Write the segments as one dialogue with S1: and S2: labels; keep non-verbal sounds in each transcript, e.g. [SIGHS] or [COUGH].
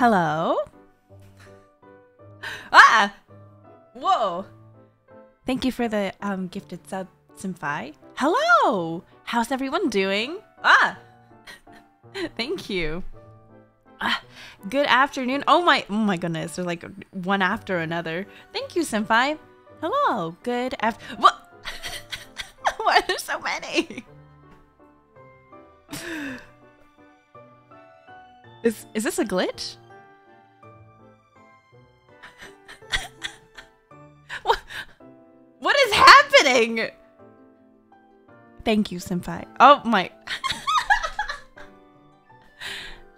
S1: Hello? Ah! Whoa! Thank you for the um, gifted sub, Simfai. Hello! How's everyone doing? Ah! [LAUGHS] Thank you. Ah, good afternoon. Oh my, oh my goodness. They're like one after another. Thank you, Senpai. Hello. Good after. What? [LAUGHS] Why are there so many? Is is this a glitch? Thank you, Senpai. Oh my. [LAUGHS]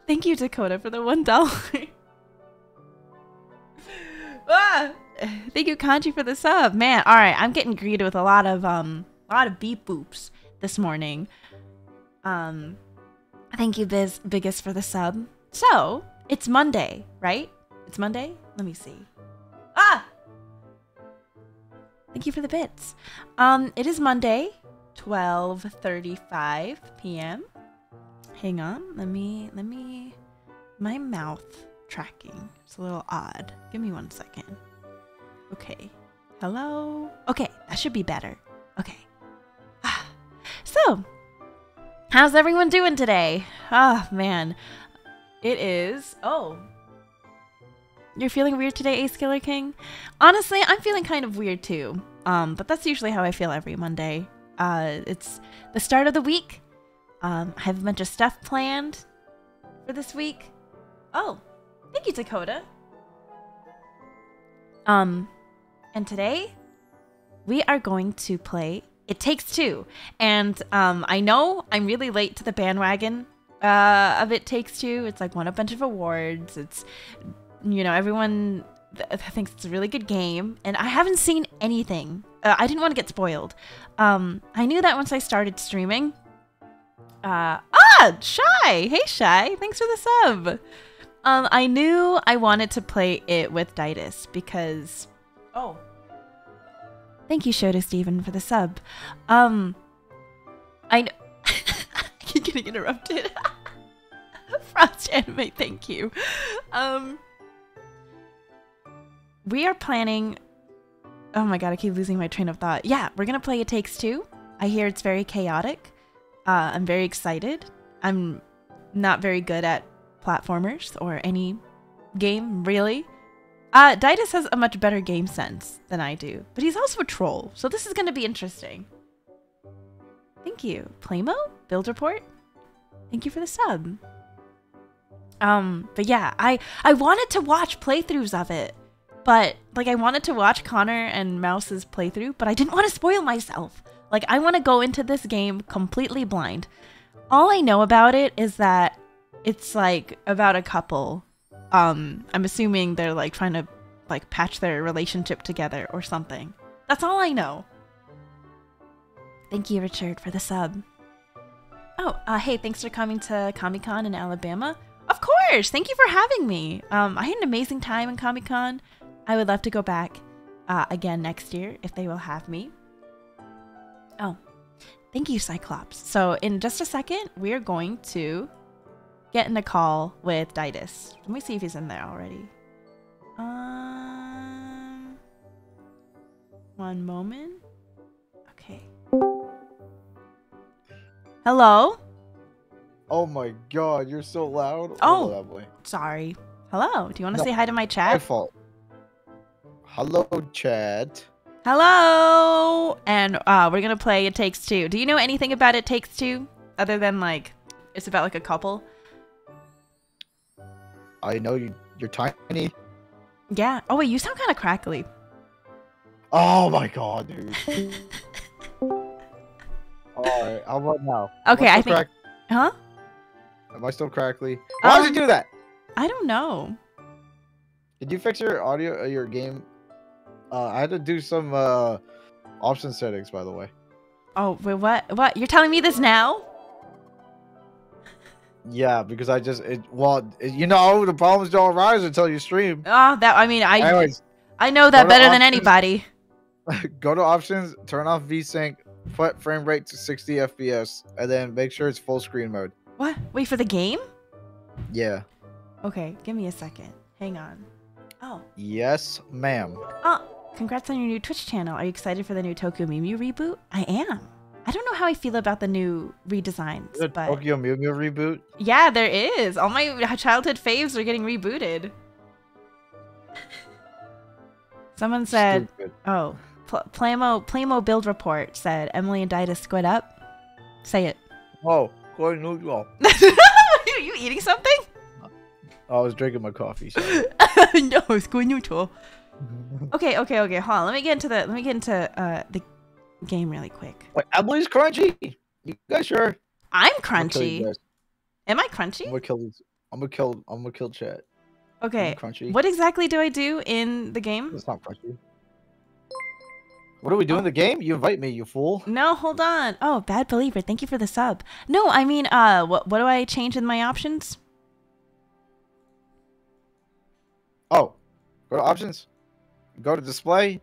S1: Thank you, Dakota, for the one dollar. [LAUGHS] ah! Thank you, Kanji, for the sub. Man, all right, I'm getting greeted with a lot of um, a lot of beep boops this morning. Um, thank you, Biz Biggest, for the sub. So it's Monday, right? It's Monday. Let me see. Thank you for the bits. Um, it is Monday, 12:35 p.m. Hang on. Let me let me my mouth tracking. It's a little odd. Give me one second. Okay. Hello. Okay, that should be better. Okay. Ah. So, how's everyone doing today? Oh, man. It is. Oh. You're feeling weird today, Ace Killer King? Honestly, I'm feeling kind of weird too. Um, but that's usually how I feel every Monday. Uh, it's the start of the week. Um, I have a bunch of stuff planned for this week. Oh, thank you, Dakota. Um, and today we are going to play It Takes Two. And um, I know I'm really late to the bandwagon uh, of It Takes Two. It's like won a bunch of awards. It's, you know, everyone th- thinks it's a really good game. And I haven't seen anything. Uh, I didn't want to get spoiled. Um, I knew that once I started streaming. Uh, ah, Shy! Hey, Shy! Thanks for the sub! Um, I knew I wanted to play it with Daidus because. Oh. Thank you, Shota Steven, for the sub. Um, I know. You're [LAUGHS] getting interrupted. [LAUGHS] Frost Anime, thank you. Um, we are planning. Oh my god, I keep losing my train of thought. Yeah, we're gonna play It Takes Two. I hear it's very chaotic. Uh, I'm very excited. I'm not very good at platformers or any game, really. Uh, Daidus has a much better game sense than I do, but he's also a troll, so this is going to be interesting. Thank you. Playmo? Build report? Thank you for the sub. Um, but yeah, I, I wanted to watch playthroughs of it, but like I wanted to watch Connor and Mouse's playthrough, but I didn't want to spoil myself. Like I want to go into this game completely blind. All I know about it is that it's like about a couple. Um, I'm assuming they're like trying to like patch their relationship together or something. That's all I know. Thank you, Richard, for the sub. Oh, uh, hey, thanks for coming to Comic Con in Alabama. Of course, thank you for having me. Um, I had an amazing time in Comic Con. I would love to go back uh, again next year if they will have me. Oh, thank you, Cyclops. So, in just a second, we are going to get in a call with Daidus. Let me see if he's in there already. Um, one moment. Okay. Hello.
S2: Oh my god, you're so loud.
S1: Oh.
S2: lovely.
S1: Sorry. Hello. Do you want to
S2: No,
S1: say hi to my chat?
S2: My fault. Hello, Chad.
S1: Hello. And uh, we're gonna play It Takes Two. Do you know anything about It Takes Two other than like it's about like a couple?
S2: I know you. You're tiny.
S1: Yeah. Oh wait, you sound kind of crackly.
S2: Oh my god, dude. [LAUGHS] Alright, how about now?
S1: Okay, I think. Huh?
S2: Am I still crackly? Why did
S1: Um,
S2: you do that?
S1: I don't know.
S2: Did you fix your audio, uh, your game? Uh, I had to do some uh, option settings, by the way.
S1: Oh wait, what? What? You're telling me this now?
S2: Yeah, because I just it well, it- you know, the problems don't arise until you stream.
S1: Oh, that. I mean, I.
S2: Anyways,
S1: I know that better than anybody. [LAUGHS]
S2: go to options, turn off VSync, put frame rate to 60 FPS, and then make sure it's full screen mode.
S1: What? Wait for the game?
S2: Yeah.
S1: Okay, give me a second. Hang on. Oh,
S2: Yes, ma'am.
S1: oh, congrats on your new Twitch channel. Are you excited for the new Tokyo Mew Mew reboot? I am. I don't know how I feel about the new redesigns,
S2: The
S1: but
S2: Tokyo Mew Mew reboot.
S1: yeah, there is. All my childhood faves are getting rebooted. Someone said,
S2: Stupid.
S1: "Oh, Pl- Playmo, Plamo build report said Emily and Dida squid up." Say it.
S2: Oh, quite neutral. [LAUGHS]
S1: are you eating something?
S2: I was drinking my coffee. sorry. [LAUGHS]
S1: no, it's going neutral. Okay, okay, okay. Hold on. Let me get into the let me get into uh the game really quick.
S2: Wait, Emily's crunchy. You guys sure?
S1: I'm
S2: I'm gonna kill you
S1: crunchy. Am I
S2: I'm gonna kill. I'm gonna kill. I'm gonna kill chat. I'm
S1: Okay.
S2: crunchy.
S1: What exactly do I do in the game?
S2: It's not crunchy. What do we do in the game? You invite me, you fool.
S1: No, hold on. Oh, bad believer. Thank you for the sub. No, I mean, uh, what what do I change in my options?
S2: Oh, go to options. Go to display.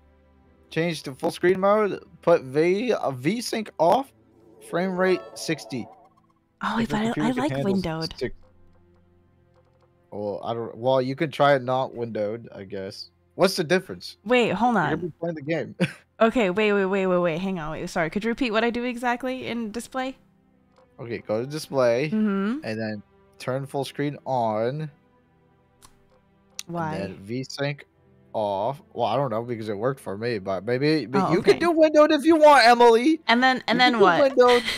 S2: Change to full screen mode. Put V uh, V sync off. Frame rate 60.
S1: Oh,
S2: If
S1: but I, I like windowed.
S2: six- Well, I don't. Well, you could try it not windowed, I guess. What's the difference?
S1: Wait, hold
S2: You're
S1: on.
S2: be playing the game. [LAUGHS]
S1: Okay, wait, wait, wait, wait, wait. Hang on. Wait, sorry. Could you repeat what I do exactly in display?
S2: okay, go to display
S1: Mm-hmm.
S2: and then turn full screen on. And
S1: Why?
S2: then VSync off. Well, I don't know because it worked for me, but maybe but
S1: Oh,
S2: you
S1: okay.
S2: can do windowed if you want, Emily.
S1: And then and
S2: You
S1: then what?
S2: Windowed, [LAUGHS]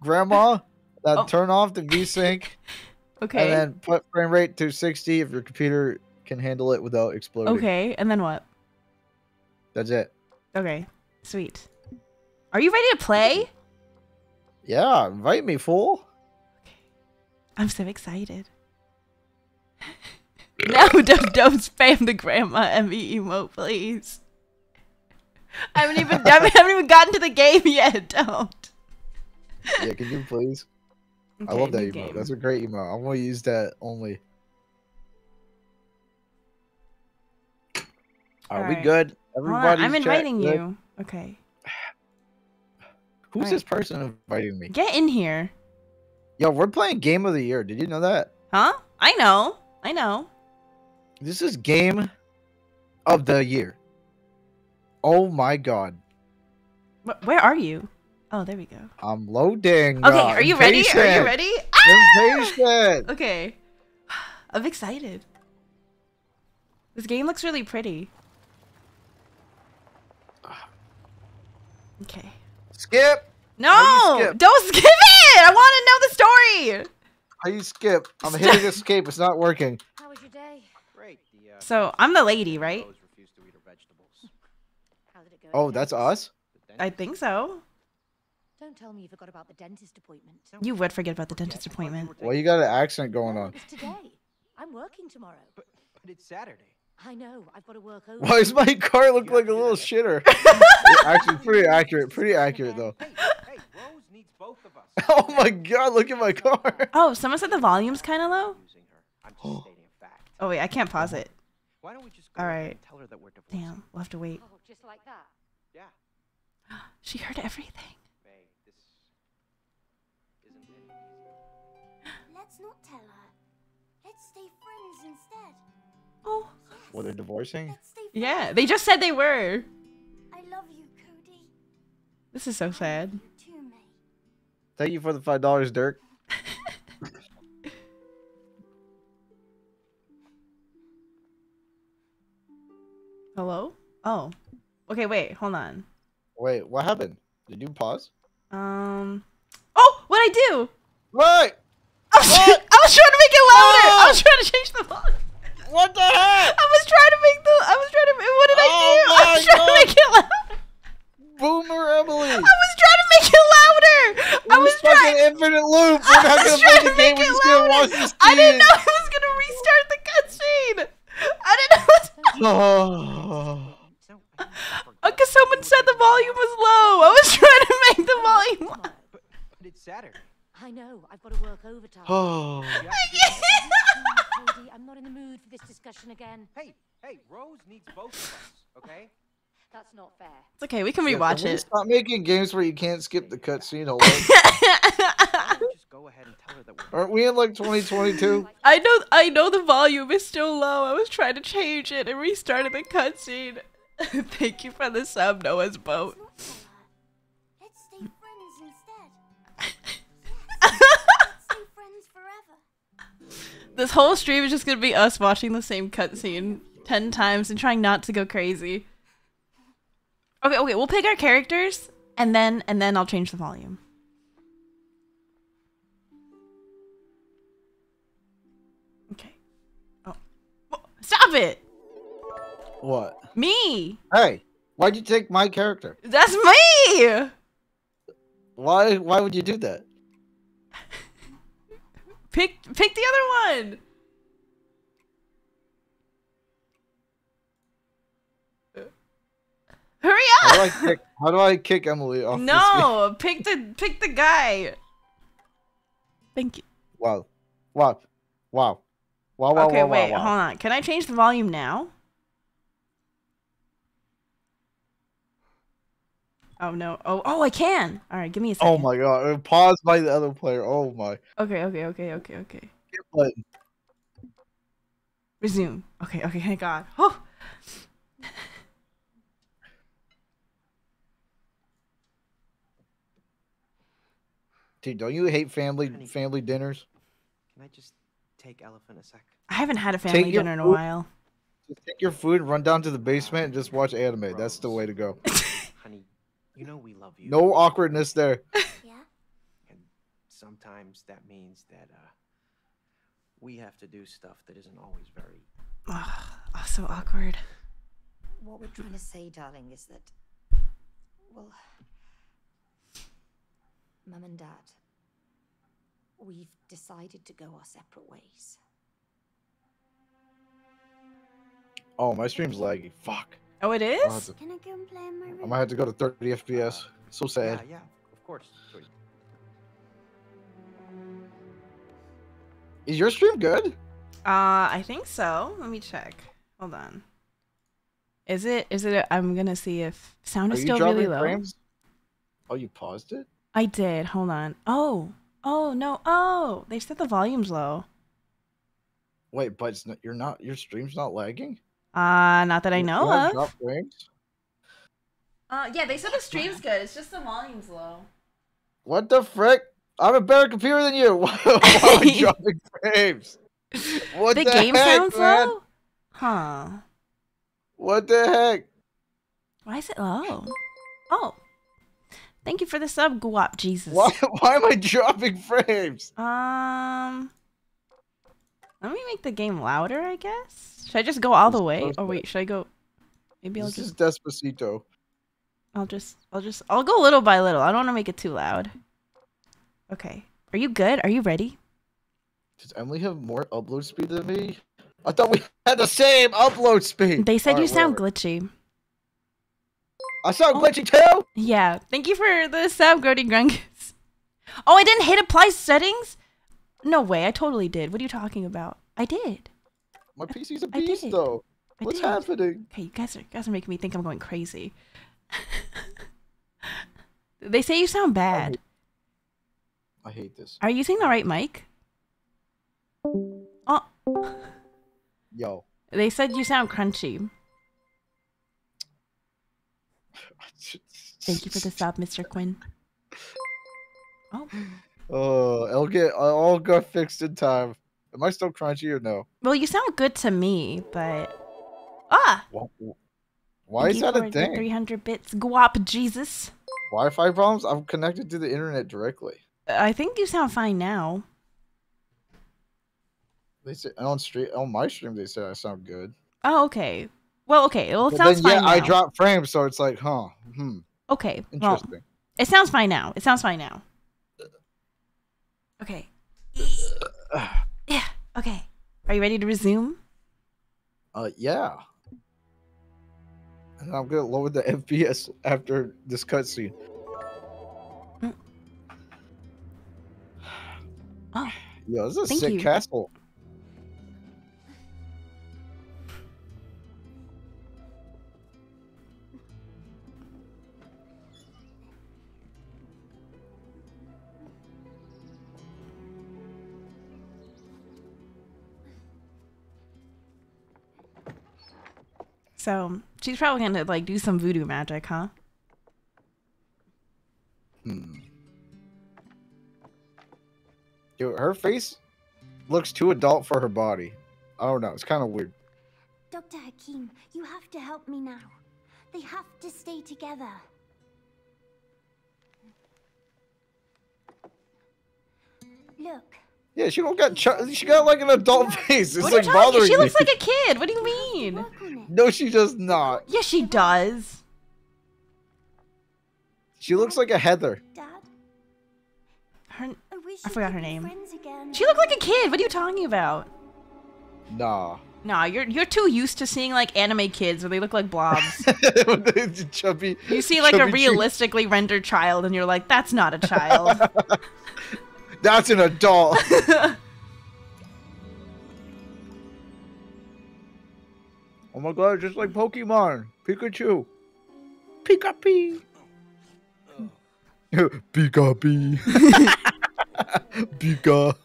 S2: grandma. Then
S1: Oh.
S2: turn off the VSync [LAUGHS]
S1: Okay.
S2: and then put frame rate to 60 if your computer can handle it without exploding.
S1: okay. And then what?
S2: That's it.
S1: Okay. Sweet. Are you ready to play?
S2: Yeah, invite me, fool.
S1: I'm so excited. [LAUGHS] no, don't don't spam the grandma MV emote, please. I haven't even I haven't even gotten to the game yet. [LAUGHS] Don't.
S2: Yeah, can you please? I love that emote.
S1: game.
S2: That's a great emote. I'm gonna use that only. Are we good? Everybody,
S1: I'm inviting you. Okay.
S2: Who's this person inviting me?
S1: Get in here.
S2: Yo, we're playing Game of the Year. Did you know that?
S1: Huh? I know. I know.
S2: This is Game of the Year. Oh my god.
S1: Where are you? Oh, there we go.
S2: I'm loading.
S1: Okay,
S2: uh,
S1: are you ready? Are you ready? Ah!
S2: Impatient. [LAUGHS]
S1: Okay. [SIGHS] I'm excited. This game looks really pretty. [SIGHS] Okay.
S2: Skip.
S1: No!
S2: skip?
S1: Don't skip it! I want to know the story!
S2: How you skip? I'm
S1: Stop.
S2: hitting escape. It's not working.
S3: How was your day?
S4: Great. The,
S1: So, I'm the lady, right?
S4: crows refuse to eat her vegetables.
S3: How did it go? at
S2: Oh, that's us.
S1: I think so.
S3: Don't tell me you forgot about the dentist appointment.
S1: You would forget about the dentist
S4: I thought you
S1: appointment.
S2: Well, you got an accent going on.
S3: It's today. I'm working tomorrow.
S4: But, but it's Saturday.
S3: I know. I've got to work over.
S2: Why does my car look like a little shitter? [LAUGHS] Actually, pretty accurate. Pretty accurate though.
S4: Hey, hey, Rose needs both of us. [LAUGHS]
S2: Oh my god! Look at my car.
S1: Oh, someone said the volume's kind of low?
S4: Using her. I'm just [GASPS] stating a fact.
S1: Oh, wait, I can't pause it.
S4: Why don't we just go
S1: All
S4: ahead
S1: right.
S4: and tell her that we're divorcing?
S1: Damn, we'll have to wait.
S3: Oh, just like that.
S4: Yeah. [GASPS]
S1: She heard everything.
S4: May, this isn't any. [GASPS]
S5: Let's not tell her. Let's stay friends instead.
S1: Oh.
S5: Yes.
S2: Well, they're divorcing.
S5: Let's stay friends.
S1: Yeah, they just said they were.
S5: I love you, Cody.
S1: This is so sad.
S5: You too, May.
S2: Thank you for the five dollars, Dirk.
S1: Hello? Oh. Okay, wait, hold on.
S2: Wait, what happened? Did you pause?
S1: Um. Oh, what I do?
S2: What?
S1: I was, [LAUGHS] I was trying to make it louder. I was trying to change the volume.
S2: What the heck?
S1: I was trying to make the. I was trying to. What did I
S2: Oh
S1: do? I was
S2: my
S1: trying to make it louder.
S2: Boomer Emily.
S1: I was trying to make it louder. I was trying.
S2: infinite loop. We're not
S1: was
S2: gonna
S1: trying
S2: play
S1: to
S2: the game.
S1: make
S2: We're
S1: it
S2: just gonna watch
S1: louder.
S2: this.
S1: I didn't know it was gonna restart the cutscene. I didn't know. It was...
S2: Oh.
S4: No, I didn't forget.
S1: Because someone said the volume was low. I was trying to make the volume loud.
S4: But, but it's Saturday.
S3: I know. I've got to work overtime.
S2: Oh.
S4: You have
S3: Cody, I'm not in the mood for this discussion again.
S4: hey, hey, Rose needs both of us. Okay.
S3: That's not fair.
S1: It's okay. We can
S2: Yeah,
S1: rewatch
S2: can we
S1: it.
S2: Stop making games where you can't skip the cutscene. [LAUGHS] Hold on.
S4: Why don't we just go go ahead and tell her that we're.
S2: Aren't we in like 2022?
S1: I know I know the volume is still low. I was trying to change it and restarted the cutscene. [LAUGHS] Thank you for the sub, Noah's boat.
S5: It's not so hard. Let's stay friends instead. Let's stay friends forever.
S1: This whole stream is just gonna be us watching the same cutscene ten times and trying not to go crazy. Okay, okay, we'll pick our characters and then and then I'll change the volume. Stop it!
S2: What?
S1: Me.
S2: Hey, why'd you take my character?
S1: That's me.
S2: Why? Why would you do that? [LAUGHS]
S1: Pick pick the other one. Hurry
S2: How do I
S1: up!
S2: kick? How do I kick Emily off? this?
S1: No, pick the pick the guy. Thank you.
S2: Wow. Wow. Wow. Wow. Wow.
S1: okay,
S2: wow,
S1: wait,
S2: wow,
S1: hold on. Can I change the volume now? Oh no. Oh oh, I can. All right, give me a oh, second.
S2: Oh my god. Uh, pause by the other player. Oh my.
S1: Okay, okay, okay, okay, okay.
S2: Button.
S1: Resume. Okay, okay, thank God. Oh.
S2: Dude, don't you hate family
S4: Honey.
S2: family dinners?
S4: Can I just take Elephant a sec?
S1: I haven't had a family
S2: your
S1: dinner in a
S2: food.
S1: while.
S2: Just take your food, run down to the basement, and just watch anime. That's the way to go. [LAUGHS]
S4: Honey, you know we love you.
S2: No awkwardness there. [LAUGHS]
S5: Yeah?
S4: And sometimes that means that uh, we have to do stuff that isn't always very.
S1: Ugh, oh, so awkward.
S3: What we're trying to say, darling, is that. Well. Mum and Dad. We've decided to go our separate ways.
S2: Oh, my stream's laggy. Fuck.
S1: Oh, it is?
S2: I'll have
S1: is.
S2: to-
S5: Can I go and play my room?
S2: I might have to go to 30 FPS. So sad.
S4: Yeah, yeah, of course. sweetie.
S2: Is your stream good?
S1: Uh, I think so. Let me check. Hold on. Is it? Is it? I'm gonna see if sound
S2: Are
S1: is
S2: you
S1: still really low.
S2: frames? Oh, you paused it?
S1: I did. Hold on. Oh. Oh no. Oh, they said the volume's low.
S2: Wait, but it's not, you're not. Your stream's not lagging.
S1: Uh, not that I
S2: You-
S1: know of. Uh, yeah, they said the stream's good. It's just the volume's low.
S2: What the frick? I'm a better computer than you. [LAUGHS] Why, why [LAUGHS] am dropping frames? What
S1: the,
S2: the,
S1: game
S2: heck,
S1: sounds
S2: man?
S1: low. Huh?
S2: What the heck?
S1: Why is it low? Oh, thank you for the sub, Guap Jesus.
S2: Why? [LAUGHS] Why am I dropping frames?
S1: Um, let me make the game louder. I guess. Should I just go all the way? Or wait, should I go? Maybe I'll
S2: This
S1: just.
S2: is Despacito.
S1: I'll just. I'll just. I'll go little by little. I don't want to make it too loud. Okay. Are you good? Are you ready?
S2: Does Emily have more upload speed than me? I thought we had the same upload speed.
S1: They said you sound
S2: whatever.
S1: glitchy.
S2: I sound
S1: Oh.
S2: glitchy too.
S1: Yeah. Thank you for the sub, Grody Grungus. [LAUGHS] Oh, I didn't hit apply settings. No way. I totally did. What are you talking about? I did.
S2: My PC's a beast
S1: did.
S2: though.
S1: I
S2: What's
S1: did.
S2: happening?
S1: Okay, you guys are you guys are making me think I'm going crazy. [LAUGHS] they say you sound bad.
S2: I hate this.
S1: Are you using the right mic? Oh,
S2: Yo.
S1: they said you sound crunchy. Thank you for the sub, Mr. Quinn. Oh,
S2: Oh, it'll get all got fixed in time. Am I still crunchy or no?
S1: well, you sound good to me, but ah,
S2: Why
S1: thank
S2: is that a thing?
S1: 300 bits, guap Jesus.
S2: Wi-Fi problems? I'm connected to the internet directly.
S1: I think you sound fine now.
S2: They say on stream on my stream they said I sound good.
S1: Oh, okay. Well, okay. Well, it
S2: But
S1: sounds
S2: then yeah,
S1: fine
S2: I
S1: now.
S2: drop frames, so it's like, huh? Hmm.
S1: Okay. Well, it sounds fine now. It sounds fine now. Okay. [SIGHS] Yeah. Okay. Are you ready to resume?
S2: Uh, yeah. And I'm gonna lower the [LAUGHS] FPS after this cutscene.
S1: Mm. Oh, [SIGHS]
S2: Yo, this is a
S1: Thank
S2: sick
S1: you.
S2: castle.
S1: So she's probably gonna like do some voodoo magic, huh?
S2: Hmm. Dude, her face looks too adult for her body. I don't know. It's kind of weird.
S5: Dr. Hakim, you have to help me now. They have to stay together. Look,
S2: Yeah, she don't got. Ch- she got like an adult face. It's
S1: what
S2: like
S1: are you talking?
S2: bothering
S1: She looks
S2: me.
S1: like a kid. What do you mean?
S5: work on it.
S2: No, she does not.
S1: Yeah, she does.
S2: She looks like a Heather.
S5: Dad,
S1: Her,
S5: I wish
S1: I
S5: we
S1: forgot her name. She looked like a kid. What are you talking about?
S2: Nah.
S1: Nah, you're you're too used to seeing like anime kids where they look like blobs. [LAUGHS]
S2: chubby.
S1: You see like a
S2: chubby cheek.
S1: realistically rendered child, and you're like, that's not a child. [LAUGHS]
S2: That's an adult. [LAUGHS] oh my god, just like Pokemon. Pikachu. [LAUGHS] [LAUGHS] Pika Pee. Pika Pee. Pika.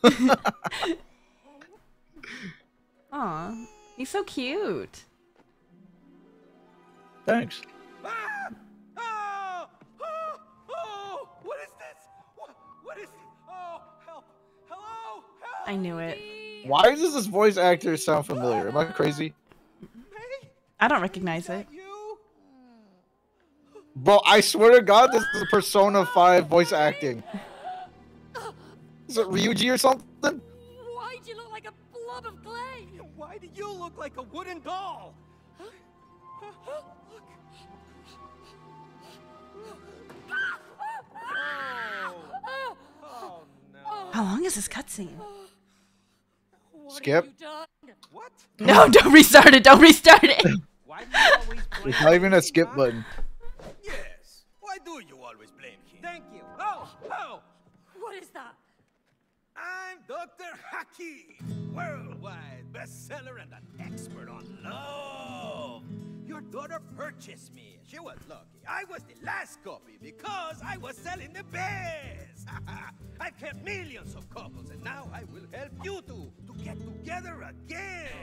S1: Aw, he's so cute.
S2: Thanks.
S4: Ah!
S1: I knew it.
S2: Why does this voice actor sound familiar? Am I crazy?
S1: I don't recognize it.
S2: Bro, I swear to God, this is Persona 5 voice acting. Is it Ryuji or something?
S3: Why'd you look like a blob of clay?
S4: Why do you look like a wooden doll? Look. Oh. Oh no.
S1: How long is this cutscene?
S3: What
S2: Skip.
S3: Have you done?
S4: What?
S1: No, [LAUGHS] don't restart it. Don't restart it. [LAUGHS]
S4: Why do you always blame [LAUGHS]
S2: There's not even a skip button.
S6: Yes. Why do you always blame him?
S4: Thank you. Oh, oh.
S3: What is that?
S6: I'm Dr. Hakim, worldwide bestseller and an expert on love. Your daughter purchased me. She was lucky. I was the last copy because I was selling the best. [LAUGHS] I've kept millions of couples, and now I will help you two to get together again. [LAUGHS]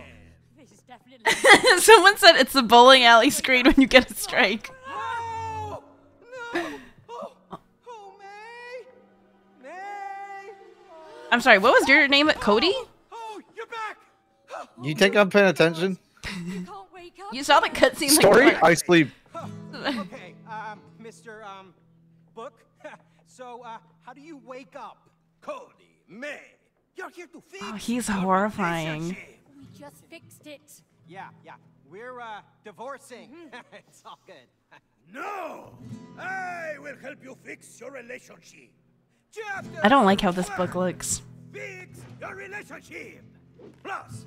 S3: This is definitely. [LAUGHS]
S1: Someone said it's the bowling alley screen when you get a strike.
S4: No! No! Oh, oh, May! May!
S1: I'm sorry. What was your name? Cody?
S4: Oh, you're back!
S2: You think I'm paying attention?
S3: You can't wake up.
S1: You saw the cutscene.
S2: Story?
S1: what?
S2: I sleep. [LAUGHS]
S4: okay, um, Mr. Um, Book. [LAUGHS] so, uh, how do you wake up?
S6: Cody, May, you're here to fix.
S1: Oh, he's horrifying.
S6: relationship.
S3: We just fixed it.
S4: Yeah, yeah. We're, uh, divorcing. [LAUGHS] it's all good.
S6: No, I will help you fix your relationship. Chapter
S1: I don't like how this book looks.
S6: Fix your relationship. Plus,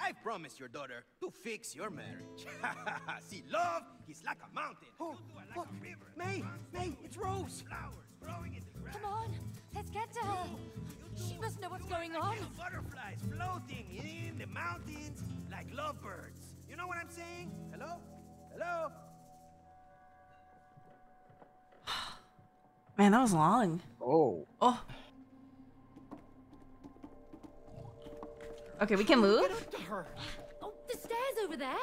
S6: I promise your daughter to fix your marriage. [LAUGHS] See, love is like a mountain.
S4: Oh,
S6: You two like
S4: look,
S6: a river.
S4: May, May, it's Rose.
S6: Flowers growing in the grass.
S3: Come on, let's get to her. She must know what's going on.
S6: Little butterflies floating in the mountains like lovebirds. You know what I'm saying?
S4: Hello? Hello?
S1: Man, that was long.
S2: Oh.
S1: Oh. Okay, we can move.
S4: Get up to her.
S3: Oh, the stairs over there.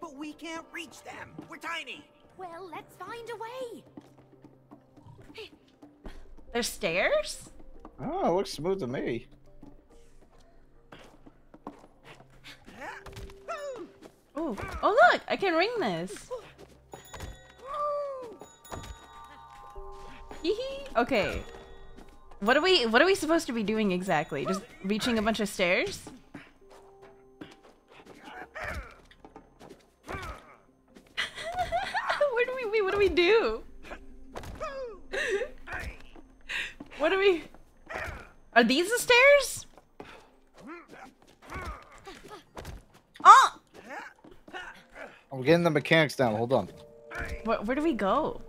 S6: But we can't reach them. We're tiny.
S3: Well, let's find a way.
S1: There's stairs?
S2: Oh, it looks smooth to me.
S1: Oh, oh look, I can ring this. Hee Okay. What are we what are we supposed to be doing exactly? Just reaching a bunch of stairs? What do we do? What do we Are these the stairs? Oh!
S2: I'm getting the mechanics down. Hold on.
S1: Where, where do we go?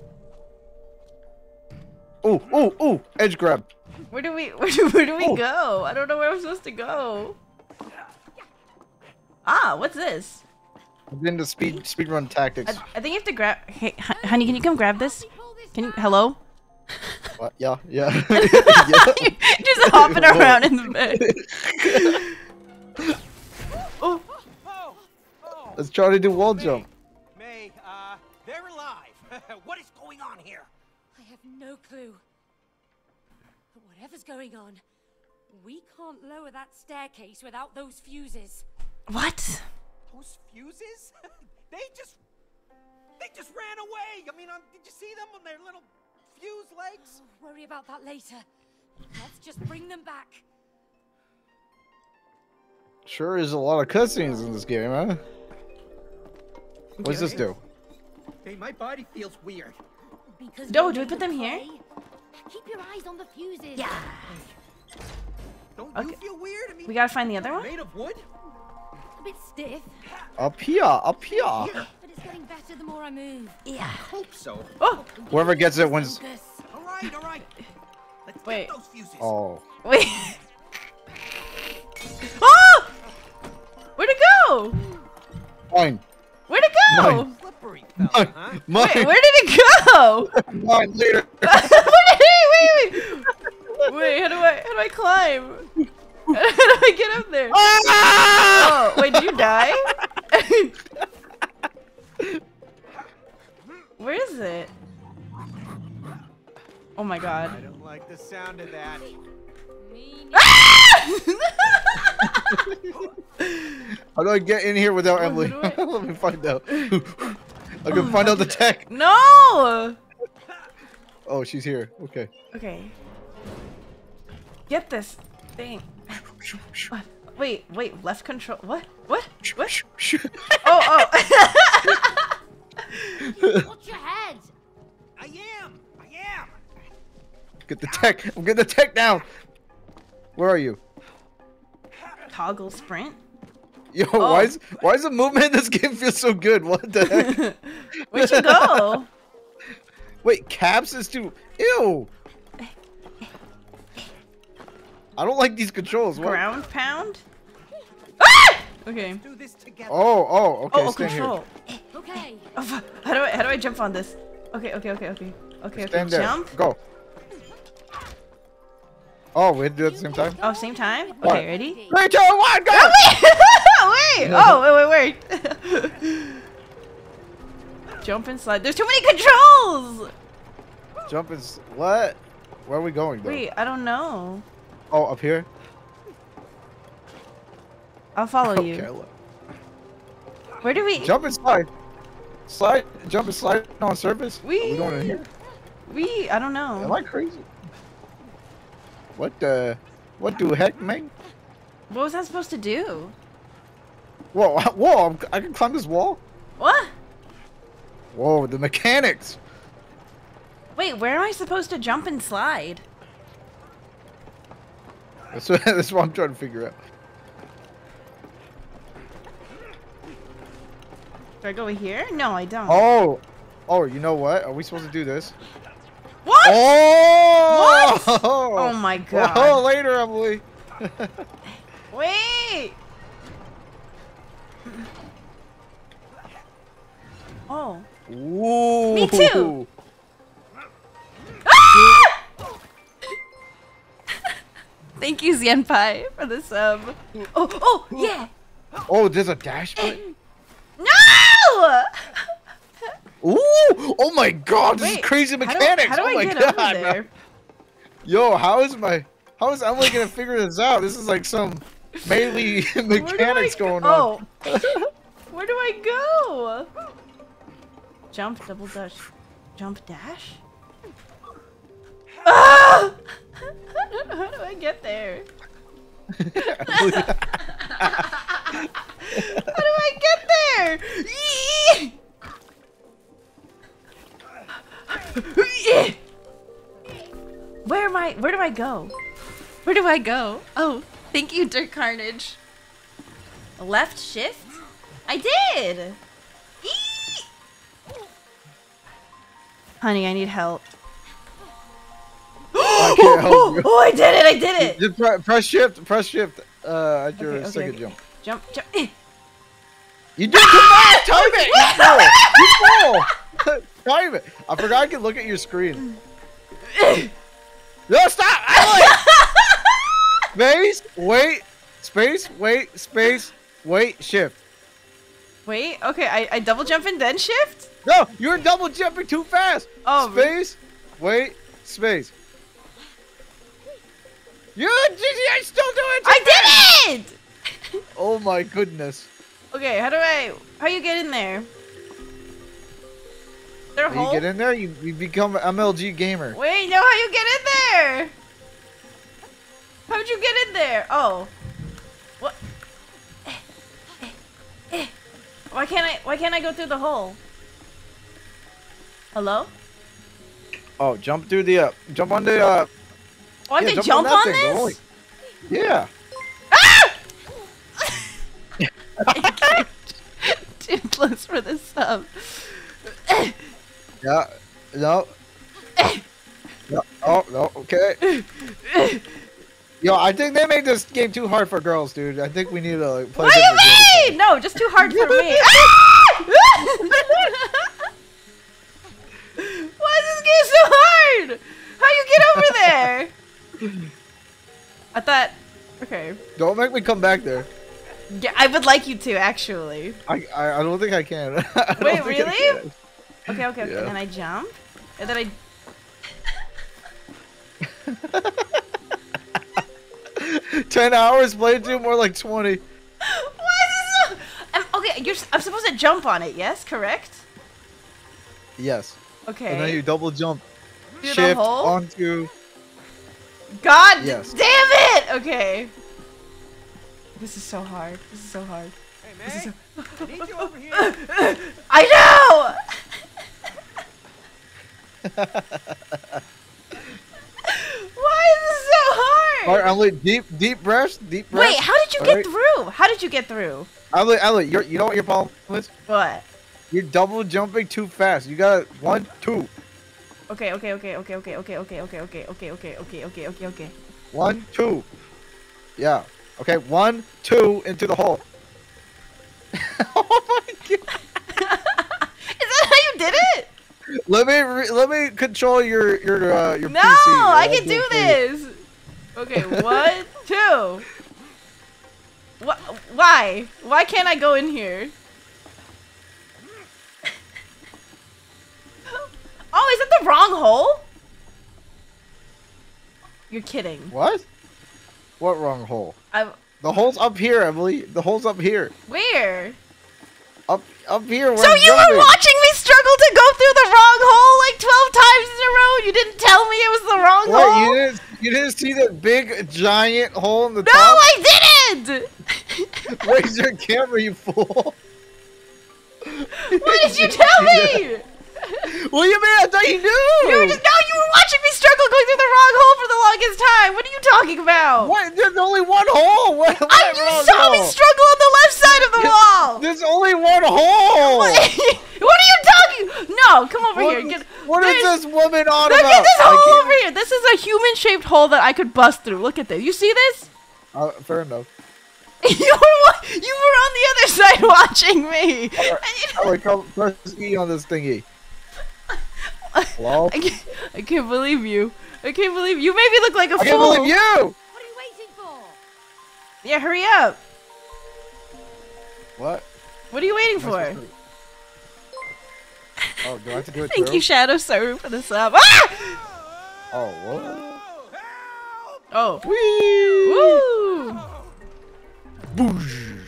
S2: Oh, oh, oh! Edge grab.
S1: Where do we [LAUGHS] where do, where do we
S2: Oh.
S1: go? I don't know where I'm supposed to go. Ah, what's this?
S2: I'm getting into speed speed run tactics.
S1: I, I think you have to grab. Hey, honey, can you come grab this? Can you? Hello. [LAUGHS]
S2: What? Yeah, yeah. [LAUGHS] [LAUGHS] yeah.
S1: just hopping around in the bed. oh.
S2: Let's try to do wall jump.
S4: May,
S6: uh, they're alive. what is going on here?
S3: I have no clue. But whatever's going on, we can't lower that staircase without those fuses.
S1: What?
S6: Those fuses? [LAUGHS] they just. They just ran away! I mean, um, did you see them on their little fuse legs?
S3: We'll worry about that later. Let's just bring them back.
S2: Sure is a lot of cutscenes in this game, huh? What does this do?
S6: Hey, my body feels weird.
S5: Because
S1: No, do we put
S5: the
S1: them here?
S5: Keep your eyes on the fuses.
S1: Yeah.
S6: Don't you feel weird? I mean,
S1: We gotta find the other one?
S6: made of wood?
S5: A bit stiff,
S2: Up here, up here.
S6: Here.
S5: but it's getting better the more I move.
S1: Yeah.
S6: Hope so.
S1: Oh,
S2: Whoever gets it wins.
S5: Focus.
S6: All right, all right. Let's
S1: Wait.
S6: get those fuses.
S2: Oh.
S1: wait. [LAUGHS] oh! Where'd it go?
S2: Mine.
S1: Where'd it go?
S2: Mine.
S6: Slippery fella,
S2: Mine.
S6: huh?
S2: Mine.
S1: Wait, where did it go? [LAUGHS]
S2: Mine later. [LAUGHS]
S1: where did wait, wait. Wait, how do I, how do I climb? How do I get up there?
S2: Ah!
S1: Oh, wait, did you die? [LAUGHS] Where is it? Oh my god.
S6: I don't like the sound of that.
S3: Me
S2: How do I get in here without
S1: Oh,
S2: Emily?
S1: I- [LAUGHS]
S2: Let me find out. [LAUGHS] I can find out the tech.
S1: No!
S2: Oh, she's here. Okay.
S1: Okay. Get this thing. What? [LAUGHS] Wait, wait, left control. What? What? What? [LAUGHS] Oh, oh.
S5: Watch your head.
S6: I am. I am.
S2: Get the tech. I'm getting the tech now. Where are you?
S1: Toggle sprint.
S2: Yo,
S1: Oh.
S2: why is why is the movement in this game feel so good? What the heck? [LAUGHS]
S1: Where'd you go?
S2: Wait, caps is too. Ew. I don't like these controls. What?
S1: Ground pound? Ah! Okay.
S6: Do this together.
S2: Oh, oh, okay.
S1: Oh, oh,
S2: stand
S1: control.
S5: Okay.
S1: Oh, how do I how do I jump on this? Okay, okay, okay, okay. Okay,
S2: here.
S1: okay.
S2: There.
S1: Jump.
S2: Go. Oh, we had to do it at the same time.
S1: Oh, same time?
S2: What?
S1: Okay, ready?
S2: Three, two, one, go! [LAUGHS]
S1: wait! [LAUGHS] Oh, wait, wait, wait. [LAUGHS] Jump and slide. There's too many controls!
S2: Jump is what? Where are we going? Though?
S1: Wait, I don't know.
S2: Oh, up here.
S1: I'll follow
S2: Okay.
S1: you. Where do we?
S2: Jump and slide. Slide. Jump and slide on surface. We
S1: We-
S2: going in here?
S1: We? I don't know. Am.
S2: I crazy? What the? What do heck, man?
S1: What was I supposed to do?
S2: Whoa, [LAUGHS] whoa! I'm, I can climb this wall.
S1: What?
S2: Whoa, the mechanics.
S1: Wait, where am I supposed to jump and slide?
S2: That's what, [LAUGHS] that's what I'm trying to figure out.
S1: Do I go over here? No, I don't.
S2: Oh, oh, you know what? Are we supposed to do this?
S1: What?
S2: Oh! What? [LAUGHS]
S1: Oh my god.
S2: Oh, later, Emily. [LAUGHS]
S1: Wait! Oh.
S2: Ooh.
S1: Me too. Ah! Thank you, Zenpai, for the sub. Oh, oh, yeah!
S2: Oh, there's a dash button.
S1: No! [LAUGHS]
S2: Ooh! Oh my God! This
S1: Wait,
S2: is crazy
S1: how do-
S2: mechanics.
S1: How do,
S2: oh
S1: I
S2: my
S1: get
S2: God!
S1: over there?
S2: Yo, how is my? How is Emily gonna figure this out? This is like some melee [LAUGHS]
S1: Where do I
S2: mechanics
S1: go-
S2: going on.
S1: Oh. [LAUGHS] Where do I go? Jump, double dash. Jump, dash? Ah! How do I get there? How do I get there? Where am I? Where do I go? Where do I go? Oh, thank you, Dirt Carnage. Left shift? I did! Honey, I need help.
S2: I [GASPS] can't help you.
S1: Oh, I did it! I did it!
S2: Just pre- press shift. Press shift. Uh, at your
S1: Okay, okay,
S2: second
S1: okay.
S2: jump.
S1: Jump, jump. eh.
S2: You did too fast. [LAUGHS] Time it. You fall. You fall. Time [LAUGHS] it. I forgot I could look at your screen. [COUGHS] No, stop! [LAUGHS] Space. Wait. Space. Wait. Space. Wait. Shift.
S1: Wait, okay, I, I double jump and then shift?
S2: No, you're double jumping too fast.
S1: Oh.
S2: Space. Wait. space. You, you're still do it?
S1: I did it! [LAUGHS]
S2: Oh my goodness.
S1: Okay, how do I? How you get in there? There a
S2: When you get in there, you, you become an MLG gamer.
S1: Wait, no, how you get in there? How'd you get in there? Oh, what? Why can't I? Why can't I go through the hole? Hello?
S2: Oh, jump through the uh, jump on the uh.
S1: Oh, I
S2: yeah,
S1: can jump,
S2: that
S1: on
S2: the
S1: this?
S2: only- Yeah.
S1: Toothless for the sub.
S2: Yeah. No. no. Oh no. Okay. Yo, I think they made this game too hard for girls, dude. I think we need to like, play.
S1: What do you mean? No, just too hard for me. [LAUGHS] [LAUGHS] Why is this game so hard? How you get over there? I thought. Okay.
S2: Don't make me come back there.
S1: Yeah, I would like you to actually.
S2: I I, I don't think I can. [LAUGHS] I
S1: Wait, really?
S2: can.
S1: Okay, okay, okay.
S2: Yeah.
S1: And then I jump, and then I. [LAUGHS]
S2: Ten hours played to more like twenty. [LAUGHS]
S1: Why is this so? I'm, okay, you're. I'm supposed to jump on it. Yes, correct.
S2: Yes.
S1: Okay.
S2: And then you double jump,
S1: Through
S2: shift
S1: hole?
S2: onto.
S1: God
S2: Yes.
S1: damn it! Okay. This is so hard. This is so hard.
S4: Hey,
S1: This
S4: May,
S1: so-
S4: I need you over here. [LAUGHS]
S1: I know! [LAUGHS] Why is this so hard?
S2: Alright, Emily, deep, deep breaths, deep breaths.
S1: Wait, how did you get
S2: Alright.
S1: through? How did you get through?
S2: Emily, Emily, you're, you know what your problem is?
S1: What?
S2: You're double jumping too fast. You got one, two,
S1: Okay, okay, okay, okay, okay, okay, okay, okay, okay, okay, okay, okay, okay, okay, okay.
S2: one, two. Yeah. Okay, one, two into the hole. oh my god.
S1: Is that how you did it?
S2: Let me re- let me control your your uh, your
S1: No,
S2: PC.
S1: I
S2: I'll
S1: can do
S2: it for you.
S1: this. Okay, one, two. What? Why? Why can't I go in here? Oh, is that the wrong hole? You're kidding.
S2: What? What wrong hole?
S1: I
S2: The hole's up here, Emily. The hole's up here.
S1: where?
S2: Up up here. where
S1: So
S2: I'm
S1: you were watching me struggle to go through the wrong hole like twelve times in a row. You didn't tell me it was the wrong
S2: What?
S1: hole.
S2: You didn't you didn't see the big giant hole in the
S1: no,
S2: top?
S1: I didn't. [LAUGHS]
S2: Where's your camera, you fool?
S1: What did you tell me? [LAUGHS]
S2: What do you mean? I thought you knew.
S1: You were just no, you were watching me struggle going through the wrong hole for the longest time. What are you talking about?
S2: What? There's only one hole. [LAUGHS] What?
S1: I, you saw me struggle on the left side of the wall.
S2: There's only one hole. [LAUGHS]
S1: what are you talking? No, come over
S2: What-
S1: here. Get,
S2: what is this woman on
S1: Look
S2: about?
S1: at this hole over here. This is a human-shaped hole that I could bust through. Look at this. You see this?
S2: Uh, fair enough. [LAUGHS]
S1: you were you were on the other side watching me. And you-
S2: Oh, wait, come press E on this thingy. Hello?
S1: I can't, I can't believe you. I can't believe you. Made me look like a
S2: I can't
S1: fool.
S2: believe you.
S3: What are you waiting for?
S1: Yeah, hurry up.
S2: What?
S1: What are you waiting for?
S2: Oh, do I have to do it [LAUGHS]
S1: Thank
S2: through?
S1: you, Shadow. Sorry for the sub. Ah!
S2: Oh, what?
S1: Oh.
S2: Whee!
S1: Woo!
S2: Boosh.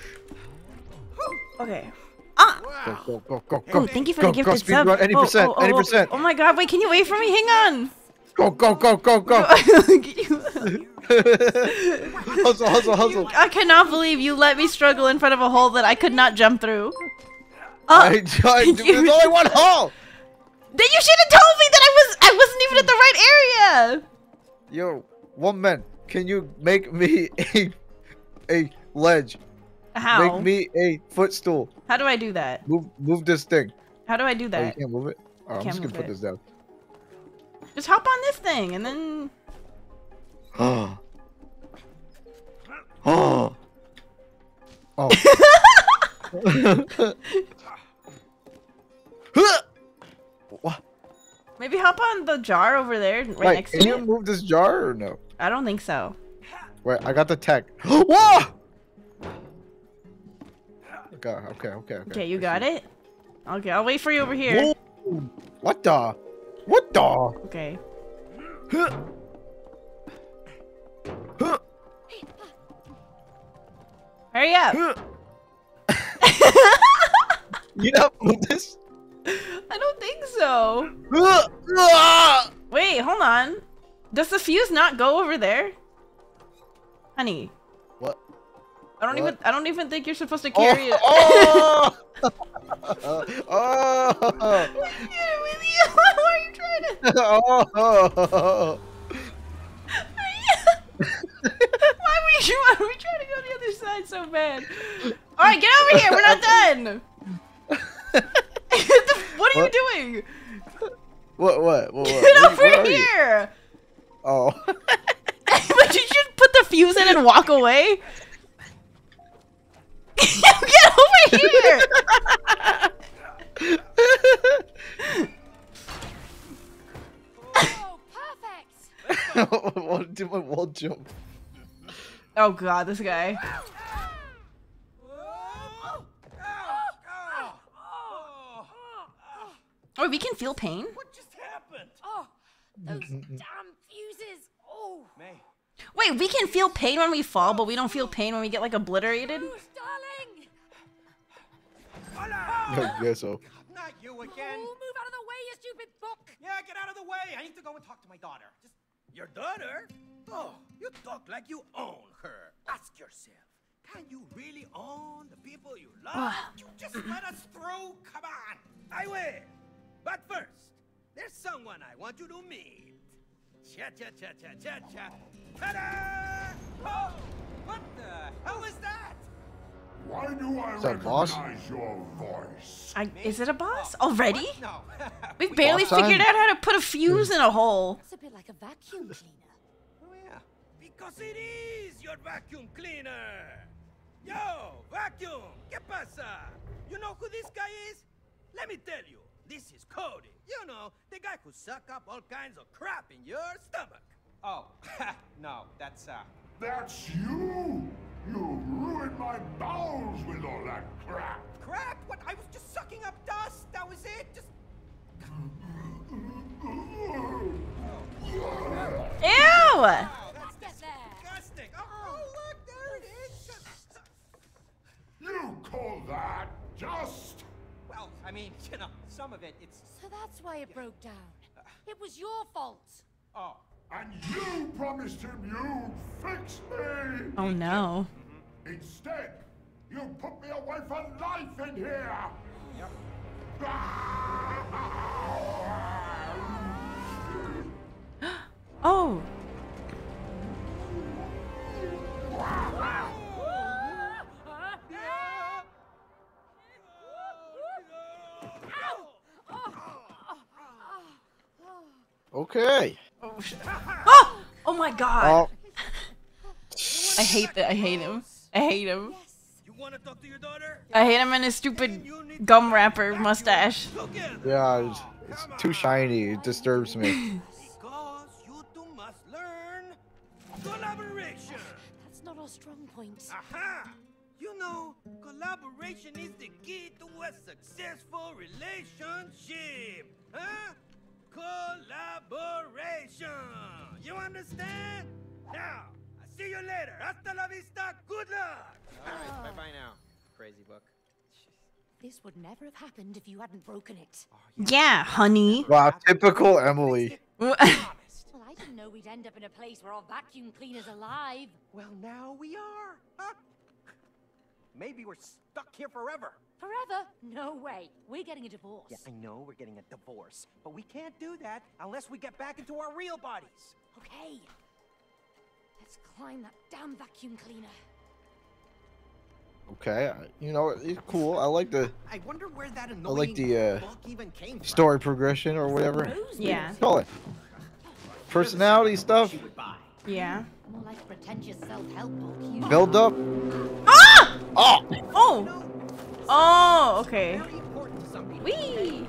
S1: Okay. Ah.
S2: Go, go, go, go, go.
S1: Oh, thank you for
S2: go,
S1: the
S2: go, speed
S1: sub.
S2: run, any
S1: Oh,
S2: percent,
S1: oh, oh,
S2: any percent.
S1: Oh my god, wait, can you wait for me? Hang on.
S2: Go, go, go, go, go.
S1: You- [LAUGHS]
S2: hustle, hustle, hustle.
S1: I cannot believe you let me struggle in front of a hole that I could not jump through. Oh,
S2: I, I,
S1: thank [LAUGHS]
S2: there's only one hole.
S1: then you should have told me that I was I wasn't even at the right area.
S2: Yo, woman, can you make me [LAUGHS] a a ledge?
S1: How?
S2: Make me a footstool.
S1: How do I do that?
S2: Move, move this thing.
S1: How do I do
S2: Oh, you can't move it. Oh, I'm just gonna put
S1: it.
S2: this down.
S1: Just hop on this thing and then. [GASPS]
S2: Oh. oh. Oh. what?
S1: Maybe hop on the jar over there, right
S2: Wait,
S1: next
S2: can
S1: to
S2: you move this jar or no?
S1: I don't think so.
S2: Wait, I got the tech. [GASPS] Whoa! Okay, okay, okay, okay.
S1: Okay, you got it. Okay, I'll wait for you over here.
S2: Whoa! What the? What the?
S1: Okay.
S2: Huh. Huh.
S1: Hurry up.
S2: Huh. [LAUGHS] you know move this?
S1: I don't think so. Wait, hold on. Does the fuse not go over there? Honey? I don't
S2: What?
S1: even I don't even think you're supposed to oh, carry it.
S2: Oh! Oh! oh!
S1: What's with you? Why are you trying to
S2: oh!
S1: Why were you why were we trying to go the other side so bad? Alright, get over here, we're not done! [LAUGHS] [LAUGHS] what are
S2: What?
S1: you doing?
S2: What? What? What? what?
S1: Get
S2: Where-
S1: over
S2: where are you?
S1: here!
S2: Oh. [LAUGHS]
S1: but you just put the fuse in and walk away? [LAUGHS] Get over here!
S3: Oh, perfect!
S2: what do my wall jump?
S1: Oh god, this guy. Oh, we can feel pain?
S6: What just happened?
S3: Oh, those damn fuses! Oh,
S6: May,
S1: Wait, we can feel pain when we fall, but we don't feel pain when we get like obliterated?
S3: Darling!
S2: I guess so.
S6: not you again.
S3: Oh, move out of the way, you stupid book!
S6: Yeah, get out of the way. I need to go and talk to my daughter. Just your daughter? Oh, you talk like you own her. Ask yourself, can you really own the people you love? [SIGHS] you just let us through. Come on, I will. But first, there's someone I want you to meet. Cha cha cha cha cha cha. Ta-da! Oh, what the hell is that?
S7: Why do I
S2: Is that boss?
S7: recognize your voice?
S1: I, is it a boss? Already?
S6: No. [LAUGHS]
S1: We've barely
S2: Boss time?
S1: figured out how to put a fuse in a hole.
S3: It's a bit like a vacuum cleaner.
S6: Oh yeah. Because it is your vacuum cleaner. Yo, vacuum, ¿qué pasa? You know who this guy is? Let me tell you, this is Cody. You know, the guy who suck up all kinds of crap in your stomach. Oh, [LAUGHS] no, that's uh.
S7: That's you! You ruined my bowels with all that crap!
S6: Crap! What? I was just sucking up dust. That was it. Just.
S1: Ew!
S6: Wow, that's
S3: Get there.
S6: Oh, oh, look, there it is.
S7: You call that just?
S6: Well, I mean, you know, some of it, it's.
S3: So that's why it broke down. It was your fault.
S6: Oh.
S7: And you promised him you'd fix me!
S1: Oh no.
S7: Instead, you put me away for life in here!
S6: Yep. [GASPS]
S1: Oh.
S2: Okay.
S1: Oh, [GASPS] oh! Oh my god.
S2: Oh. [LAUGHS]
S1: I hate that. I hate him. I hate him.
S6: You want to talk to your daughter?
S1: I hate him and his stupid gum wrapper mustache.
S2: Yeah, it's, it's too shiny. It disturbs me. [LAUGHS]
S6: Because you two must learn collaboration.
S3: That's not our strong point.
S6: Aha! You know, collaboration is the key to a successful relationship. Huh? Collaboration. You understand? Now, I see you later. Hasta la vista. Good luck. All right, bye bye now, crazy book.
S3: This would never have happened if you hadn't broken it.
S1: Oh, yeah, honey.
S2: Wow, typical Emily. [LAUGHS]
S3: Well, I didn't know we'd end up in a place where our vacuum cleaner's alive.
S6: Well, now we are. Huh? [LAUGHS] Maybe we're stuck here forever.
S3: Forever? No way. We're getting a divorce.
S6: Yeah, I know we're getting a divorce, but we can't do that unless we get back into our real bodies.
S3: Okay. Let's climb that damn vacuum cleaner.
S2: Okay, you know, it's cool. I like the
S6: I wonder where that
S2: I like the uh,
S6: even came from.
S2: story progression or whatever.
S1: Yeah.
S2: Call it personality stuff.
S6: She would buy.
S1: Yeah.
S3: More like pretentious self-help book.
S2: Build up.
S1: Ah!
S2: Oh.
S1: Oh! Oh, okay.
S6: Very important to some people.
S1: Wee!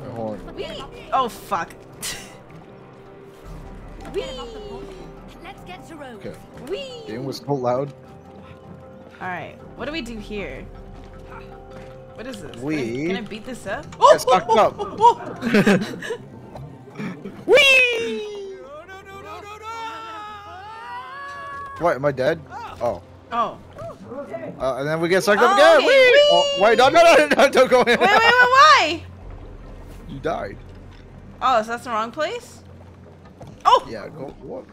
S1: Wee! Oh, fuck.
S3: Forget about the book. Let's get to Rose.
S2: Okay.
S1: Wee!
S2: Game was so loud.
S1: Alright, what do we do here? What is this? Can I-
S2: We-
S1: Can I, beat this up?
S2: Get sucked up. [LAUGHS] [LAUGHS]
S1: Wee!
S6: No, no, no, no, no,
S2: What? Am I dead? Oh.
S1: Oh.
S2: Uh, and then we get sucked up
S1: Oh,
S2: again.
S1: okay.
S2: Whee!
S1: Whee!
S2: Oh, wait, no, no, no, no, don't go in.
S1: Wait, wait, wait, why? [LAUGHS]
S2: You died.
S1: Oh, so that's the wrong place? Oh!
S2: Yeah, go. What?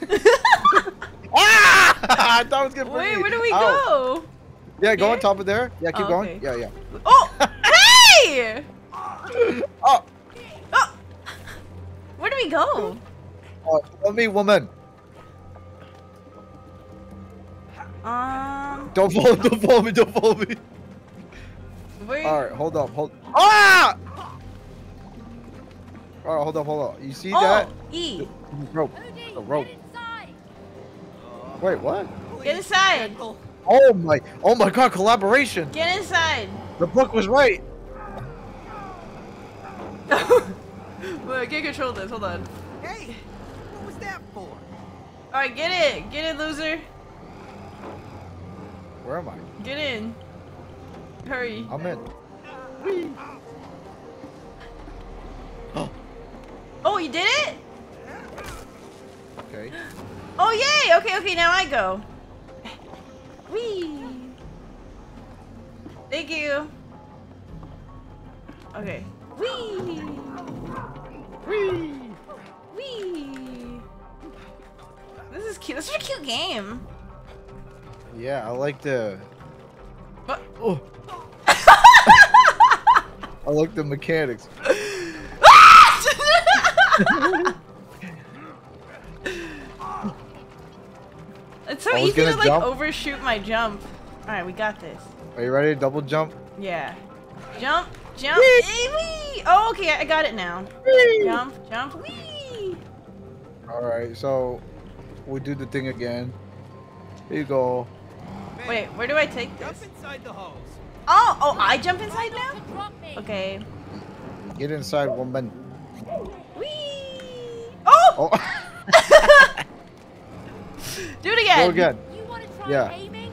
S2: [LAUGHS] [LAUGHS] ah! I thought it was gonna.
S1: Wait,
S2: breathe.
S1: where do we
S2: Ow.
S1: go?
S2: Yeah, go
S1: Here?
S2: on top of there. Yeah, keep
S1: Oh,
S2: going.
S1: okay.
S2: Yeah, yeah.
S1: Oh! Hey!
S2: Oh,
S1: Oh! Where do we go?
S2: oh, let me, woman.
S1: Um,
S2: Don't follow, don't follow me, don't follow me.
S1: where?
S2: All right, hold up, hold. Ah! All right, hold up, hold up. You see
S1: oh,
S2: that?
S1: E.
S2: Rope. The rope.
S5: get.
S2: Wait, what?
S1: Get inside.
S2: Oh my, oh my God, collaboration.
S1: Get inside.
S2: The book was right. [LAUGHS]
S1: Wait, get control of this. Hold on.
S6: Hey, what was that for?
S1: All right, get it. Get it, loser.
S2: Where am I?
S1: Get in. Hurry.
S2: I'm in. [GASPS]
S1: Oh, you did it?
S2: Okay.
S1: Oh, yay. Okay, okay, now I go. Whee. Thank you. Okay. Whee.
S2: Whee!
S1: Whee. This is cute. This is a cute game.
S2: Yeah, I like the. Oh. [LAUGHS] I like the mechanics. [LAUGHS]
S1: it's so easy to like
S2: jump.
S1: overshoot my jump. All right, we got this.
S2: Are you ready to double jump?
S1: Yeah. Jump, jump, wee! Eh, oh, okay, I got it now. Jump, jump, wee!
S2: All right, so we do the thing again. Here you go.
S6: Man,
S1: Wait, where do I take this?
S6: Jump
S1: this?
S6: inside the hose.
S1: Oh, oh, I jump inside now?
S5: to drop me.
S1: Okay.
S2: Get inside, woman.
S1: Wee! Oh!
S2: Oh, [LAUGHS] [LAUGHS]
S1: Do it again.
S2: go again.
S5: You want to try
S2: Yeah.
S5: aiming?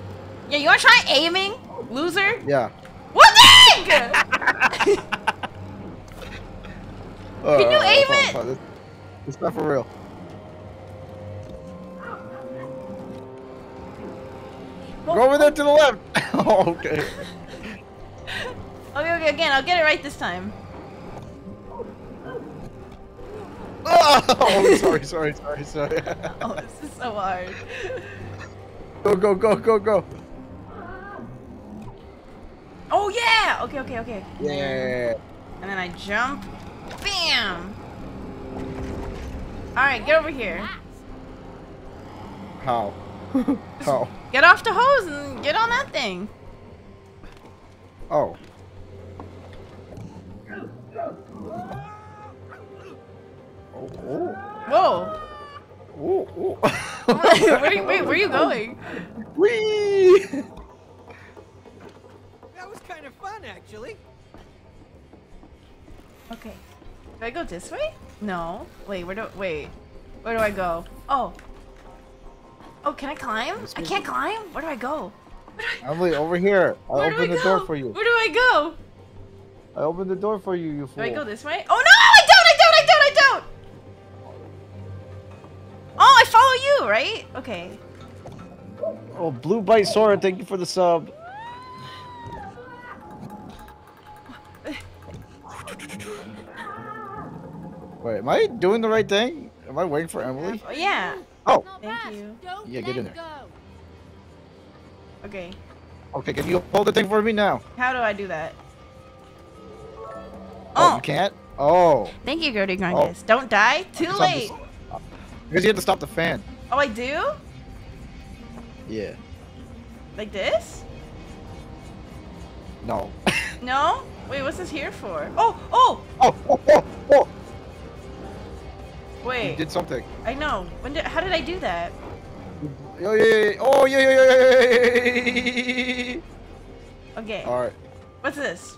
S1: Yeah, you wanna try aiming, loser?
S2: Yeah.
S1: What the heck? [LAUGHS] Can you oh,
S2: aim
S1: it?
S2: This, it's not for real. Go over there to the left. [LAUGHS] oh, okay.
S1: Okay, okay, again, I'll get it right this time. [LAUGHS]
S2: Oh, sorry, sorry, sorry, sorry. [LAUGHS]
S1: Oh, this is so hard.
S2: go, go, go, go, go.
S1: Oh yeah! Okay, okay, okay.
S2: Yeah.
S1: And then I jump. Bam! Alright, get over here.
S2: How? How? [LAUGHS] Oh.
S1: Get off the hose and get on that thing.
S2: Oh. Oh, oh,
S1: Whoa!
S2: oh, [LAUGHS]
S1: where, are you, wait, where are you going?
S2: Whee!
S6: That was kind of fun, actually.
S1: Okay. Do I go this way? No. Wait, where do wait? Where do I go? Oh. Oh, can I climb? I can't climb. Where do I go?
S2: Emily, over here. I
S1: Where do
S2: opened the door for you.
S1: Where do I go?
S2: I opened the door for you, you
S1: Do. I go this way? Oh no! I don't! I don't! I don't! I don't! Oh, I follow you, right? Okay.
S2: Oh, Blue Bite Sora, thank you for the sub. [SIGHS] Wait, am I doing the right thing? Am I waiting for Emily?
S1: Oh, yeah.
S2: Oh,
S1: Thank you.
S5: Don't
S2: Yeah, get in there.
S5: go.
S1: Okay.
S2: okay, can you hold the thing for me now?
S1: How do I do that?
S2: Oh,
S1: Oh,
S2: you can't? Oh.
S1: thank you, Gertie Grindis. Oh. Don't die. Too late.
S2: this- Because you have to stop the fan.
S1: Oh, I do?
S2: Yeah.
S1: Like this?
S2: No. [LAUGHS]
S1: No? Wait, what's this here for? Oh, oh!
S2: oh, oh, oh, oh! You
S1: Wait,
S2: did something.
S1: I know. When did? How did I do that?
S2: Oh, yeah, yeah, yeah. Oh, yeah, yeah, yeah, yeah, yeah.
S1: Okay.
S2: All right.
S1: What's this?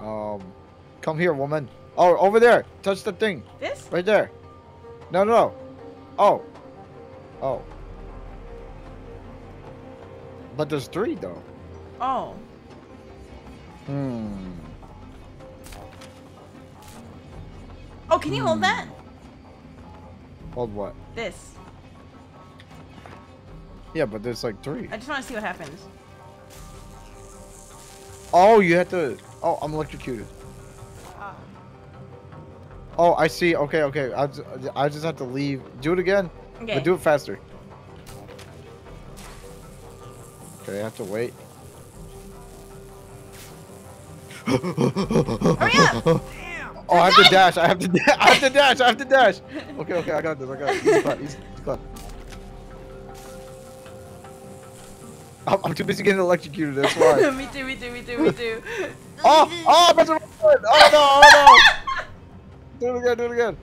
S2: Um, come here, woman. Oh, over there. Touch the thing.
S1: This?
S2: Right there. No, no, no. Oh. Oh. But there's three, though.
S1: Oh.
S2: Hmm.
S1: Oh, can you hold that? Hmm.
S2: Hold what?
S1: This.
S2: Yeah, but there's like three.
S1: I just want to see what happens.
S2: Oh, you have to. Oh, I'm electrocuted. Ah. Oh, I see. Okay, okay. I just, I just have to leave. Do it again.
S1: Okay.
S2: But do it faster. Okay, I have to wait.
S1: Hurry up! [LAUGHS]
S2: Oh, I have to dash. I have to. I have to [LAUGHS] dash. I have to dash. Okay, okay. I got this. I got this. He's, he's. I'm, I'm too busy getting electrocuted. That's why. [LAUGHS]
S1: me too, me too, me too, me too. [LAUGHS]
S2: oh, oh, I'm pressing my button. Oh no, oh no. Do it again. Do it again.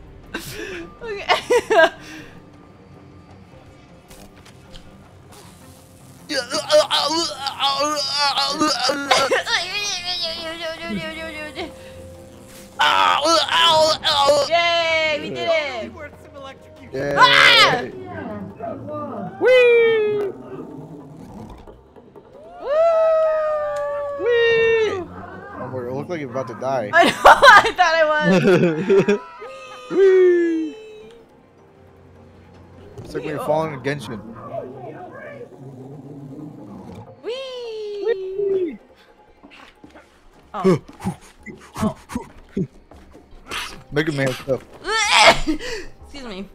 S1: Okay.
S2: Yeah.
S1: Ah!
S2: Whee!
S1: Woo!
S2: Whee! Oh, boy, it looked like you're about to die.
S1: I know, [LAUGHS] I thought I was. [LAUGHS]
S2: Whee! It's like when you're falling in Genshin.
S1: Whee! Oh. oh.
S2: Mega Man stuff. [LAUGHS]
S1: Excuse me.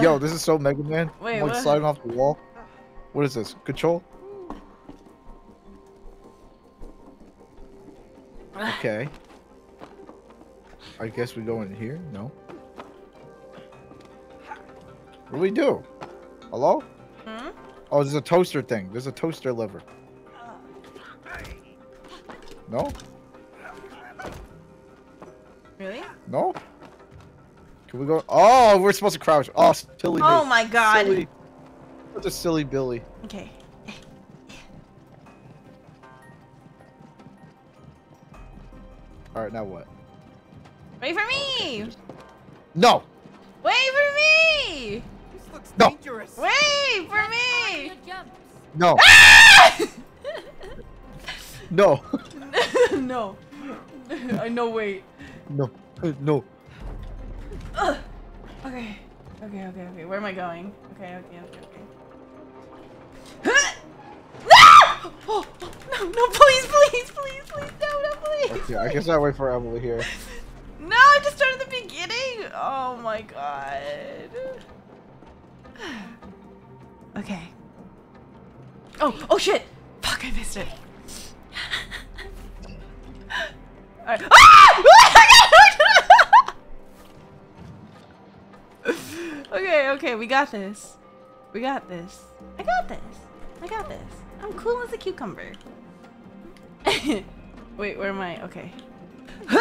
S2: Yo, this is so Mega Man.
S1: Wait,
S2: I'm like
S1: what?
S2: sliding off the wall. What is this? Control? [SIGHS] Okay. I guess we go in here? No. What do we do? Hello?
S1: Hmm?
S2: Oh, there's a toaster thing. There's a toaster lever. No?
S1: Really?
S2: No? Can we go? Oh, we're supposed to crouch. Oh, silly
S1: Oh
S2: me.
S1: my god.
S2: Silly. Such a silly Billy.
S1: Okay.
S2: Alright, now what?
S1: Wait for me!
S2: No!
S1: Wait for me!
S4: This looks
S2: No.
S4: dangerous.
S1: Wait for me!
S3: Good jumps.
S2: No! Ah! No! [LAUGHS]
S1: no. [LAUGHS] Uh, I know, wait.
S2: No! Uh, no!
S1: Ugh. Okay. Okay, okay, okay. Where am I going? Okay, okay, okay, okay. No! Oh, no, no, please, please, please, please, no, no, please.
S2: Okay, I guess I wait for Emily here.
S1: No, I just started at the beginning. Oh my god. Okay. Oh, oh shit! Fuck, I missed it. [LAUGHS] Alright. Ah! [LAUGHS] okay, okay, we got this. We got this. I got this. I got this. I'm cool as a cucumber. [LAUGHS] Wait, where am I? Okay. [GASPS]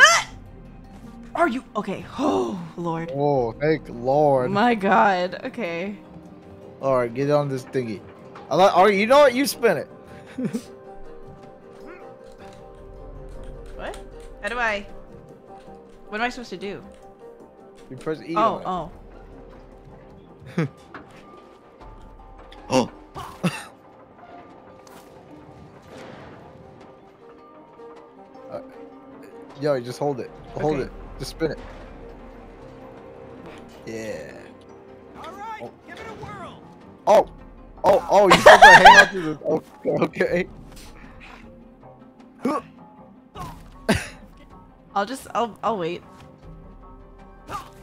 S1: Are you okay? Oh lord.
S2: Oh, thank Lord.
S1: My god. Okay.
S2: Alright, get on this thingy. I like, oh, you know what? You spin it. [LAUGHS]
S1: What? How do I? What am I supposed to do?
S2: You press E
S1: Oh,
S2: on it.
S1: oh. [LAUGHS]
S2: Oh. [LAUGHS] Uh, yo, you just hold it. Hold
S1: Okay.
S2: it. Just spin it. Yeah.
S6: All right, give it a whirl.
S2: Oh. Oh, oh, you supposed to hang on to the. [LAUGHS] Okay. okay.
S1: I'll just I'll I'll wait.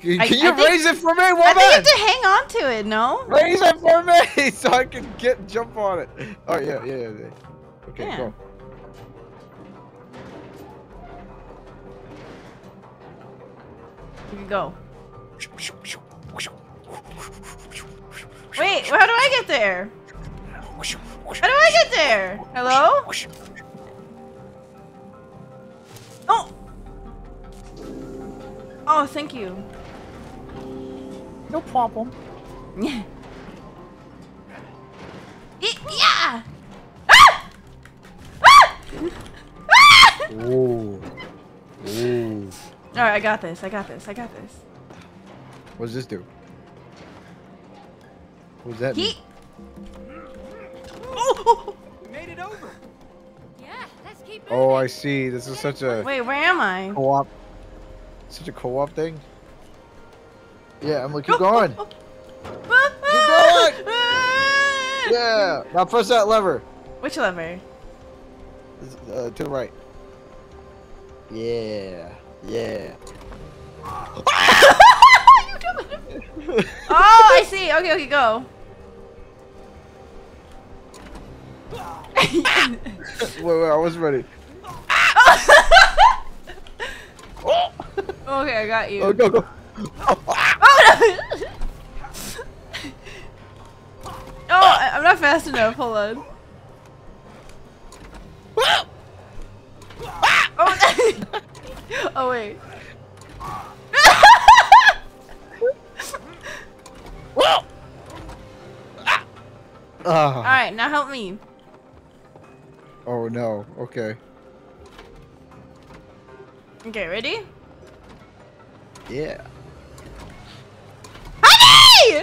S2: Can,
S1: I-
S2: you
S1: I think-
S2: raise it for me, woman?
S1: I think you have to hang on to it, no?
S2: Raise it for me [LAUGHS] so I can get jump on it. Oh yeah, yeah, yeah. yeah. Okay,
S1: Yeah.
S2: go.
S1: You can go. Wait, how do I get there? How do I get there? Hello? Oh! Oh, thank you.
S2: No problem. [LAUGHS]
S1: Yeah. Yeah! Ah! Ah! Ah!
S2: Ooh. Ooh.
S1: Alright, I got this. I got this. I got this.
S2: What does this do? What does that mean?
S1: He. [LAUGHS] Oh, oh,
S4: We made it over.
S3: Yeah, let's keep moving.
S2: Oh, I see. This is such
S1: oh.
S2: a
S1: Wait, where am I?
S2: co-op. Such a co-op thing. Yeah, I'm like, keep going. Keep going. Yeah. Now press that lever.
S1: Which lever?
S2: Uh, to the right. Yeah. Yeah. [LAUGHS]
S1: Oh, I see. Okay, okay, go. [LAUGHS]
S2: wait, wait, I was ready. [LAUGHS]
S1: Okay, I got you.
S2: Oh, go, go.
S1: Oh, I- I'm not fast enough. Hold on. Oh, [LAUGHS] oh wait. [LAUGHS] All
S2: Ah.
S1: right, now help me.
S2: Oh no. Okay.
S1: Okay, ready?
S2: Yeah. [LAUGHS]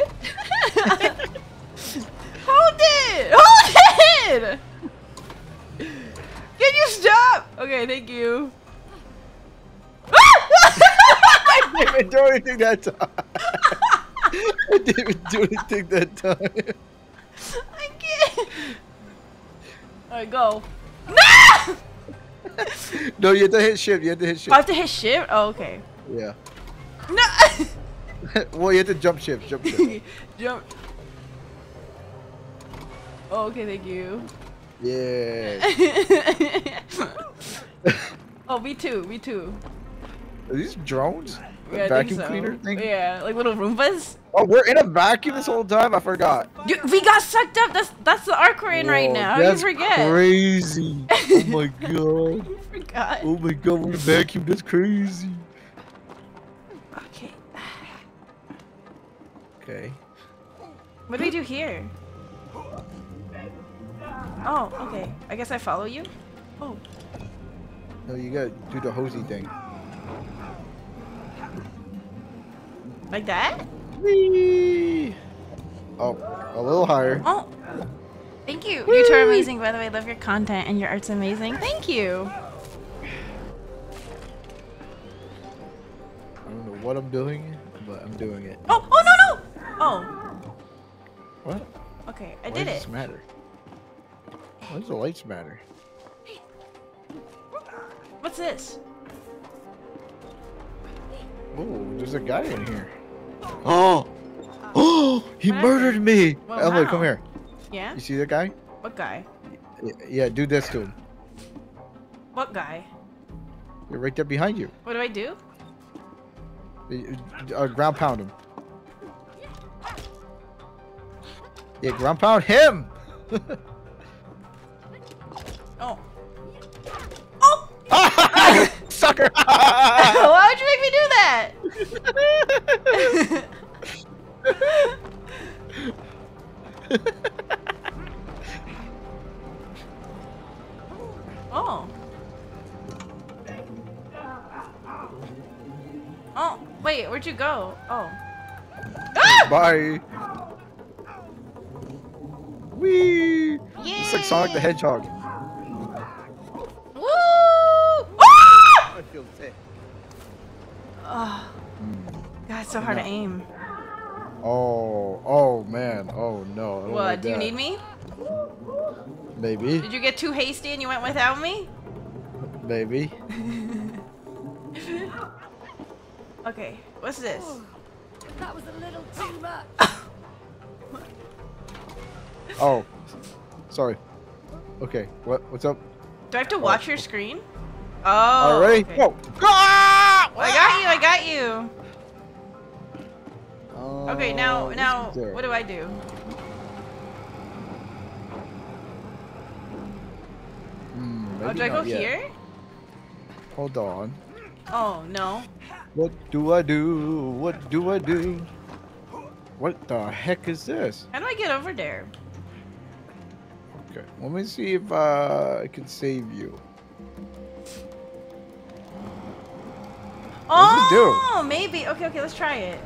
S1: Hold it! Hold it! Can you stop? Okay, thank you.
S2: I didn't even do anything that time. [LAUGHS] I didn't even do anything that time.
S1: I can't. Alright, go. No!
S2: No, you have to hit shift. You have to hit shift.
S1: I have to hit shift? Oh, okay.
S2: Yeah.
S1: No! [LAUGHS] [LAUGHS]
S2: well, you have to jump shift. Jump shift. [LAUGHS]
S1: Jump. Oh, okay, thank you.
S2: Yeah. [LAUGHS]
S1: oh, me too, me too.
S2: Are these drones?
S1: Yeah,
S2: vacuum
S1: so.
S2: cleaner thing?
S1: Yeah, like little Roombas.
S2: Oh, we're in a vacuum this whole time? I forgot.
S1: You, we got sucked up. That's that's the arc we're in right
S2: Whoa,
S1: now. How you forget?
S2: crazy. Oh my god.
S1: You forgot.
S2: Oh my god, we're in a vacuum. That's crazy.
S1: Okay. What do we do here? Oh, okay. I guess I follow you. Oh.
S2: No, you gotta do the hosey thing.
S1: Like that?
S2: Whee! Oh, a little higher.
S1: Oh. Thank you. You two are amazing, by the way. Love your content and your art's amazing. Thank you.
S2: I don't know what I'm doing, but I'm doing it.
S1: Oh, oh no no! Oh,
S2: What?
S1: okay. I
S2: Why
S1: did
S2: does
S1: it.
S2: this matter? Why does the lights matter?
S1: What's this?
S2: Oh, there's a guy in here. Oh! Oh! [GASPS] He
S1: What
S2: murdered
S1: happened?
S2: me!
S1: Well,
S2: Emily,
S1: how?
S2: come here.
S1: Yeah?
S2: You see that guy?
S1: What guy?
S2: Y- Yeah, do this to him.
S1: What guy?
S2: You're right there behind you.
S1: What do I do?
S2: Uh, ground pound him. Yeah, ground pound him! [LAUGHS]
S1: Oh. Oh! [LAUGHS]
S2: Sucker! [LAUGHS]
S1: Why would you make me do that? oh. Oh, wait, where'd you go? Oh. Ah!
S2: Bye. Wee! It's like Sonic the Hedgehog.
S1: Woo! Ah!
S2: I feel sick.
S1: Oh. God, it's so hard to aim.
S2: Oh, oh man, oh no.
S1: What,
S2: like
S1: do you
S2: that.
S1: need me?
S2: Maybe,
S1: Did you get too hasty and you went without me?
S2: maybe. [LAUGHS] [LAUGHS]
S1: Okay, what's this?
S3: That was a little too much. [LAUGHS] [LAUGHS]
S2: Oh, sorry. Okay, what? What's up?
S1: Do I have to watch your screen? Oh.
S2: All right,
S1: okay.
S2: go. Ah!
S1: I got you. I got you. Okay,
S2: Oh,
S1: now, now, what do I do?
S2: Hmm,
S1: Oh, do I go
S2: yet.
S1: here?
S2: Hold on.
S1: Oh no.
S2: What do I do? What do I do? What the heck is this?
S1: How do I get over there?
S2: Okay, let me see if uh, I can save you. What does it do?
S1: Oh, maybe. Okay, okay, let's try it.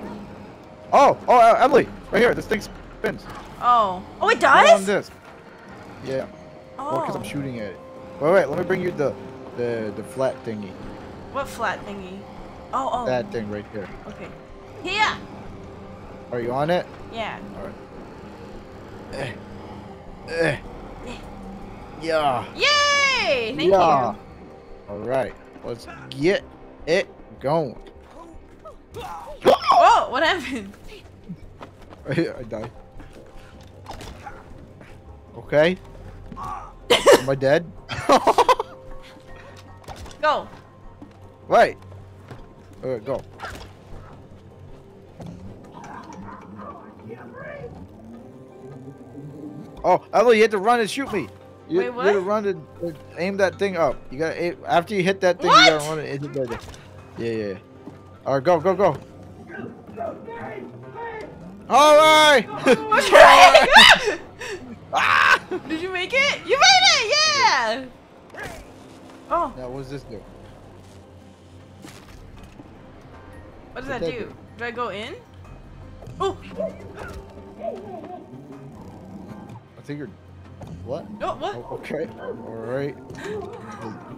S2: Oh, oh, uh, Emily, right here. This thing spins.
S1: Oh. Oh, it
S2: Hold on
S1: does?
S2: this. Yeah. Well, because
S1: Oh.
S2: I'm shooting at it. Wait, wait. Let me bring you the the the flat thingy.
S1: What flat thingy? Oh, oh.
S2: That thing right here.
S1: Okay. Yeah.
S2: Are you on it?
S1: Yeah.
S2: All right. Eh. Eh. Yeah.
S1: Yay! Thank
S2: yeah.
S1: you.
S2: All right. Let's get it going.
S1: Whoa! What happened? [LAUGHS]
S2: I died. Okay. Am I dead? [LAUGHS]
S1: Go.
S2: Right. Okay, go. Oh, Emily, you have to run and shoot me. You,
S1: Wait,
S2: you have to run and uh, aim that thing up. You gotta aim, after you hit that thing,
S1: What?
S2: you gotta run it into the. Yeah, yeah. yeah. All right, go, go, go. All right. [LAUGHS] [LAUGHS] [LAUGHS] Ah!
S1: Did you make it? You made it! Yeah! Oh,
S2: Now, what does this do?
S1: what does that
S2: that
S1: do?
S2: do?
S1: Do I go in? Oh,
S2: I think you're. What?
S1: no, what?
S2: Oh, okay. All right.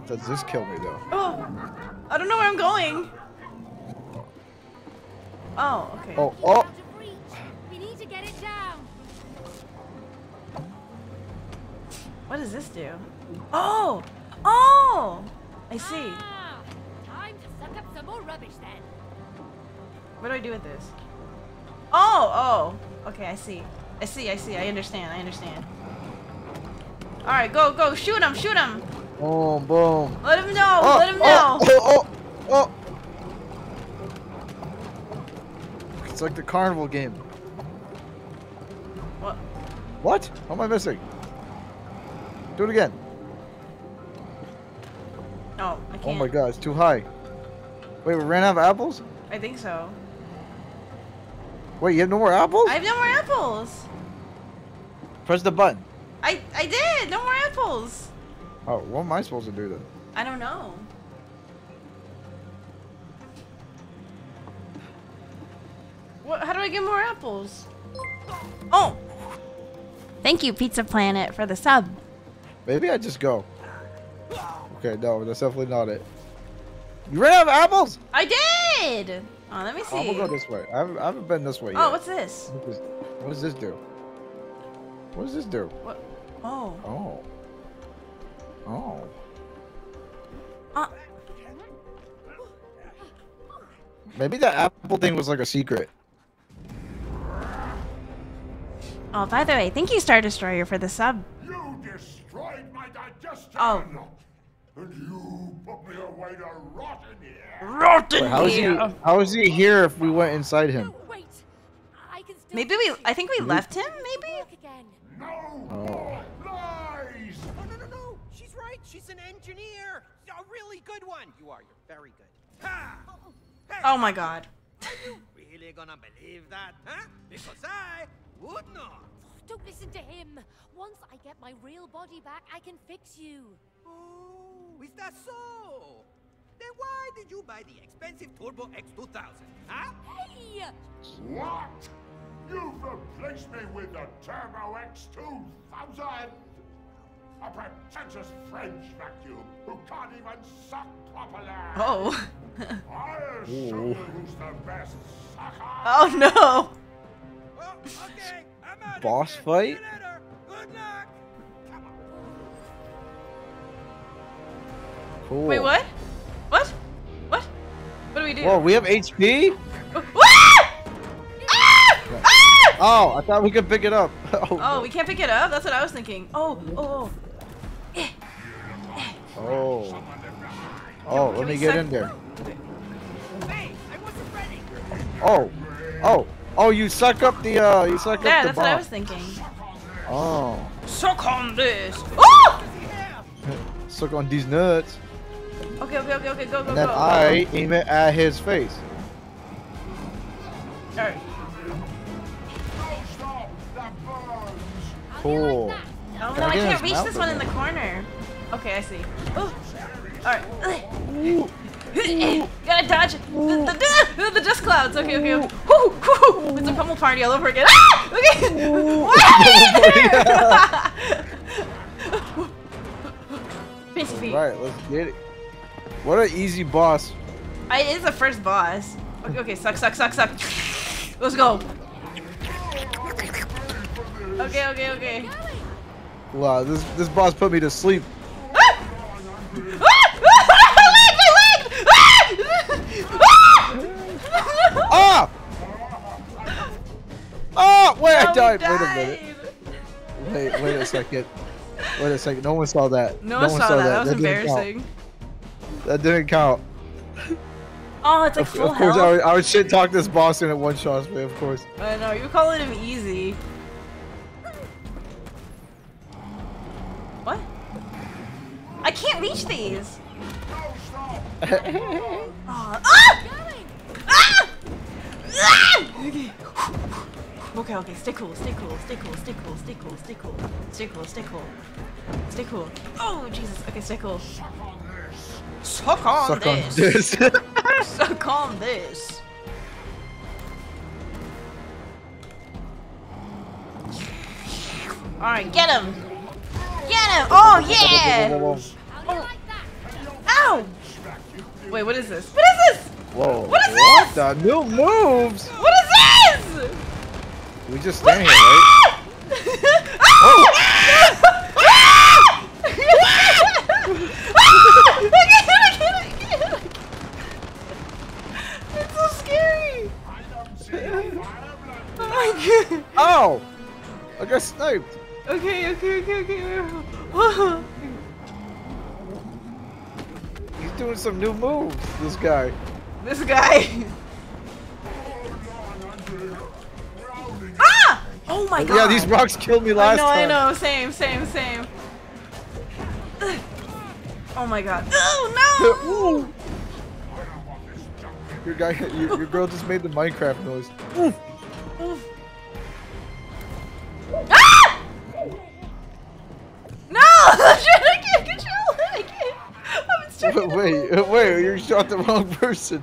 S2: Does, does this kill me though?
S1: Oh, I don't know where I'm going. Oh, okay.
S2: Oh, oh.
S3: out of reach. We need to get it down.
S1: What does this do? Oh, oh, I see.
S3: Ah, time to suck up some more rubbish then.
S1: What do I do with this? Oh, oh, okay, I see. I see, I see, I understand, I understand. All right, go, go, shoot him, shoot him.
S2: Boom, boom.
S1: Let him know,
S2: Oh,
S1: let him oh, know.
S2: oh, oh, oh, oh. It's like the carnival game.
S1: What?
S2: What? How am I missing? Do it again.
S1: No, I oh can't.
S2: Oh my god, it's too high. Wait, we ran out of apples?
S1: I think so.
S2: Wait, you have no more apples?
S1: I have no more apples.
S2: Press the button.
S1: I I did. No more apples.
S2: Oh, what am I supposed to do then?
S1: I don't know. What? How do I get more apples? Oh. Thank you, Pizza Planet, for the sub.
S2: Maybe I just go. Okay, no, that's definitely not it. You ran out of apples?
S1: I did. Oh, let me see.
S2: I'm gonna go this way. I haven't, I haven't been this way oh, yet.
S1: oh, what's this?
S2: What does, what does this do? What does this do?
S1: What? Oh.
S2: Oh. Oh.
S1: Uh,
S2: Maybe that apple thing was like a secret.
S1: oh, by the way, thank you, Star Destroyer, for the sub.
S7: You destroyed my digestion!
S1: Oh.
S7: And you put me away to rot in here!
S1: Rotten
S2: Wait, how is he? How is he here if we went inside him?
S3: No, wait. I can still
S1: Maybe we. I think we left him. Maybe.
S7: No!
S2: Oh.
S7: Lies!
S6: Oh, no, no, no. She's right. She's an engineer. A really good one. You are. You're very good. Ha! Hey,
S1: Oh my God.
S6: Are you really gonna believe that, huh? Because I would not.
S3: Don't listen to him. Once I get my real body back, I can fix you.
S6: Oh, is that so? Then why did you buy the expensive Turbo X2000, huh?
S3: Hey!
S7: What? You've replaced me with the Turbo X2000! A pretentious French vacuum who can't even suck properly!
S1: Oh.
S7: I'll show you who's the best sucker!
S1: oh no.
S6: Well, okay. I'm out of
S2: Boss fight?
S6: See you later. Good luck. Come on.
S2: Cool.
S1: Wait, what? What? What? What do we do?
S2: Whoa, we have HP?
S1: Ah! Ah!
S2: Oh, I thought we could pick it up. [LAUGHS]
S1: Oh, we can't pick it up? That's what I was thinking. Oh, oh, oh.
S2: Oh. Oh, let me get in there.
S6: Hey, I wasn't ready.
S2: Oh. Oh. Oh, you suck up the uh you suck
S1: Yeah,
S2: up the Yeah,
S1: that's what I was thinking.
S2: Oh.
S1: Suck on this. Oh! [LAUGHS]
S2: Suck on these nuts.
S1: Okay, okay, okay, okay, go, go,
S2: And then
S1: go.
S2: I aim it at his face.
S1: Alright.
S7: No, stop! That burns!
S2: Cool.
S1: Oh
S2: Can
S1: no,
S2: I
S1: I can't reach this one in the corner. Okay, I see. Oh. Alright. Gotta dodge the, the, the, dust clouds. Okay, okay, okay. Woo, woo. It's a pummel party all over again. Ah! Okay. [LAUGHS] What happened here? [LAUGHS] [LAUGHS] Fancy feet.
S2: Right, let's get it. What an easy boss.
S1: I, it is the first boss. Okay, okay, suck, suck, suck, suck. Let's go. Okay, okay, okay.
S2: Wow, this this boss put me to sleep. Ah! Ah! Wait, I died. Wait a minute. Wait, wait a second. Wait a second. No one saw that.
S1: No one saw that. That was
S2: didn't count.
S1: embarrassing.
S2: That didn't count.
S1: Oh, it's like
S2: Of,
S1: full
S2: of course, I
S1: health.
S2: would, I would shit talk this boss in at one shot, man. Of course.
S1: I know you're calling him easy. What? I can't reach these. [LAUGHS] Oh. Ah! Ah! Ah! Okay. Okay, okay, stay cool, stay cool, stay cool, stay cool, stay cool, stay cool, stay cool, stay cool, stay cool. Oh Jesus, okay, stay cool. Suck on
S2: Suck on
S1: this.
S2: this. [LAUGHS] [LAUGHS]
S1: Suck on this. Alright, get him! Get him! Oh yeah! Oh. Ow! Wait, what is this? What is this?
S2: whoa.
S1: What is
S2: what
S1: this?
S2: the new moves?
S1: What is this?
S2: We just stand here, right? Oh! [LAUGHS]
S1: It's so scary! Oh my god!
S2: Oh! I got sniped.
S1: Okay, okay, okay, okay. [LAUGHS]
S2: He's doing some new moves. This guy.
S1: this guy. [LAUGHS] ah! Oh my god!
S2: Yeah, these rocks killed me
S1: I
S2: last
S1: know,
S2: time.
S1: I know. Same, same, same. Oh my god. Oh no! [LAUGHS]
S2: Your guy, your, your girl just made the Minecraft noise.
S1: Ah! No! [LAUGHS] I can't control it. I can't. [LAUGHS] Stuck in
S2: wait, [LAUGHS] wait, you shot the wrong person. [LAUGHS]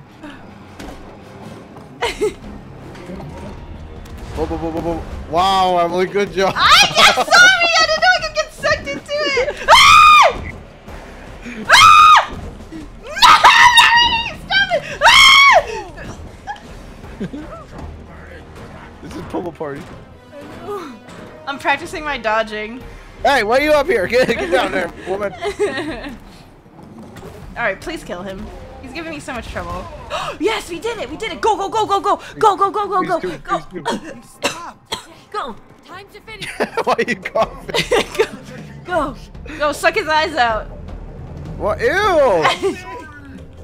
S2: Whoa, whoa, whoa, whoa. Wow, Emily, good job.
S1: I got sorry. I didn't know I could get sucked into it. Ah! Ah! No! Stop it! Ah!
S2: This is Pummel Party.
S1: I'm practicing my dodging.
S2: Hey, why are you up here? Get, get down there, woman.
S1: Alright, please kill him. He's giving me so much trouble. [GASPS] yes, we did it! We did it! Go, go, go, go, go! Go, go, go, go, go! Go! [LAUGHS] Go!
S3: Time to finish! [LAUGHS]
S2: Why are you coughing? [LAUGHS]
S1: go! Go! Go, suck his eyes out!
S2: What? Ew!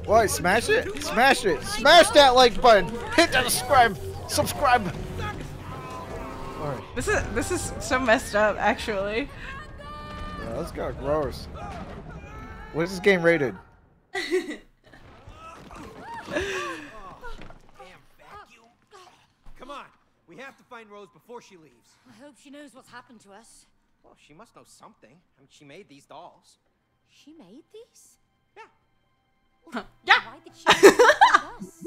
S2: what? Smash it? Smash it! Smash that like button! Hit that subscribe! Subscribe! Alright.
S1: This is this is so messed up, actually.
S2: Yeah, this got gross. What is this game rated?
S6: Damn vacuum. Come on. We have to find Rose before she leaves.
S3: I hope she knows what's happened to us.
S6: Well, she must know something. I mean, she made these dolls.
S3: She made these?
S6: Yeah. [LAUGHS]
S1: Yeah,
S3: Why did she make [LAUGHS] us?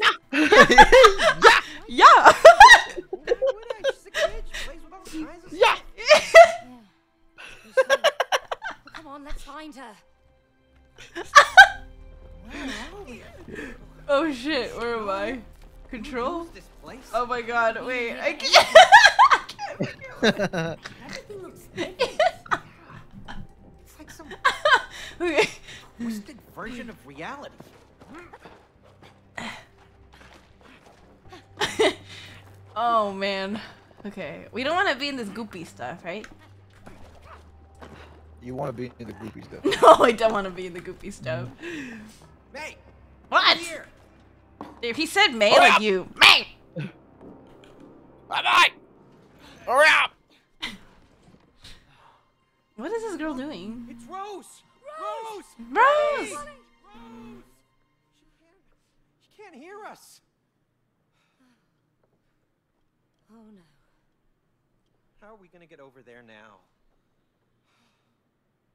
S1: yeah. [LAUGHS]
S6: What the- She's a kid. She plays with all kinds of
S1: yeah.
S3: Yeah. you see. Well, come on, let's find her.
S1: Oh shit, where am I? Control?
S6: This place?
S1: Oh my god, wait, I can't. I can't. [LAUGHS]
S3: Everything looks [LAUGHS]
S6: It's like some
S1: okay.
S6: twisted version of reality. [LAUGHS]
S1: Oh man. Okay, we don't want to be in this goopy stuff, right?
S2: You want to be in the groupie stuff.
S1: No, I don't want to be in the goopy stuff.
S6: May,
S1: What?
S6: here.
S1: If he said May like you, May.
S2: Bye-bye! Hurry up!
S1: What is this girl doing?
S6: It's Rose. Rose.
S1: Rose.
S6: Rose. She can't. She can't hear us.
S3: Oh no.
S6: How are we gonna get over there now?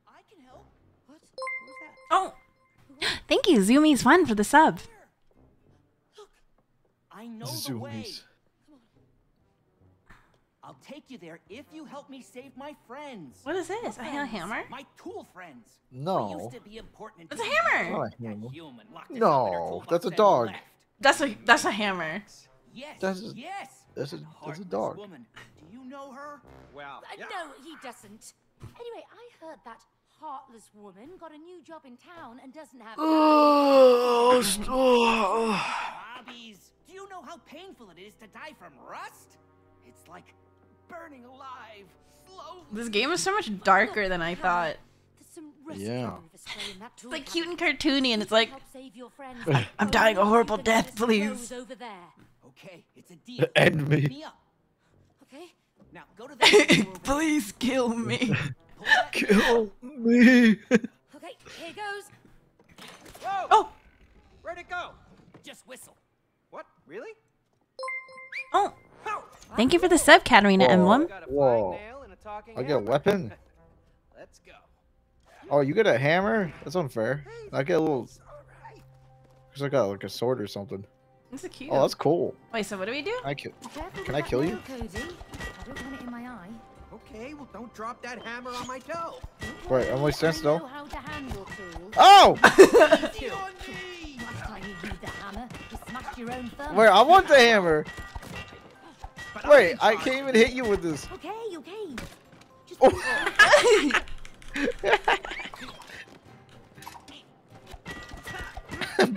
S6: I can help.
S3: What?
S6: Who's that?
S1: Oh. [GASPS] Thank you, Zoomies One, for the sub.
S8: I know the way. I'll take you there if you help me save my friends.
S1: What is this? A ha- hammer?
S8: My tool friends.
S2: No.
S8: used to be important.
S1: It's a hammer.
S2: A hammer.
S8: human locked us up in her
S2: No, that's a dog.
S1: That's a that's a hammer.
S8: Yes.
S2: That's a-
S8: yes.
S2: that's a- that's a dog.
S8: Woman. Do you know her?
S6: Well,
S3: Uh. No, he doesn't. Anyway, I heard that heartless woman got a new job in town and doesn't have.
S2: Oh, oh.
S8: Bobbies, do you know how painful it is to die from rust? It's like burning alive, slowly.
S1: This game is so much darker than I thought.
S3: There's some rust
S2: Yeah.
S3: under the spray in that
S1: It's like cute and cartoony, and it's like,
S3: Help save your friends. [LAUGHS]
S1: I'm dying a horrible death, please.
S3: Over there.
S8: Okay, it's a deal.
S2: End me.
S8: Pick me up.
S3: Okay.
S8: Now go to [LAUGHS] that
S1: please kill me. [LAUGHS]
S8: there, pull that
S2: Kill me.
S3: Okay. Here goes.
S4: Whoa!
S1: Oh,
S4: Where'd it go?
S8: Just whistle.
S4: What? Really?
S1: oh.
S4: How?
S1: Thank you for the sub, Katarina
S2: Whoa.
S1: Emblem.
S4: Got
S2: Whoa.
S4: flying nail and a talking
S2: I get a weapon. [LAUGHS]
S4: Let's go.
S2: Oh, you get a hammer? That's unfair. I get a little. Cause I got like a sword or something.
S1: This is cute.
S2: Oh, that's cool.
S1: Wait, so what do we do?
S2: I kill.
S3: Careful
S2: Can I kill you?
S3: I don't want it in my eye.
S4: Okay, well, don't drop that hammer on my toe.
S3: Don't
S2: Wait,
S3: worry,
S2: Emily, stand
S3: I
S2: still.
S3: know how to handle.
S2: Oh! [LAUGHS]
S4: Easy on me!
S3: Last time you used a hammer, you smashed your own thumb.
S2: Wait, I want the hammer. Wait,
S4: I'm
S2: I
S4: in
S2: can't even hit you with this.
S3: Okay, okay. Just
S2: Oh.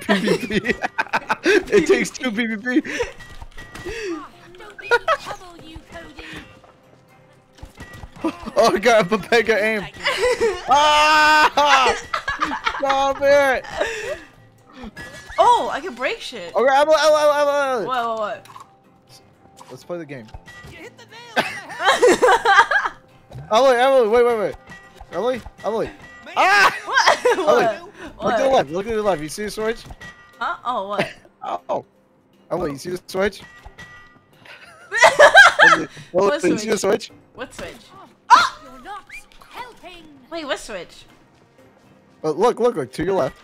S2: PvP. [LAUGHS] [LAUGHS] it takes two PvP. [LAUGHS] Oh, I got a Pepega aim. [LAUGHS] Ah! Stop it!
S1: Oh, I can break shit.
S2: Okay, Emily, Emily, Emily,
S1: What,
S2: Emily.
S1: what, what?
S2: Let's play the game.
S8: You hit the nail on the [LAUGHS] head.
S2: Emily, Emily, wait, wait, wait. Emily, Emily.
S4: Man,
S2: Ah!
S1: What?
S2: Emily,
S1: what?
S2: look to the left. Look to the left. You see the switch?
S1: Huh? Oh, what?
S2: Oh. Emily, you see the switch? Emily, Emily, you see the switch?
S1: What switch?
S3: You're.
S1: Wait, what switch?
S2: Oh, look, look, look, to your left.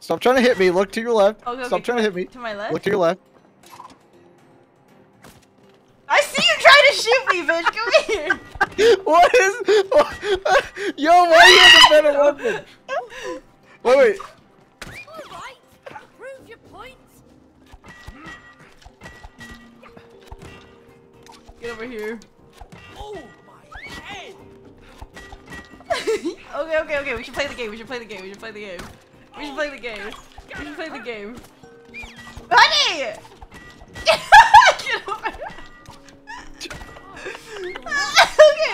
S2: Stop trying to hit me. Look to your left.
S1: Okay, okay,
S2: Stop trying to hit me.
S1: To my left?
S2: Look to your left.
S1: I see you trying to shoot me, bitch. Come here. [LAUGHS]
S2: What is? Yo, why you have a better weapon? Wait, wait.
S3: All right. Prove your point.
S1: Get over here.
S8: Oh my head. [LAUGHS]
S1: okay, okay, okay. We should play the game. We should play the game. We should play the game. We should play the game. We should play the game. Honey! [LAUGHS]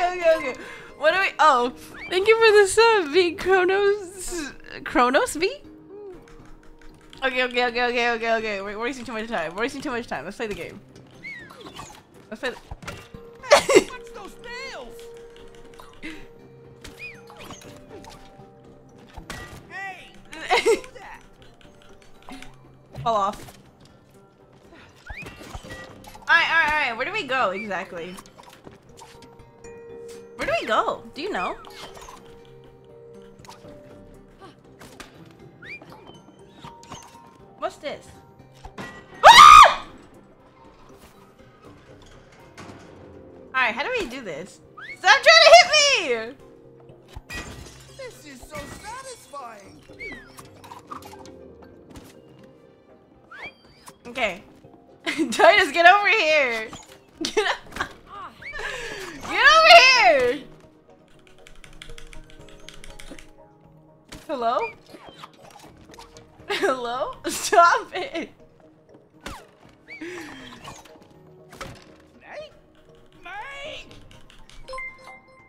S1: Okay, okay, okay. What do we? Oh, thank you for the sub, V Chronos. Chronos V. Okay, okay, okay, okay, okay, okay. We're wasting too much time. We're wasting too much time. Let's play the game. Let's play. The [LAUGHS] [LAUGHS] Fall off. Alright, alright, alright. Where do we go exactly? Where do we go? Do you know? What's this? Ah! Alright, how do we do this? Stop trying to hit me!
S8: This is so satisfying.
S1: Okay. [LAUGHS] Daidus, get over here! Get, get over here! Hello? Hello? Stop it!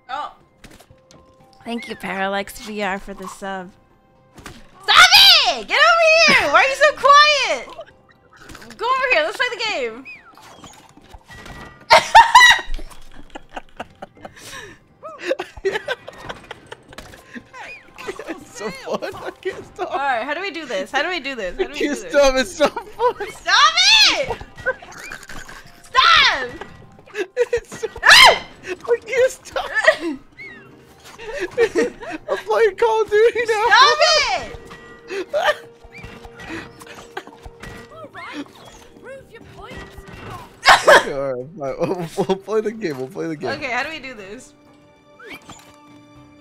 S1: Oh. Thank you, Parallax VR, for the sub. Stop it! Get over here! Why are you so quiet? Go over here. Let's play the game.
S2: It's [LAUGHS] so fun. I can't stop.
S1: right. How do we do this? How do we do this? How do we do this?
S2: stop. It's so fun.
S1: Stop it! Stop!
S2: It's so [LAUGHS]
S1: Ah!
S2: I can't stop. I'm playing Call of Duty now.
S1: Stop it! [LAUGHS]
S3: All right.
S2: Okay, all right. We'll, [LAUGHS] we'll play the game. We'll play the game.
S1: Okay. How do we do this?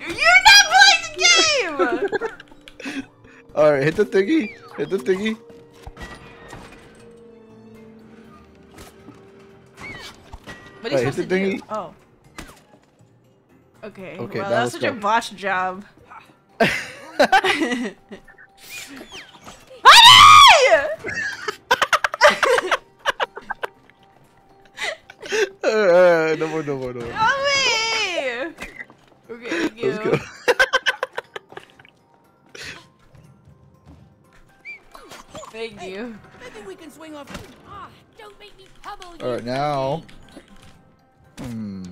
S1: You're not playing the game. [LAUGHS]
S2: All right, hit the thingy. Hit the thingy.
S1: What are you supposed to do?
S2: thingy.
S1: Oh. Okay.
S2: Okay,
S1: well, that was such a
S2: go.
S1: botched job. [LAUGHS]
S2: Uh, [LAUGHS] no more, no more, no more.
S1: Mommy! Okay, thank you.
S2: Let's go. [LAUGHS]
S1: Thank you.
S8: Maybe we can swing off.
S3: Ah, don't make me pummel you.
S2: All right, now. Hmm.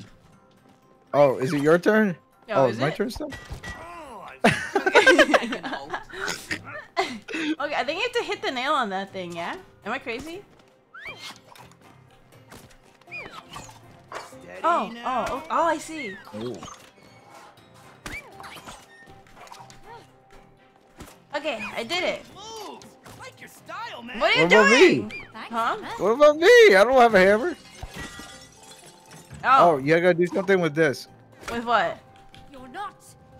S2: Oh, is it your turn?
S1: Oh,
S2: oh,
S1: is
S2: my
S1: it?
S2: turn still? [LAUGHS]
S1: Okay, I think you have to hit the nail on that thing, yeah? Am I crazy?
S8: Steady
S1: Oh,
S8: now.
S1: oh, oh, oh, I see.
S2: Ooh.
S1: Okay, I did it.
S8: Like your style, man.
S1: What are you
S2: What about me?
S1: doing?
S3: Thanks,
S1: Huh?
S2: What about me? I don't have a hammer. Oh,
S1: Oh,
S2: you gotta do something with this.
S1: with what?
S3: You're not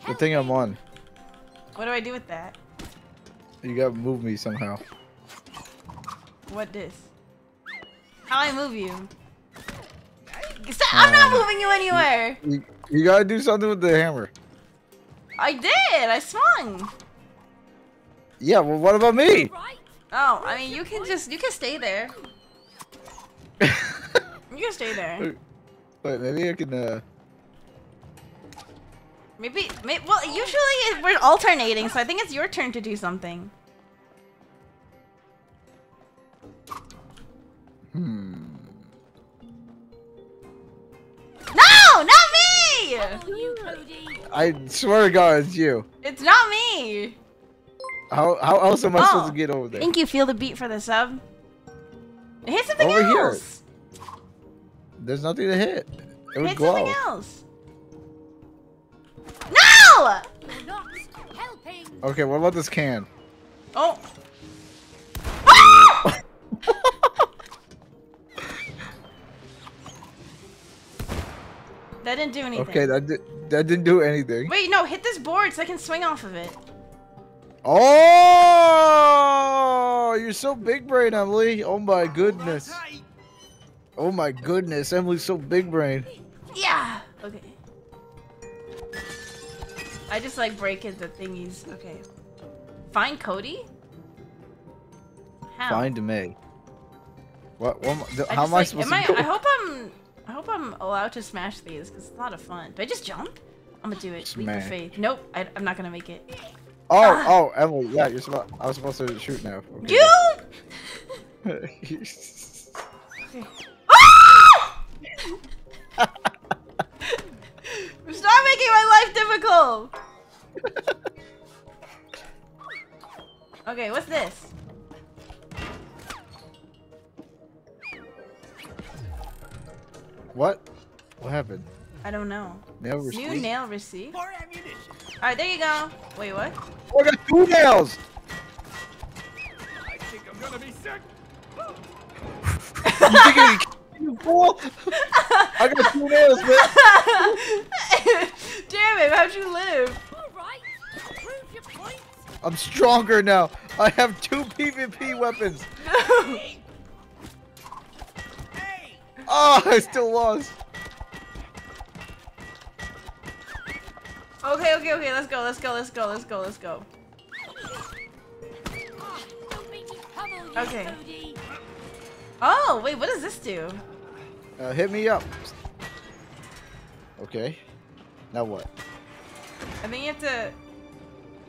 S2: The thing I'm on.
S1: What do I do with that?
S2: You gotta move me somehow.
S1: What this? How I move you? I'm not
S2: Um,
S1: moving you anywhere.
S2: You, you gotta do something with the hammer.
S1: I did. I swung.
S2: Yeah, well, what about me?
S1: Oh, I mean, you can just you can stay there. [LAUGHS] You can stay there.
S2: Wait, maybe I can, uh...
S1: Maybe, may well, usually we're alternating, so I think it's your turn to do something.
S2: Hmm.
S1: No, not me.
S3: Pummel you, Cody.
S2: I swear to God, it's you.
S1: It's not me.
S2: How, how else am I
S1: Oh,
S2: supposed to get over there?
S1: Thank you. Feel the beat for the sub. Hit something
S2: Over here. There's nothing to hit. It would
S1: Hit
S2: glow.
S1: something else. No!
S3: You're not helping.
S2: Okay, what about this can?
S1: Oh. [LAUGHS] Ah! [LAUGHS] that didn't do anything.
S2: Okay, that, did, that didn't do anything.
S1: Wait, no, hit this board so I can swing off of it.
S2: Oh, you're so big brain, Emily. Oh my goodness. Oh my goodness, Emily's so big brain.
S1: Yeah. Okay. I just like break it the thingies. Okay. Find Cody. How?
S2: Find me. What? what am I-
S1: I
S2: how am I
S1: like,
S2: supposed
S1: am I,
S2: to do?
S1: I hope I'm. I hope I'm allowed to smash these because it's a lot of fun. Do I just jump? I'm gonna do it. Leap of faith. Nope. I, I'm not gonna make it.
S2: Oh,
S1: Ah.
S2: oh, Emily, yeah, you're supposed. I was supposed to shoot now. Okay.
S1: You. Stop [LAUGHS] [LAUGHS] making my life difficult. [LAUGHS] okay, what's this?
S2: What? What happened?
S1: I don't know.
S2: Nail
S1: New
S2: receipt?
S1: nail receipt.
S8: More ammunition.
S1: All right, there you go. Wait, what?
S2: Oh, I got two nails.
S4: I think I'm gonna be sick.
S2: You think I can [LAUGHS] you fool? I got two nails, man. [LAUGHS]
S1: Damn it! How'd you live?
S3: All right. Prove your point.
S2: I'm stronger now. I have two PvP weapons.
S8: Hey. [LAUGHS]
S2: Oh, I still lost.
S1: Okay, okay, okay. Let's go. Let's go. Let's go. Let's go. Let's go.
S3: Don't make me pummel you,
S1: Okay. Oh, wait. What does this do?
S2: Uh, hit me up. Okay. Now what?
S1: I think you have to.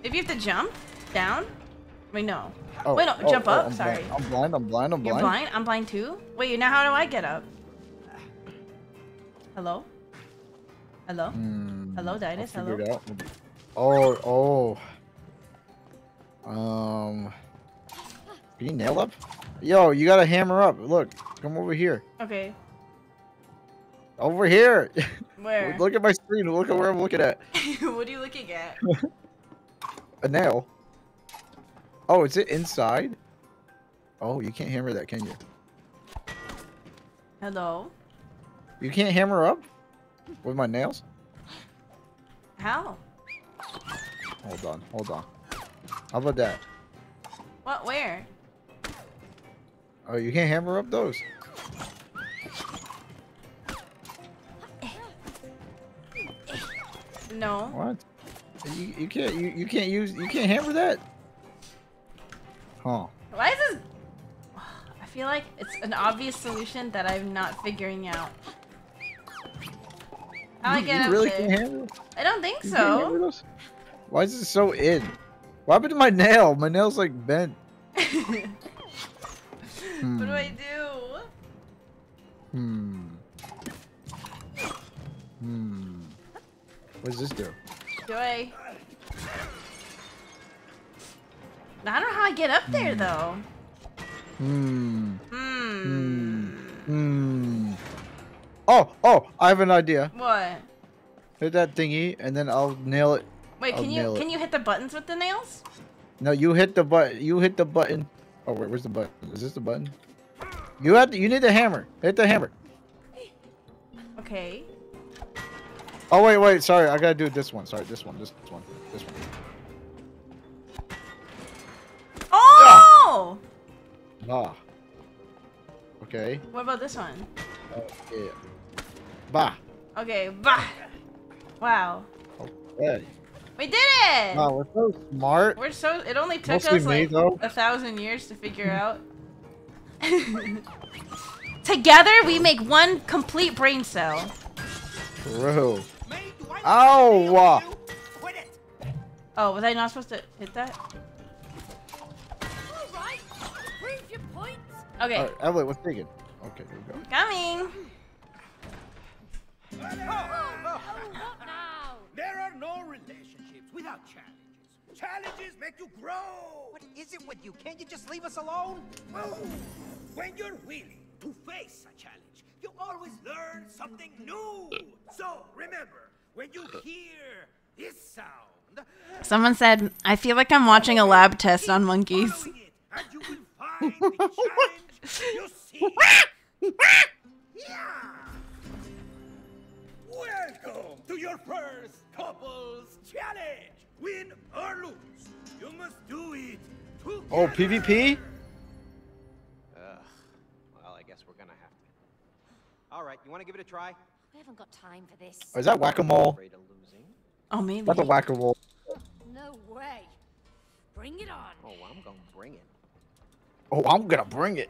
S1: If you have to jump down. Wait, no.
S2: Oh,
S1: Wait, no.
S2: oh,
S1: jump
S2: oh,
S1: up.
S2: I'm
S1: Sorry.
S2: Blind. I'm blind. I'm blind. I'm
S1: You're
S2: blind.
S1: blind? I'm blind too? Wait, now how do I get up? Hello? Hello?
S2: Hmm,
S1: Hello,
S2: figure
S1: Hello?
S2: Oh, oh. Um. Can you nail up? Yo, you gotta hammer up. Look, come over here.
S1: Okay.
S2: Over here. [LAUGHS]
S1: Where?
S2: Look at my screen. Look at where I'm looking at. [LAUGHS]
S1: what are you looking at? [LAUGHS]
S2: A nail. Oh, is it inside? Oh, you can't hammer that, can you?
S1: Hello?
S2: You can't hammer up with my nails?
S1: How?
S2: Hold on, hold on. How about that?
S1: What? Where?
S2: Oh, you can't hammer up those.
S1: No.
S2: What? You, you can't you, you can't use you can't hammer that? Huh.
S1: Why is this? [SIGHS] I feel like it's an obvious solution that I'm not figuring out. I get
S2: you really can't hammer?
S1: I don't think
S2: You
S1: so.
S2: Why is it so in? What happened to my nail? My nail's like bent. [LAUGHS]
S1: What do I do?
S2: Hmm. Hmm. What does this do?
S1: Do I? I don't know how I get up there though.
S2: Hmm.
S1: Hmm.
S2: Hmm. Oh, oh, I have an idea.
S1: What?
S2: Hit that thingy, and then I'll nail it.
S1: Wait,
S2: I'll
S1: can you
S2: it.
S1: can you hit the buttons with the nails?
S2: No, you hit the button. You hit the button. Oh wait, where's the button? Is this the button? You have to. You need the hammer. Hit the hammer.
S1: Okay.
S2: Oh wait, wait. Sorry, I gotta do this one. Sorry, this one. This, this one. This one.
S1: Oh!
S2: Ah. Okay.
S1: What about this one?
S2: Uh, yeah. Bah.
S1: Okay, bah. Wow.
S2: Okay.
S1: We did it!
S2: Wow, we're so smart.
S1: We're so. It only took
S2: Mostly
S1: us
S2: me,
S1: like
S2: though.
S1: a thousand years to figure out. [LAUGHS] Together, we make one complete brain cell.
S2: Bro.
S6: May,
S2: Ow!
S6: deal with you? Quit it!
S1: Oh, was I not supposed to hit that?
S5: All right. Prove your.
S1: Okay,
S2: Alright, Evelyn, what's taking? Okay, here we go.
S1: coming.
S5: Oh, what now?
S6: There are no relationships without challenges. Challenges make you grow.
S8: What is it with you? Can't you just leave us alone?
S6: Oh, when you're willing to face a challenge, you always learn something new. So remember, when you hear this sound,
S1: Someone said, I feel like I'm watching a lab test on monkeys.
S6: Welcome to your first couples challenge. Win or lose, you must do it together.
S2: Oh, PvP?
S9: Ugh. Well, I guess we're gonna have to. All right, you want to give it a try?
S5: We haven't got time for this.
S2: Or is that whack-a-mole?
S9: Afraid of losing?
S1: Oh, maybe.
S2: That's a whack-a-mole.
S5: No way. Bring it on.
S9: Oh, I'm gonna bring it.
S2: Oh, I'm gonna bring it.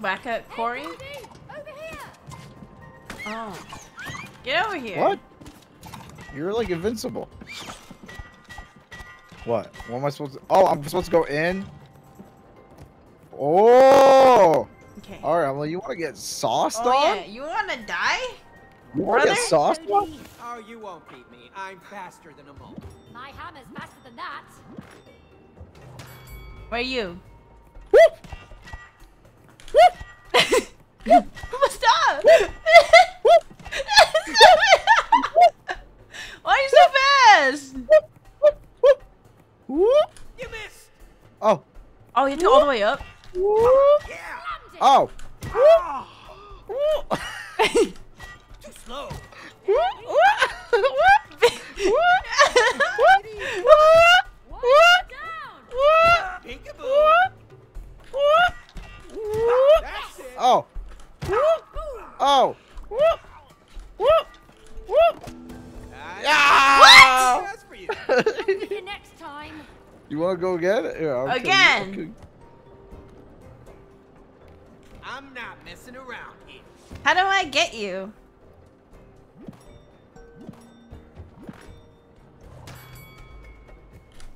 S1: Whack at Corey?
S5: Rudy, over here.
S1: Oh. Get over here.
S2: What? You're like invincible. What? What am I supposed to? Oh, I'm supposed to go in. Oh.
S1: Okay.
S2: All right, well, you want to get sauced
S1: Oh,
S2: on?
S1: yeah. You want to die?
S2: You want to get sauced on?
S8: Oh, you won't beat me. I'm faster than a mole.
S5: my hammer's faster than that.
S1: Where are you?
S2: Whoop!
S1: Stop! [LAUGHS] Why are you so fast?
S2: Whoop!
S6: You missed.
S2: Oh.
S1: Oh, you have to go all the way up?
S2: Whoop!
S6: Yeah.
S2: Oh.
S6: Ah, too slow. [LAUGHS]
S5: What? Down.
S6: Peekaboo. That's it.
S2: Oh. Oh.
S6: Ah, That's for you. [LAUGHS]
S5: You next time.
S2: You want to go again? Yeah, I'll.
S1: Again.
S2: I'll kill you.
S8: I'm not messing around here.
S1: How do I get you?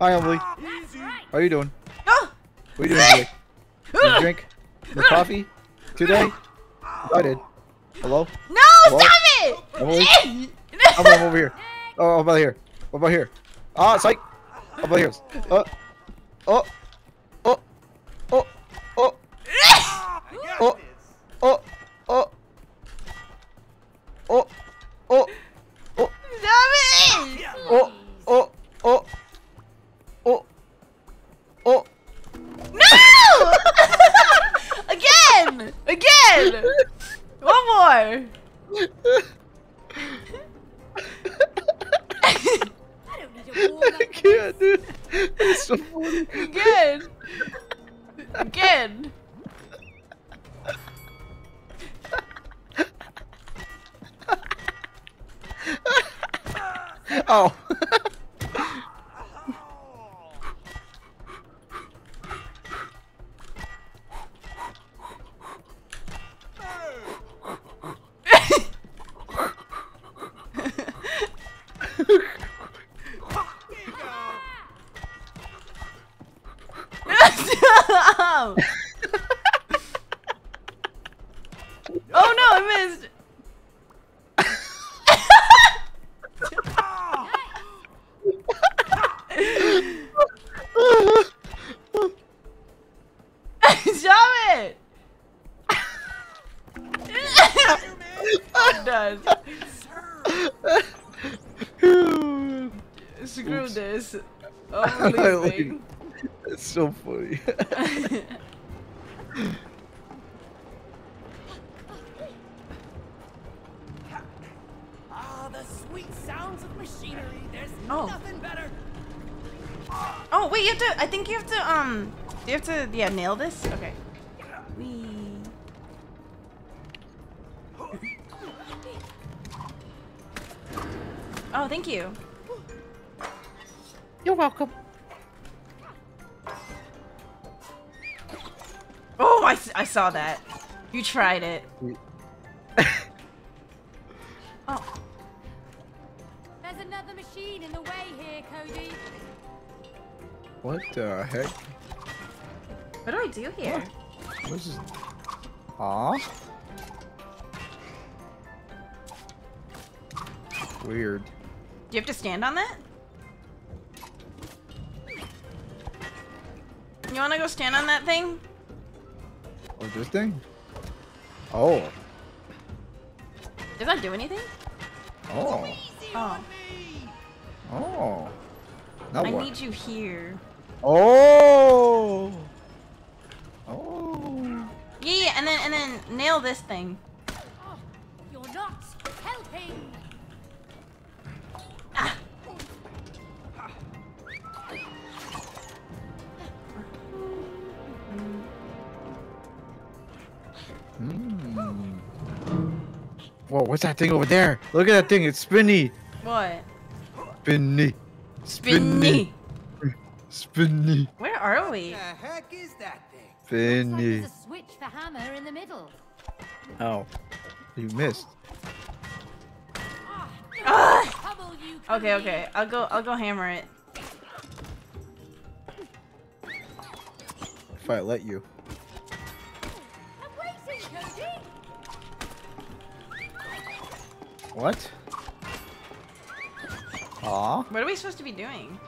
S2: Hi, Emily.
S5: Ah, that's right.
S2: How you doing?
S1: Oh!
S2: What are you doing today? [LAUGHS] Ah. You drink the coffee today? I did. Hello?
S1: No,
S2: Hello?
S1: stop it! No.
S2: How about over here? Oh, how about here? What about here? Ah, psych! How about here? Uh, oh, oh, oh, oh,
S6: I [LAUGHS] got
S2: Oh.
S6: this.
S2: oh, oh, oh, oh, oh,
S1: Stop it!
S6: Yeah.
S2: oh, oh, oh, oh,
S1: Again! Again! One more!
S5: I don't need a warm
S2: I can't, dude. It's so funny.
S1: Again! Again!
S2: Oh.
S1: Oh no, I missed. [LAUGHS] Stop it! I'm done. [LAUGHS] Screw
S2: Oops.
S1: this. [LAUGHS]
S2: I
S1: I'm
S2: like-
S1: leaving.
S2: It's so funny. [LAUGHS]
S8: Ah, the sweet sounds of machinery. There's
S1: Oh.
S8: nothing better.
S1: Oh wait, you have to. I think you have to. Um, Do you have to. Yeah, nail this. Okay. Wee. Oh, thank you.
S2: You're welcome.
S1: I, s- I saw that. You tried it. [LAUGHS] oh,
S3: There's another machine in the way here, Cody.
S2: What the heck?
S1: what do I do here?
S2: what's This is. Aw. Weird.
S1: Do you have to stand on that? You wanna go stand on that thing?
S2: Oh, this thing? Oh.
S1: Does that do anything?
S2: Oh.
S1: Oh,
S2: Oh. Now
S1: I
S2: what?
S1: need you here.
S2: Oh. Oh.
S1: Yeah, yeah, and then and then nail this thing.
S2: What's that thing over there? Look at that thing. It's spinny.
S1: What?
S2: Spinny.
S1: Spinny.
S2: Spinny.
S1: Where are we?
S8: What The heck is that thing?
S3: Looks like
S2: Spinny.
S3: there's a switch for hammer in the middle.
S2: Oh. You missed.
S1: Ugh. Okay, okay. I'll go. I'll go hammer it.
S2: If I let you. What? Aw.
S1: What are we supposed to be doing?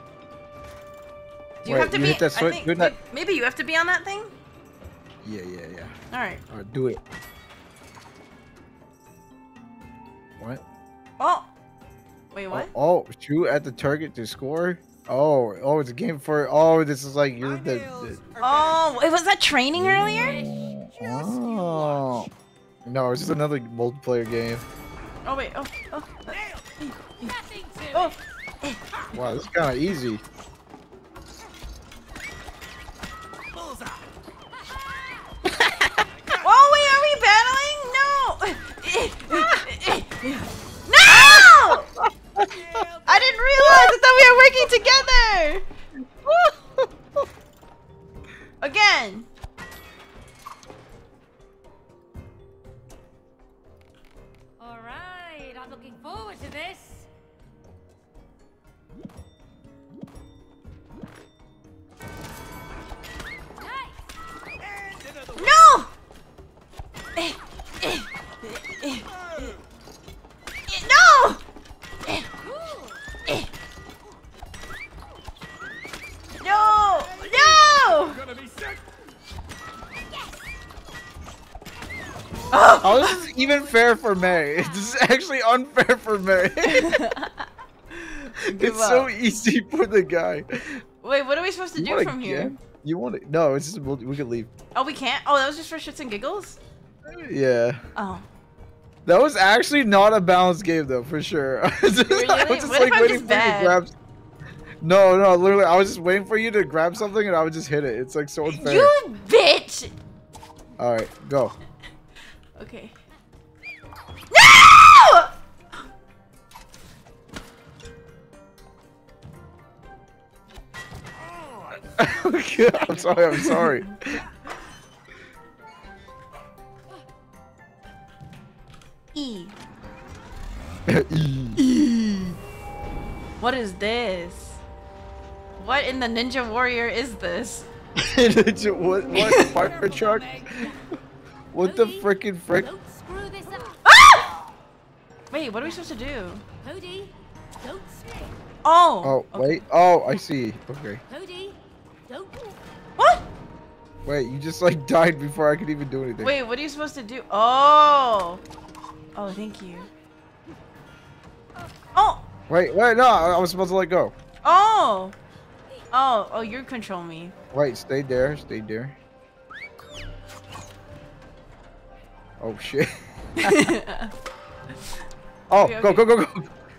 S1: Do you
S2: Wait,
S1: have to
S2: you
S1: be?
S2: hit that
S1: I think
S2: do that-
S1: may- maybe you have to be on that thing.
S2: Yeah, yeah, yeah.
S1: All right.
S2: Alright, do it. What?
S1: Oh. Wait, oh, what?
S2: Oh, oh, shoot at the target to score? Oh, oh, it's a game for. Oh, this is like you're the. the
S1: Oh, wait, was that training earlier?
S2: Oh.
S8: watch.
S2: No, it's just another multiplayer game.
S1: Oh wait. Oh. Oh. uh,
S8: Nailed.
S3: Nothing to
S1: Oh.
S2: Wow, this is kind of easy. [LAUGHS]
S1: Oh wait, are we battling? No. [LAUGHS] no! [LAUGHS] I didn't realize. I thought we were working together. Again.
S3: Forward to this. Nice.
S8: And another
S1: No.
S2: How is this even fair for Mary? This is actually unfair for Mary. [LAUGHS]
S1: Give
S2: it's so easy for the guy.
S1: Wait, what are we supposed to
S2: You
S1: do from here?
S2: You want it? No, it's just we'll, we can leave.
S1: Oh, we can't. Oh, that was just for shits and giggles.
S2: Yeah.
S1: Oh.
S2: That was actually not a balanced game though, for sure. [LAUGHS] I was just, I was just
S1: What
S2: like waiting for you to grab. No, no, literally, I was just waiting for you to grab something and I would just hit it. It's like so unfair.
S1: You bitch.
S2: All right, go.
S1: Okay. No! [LAUGHS]
S2: I'm sorry, I'm sorry.
S1: E.
S2: e. E.
S1: What is this? What in the Ninja Warrior is this? [LAUGHS]
S2: Ninja, what? What? Fire truck? [LAUGHS] What the frickin' frick?
S3: Don't screw this up.
S1: Ah! [GASPS] Wait, what are we supposed to do?
S3: Cody, don't slip.
S1: Oh.
S2: Oh wait. Oh, I see. Okay.
S3: Cody, don't.
S1: What?
S2: Wait, you just like died before I could even do anything.
S1: Wait, what are you supposed to do? Oh. Oh, thank you. Oh.
S2: Wait, wait, no, I I was supposed to let go.
S1: Oh. Oh. Oh, you control me.
S2: Wait, stay there, stay there. Oh shit. [LAUGHS] [LAUGHS] oh,
S1: Okay,
S2: go,
S1: okay.
S2: go, go, go,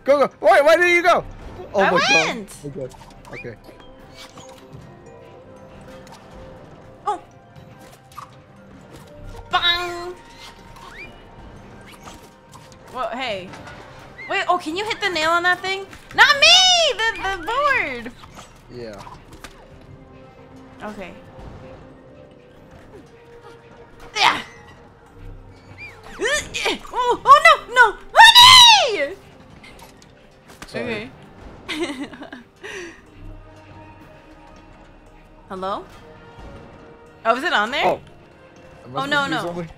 S2: go, go. Wait, why did you go? Oh
S1: I
S2: my
S1: went.
S2: god. Oh okay. Okay.
S1: Oh. Bang. Well, hey. Wait, oh, can you hit the nail on that thing? Not me! The, the board!
S2: Yeah.
S1: Okay. Oh, oh no, no! Honey!
S2: Sorry.
S1: Okay. Hello? Oh, is it on there?
S2: Oh.
S1: Oh, no,
S2: supposed to do
S1: no.
S2: something?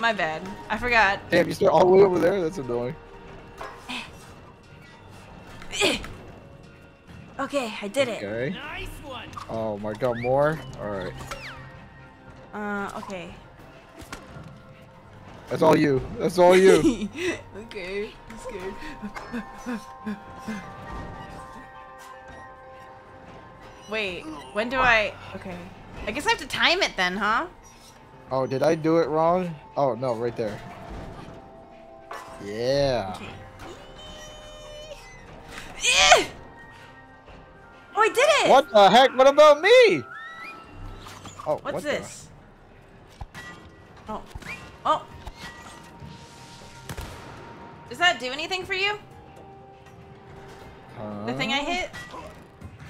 S1: My bad. I forgot.
S2: Damn, you start all the way over there? That's annoying.
S1: Okay, I did it.
S2: Okay.
S8: Nice one.
S2: Oh my god, more? Alright.
S1: Uh, okay.
S2: That's all you. That's all you. [LAUGHS]
S1: okay, I'm scared. Wait, when do I? Okay, I guess I have to time it then, huh?
S2: oh, did I do it wrong? Oh, no, right there. Yeah.
S1: Okay. Eh! Oh, I did it!
S2: What the heck? What about me? Oh,
S1: What's
S2: what the-
S1: this? Oh, oh. Does that do anything for you? The thing I hit?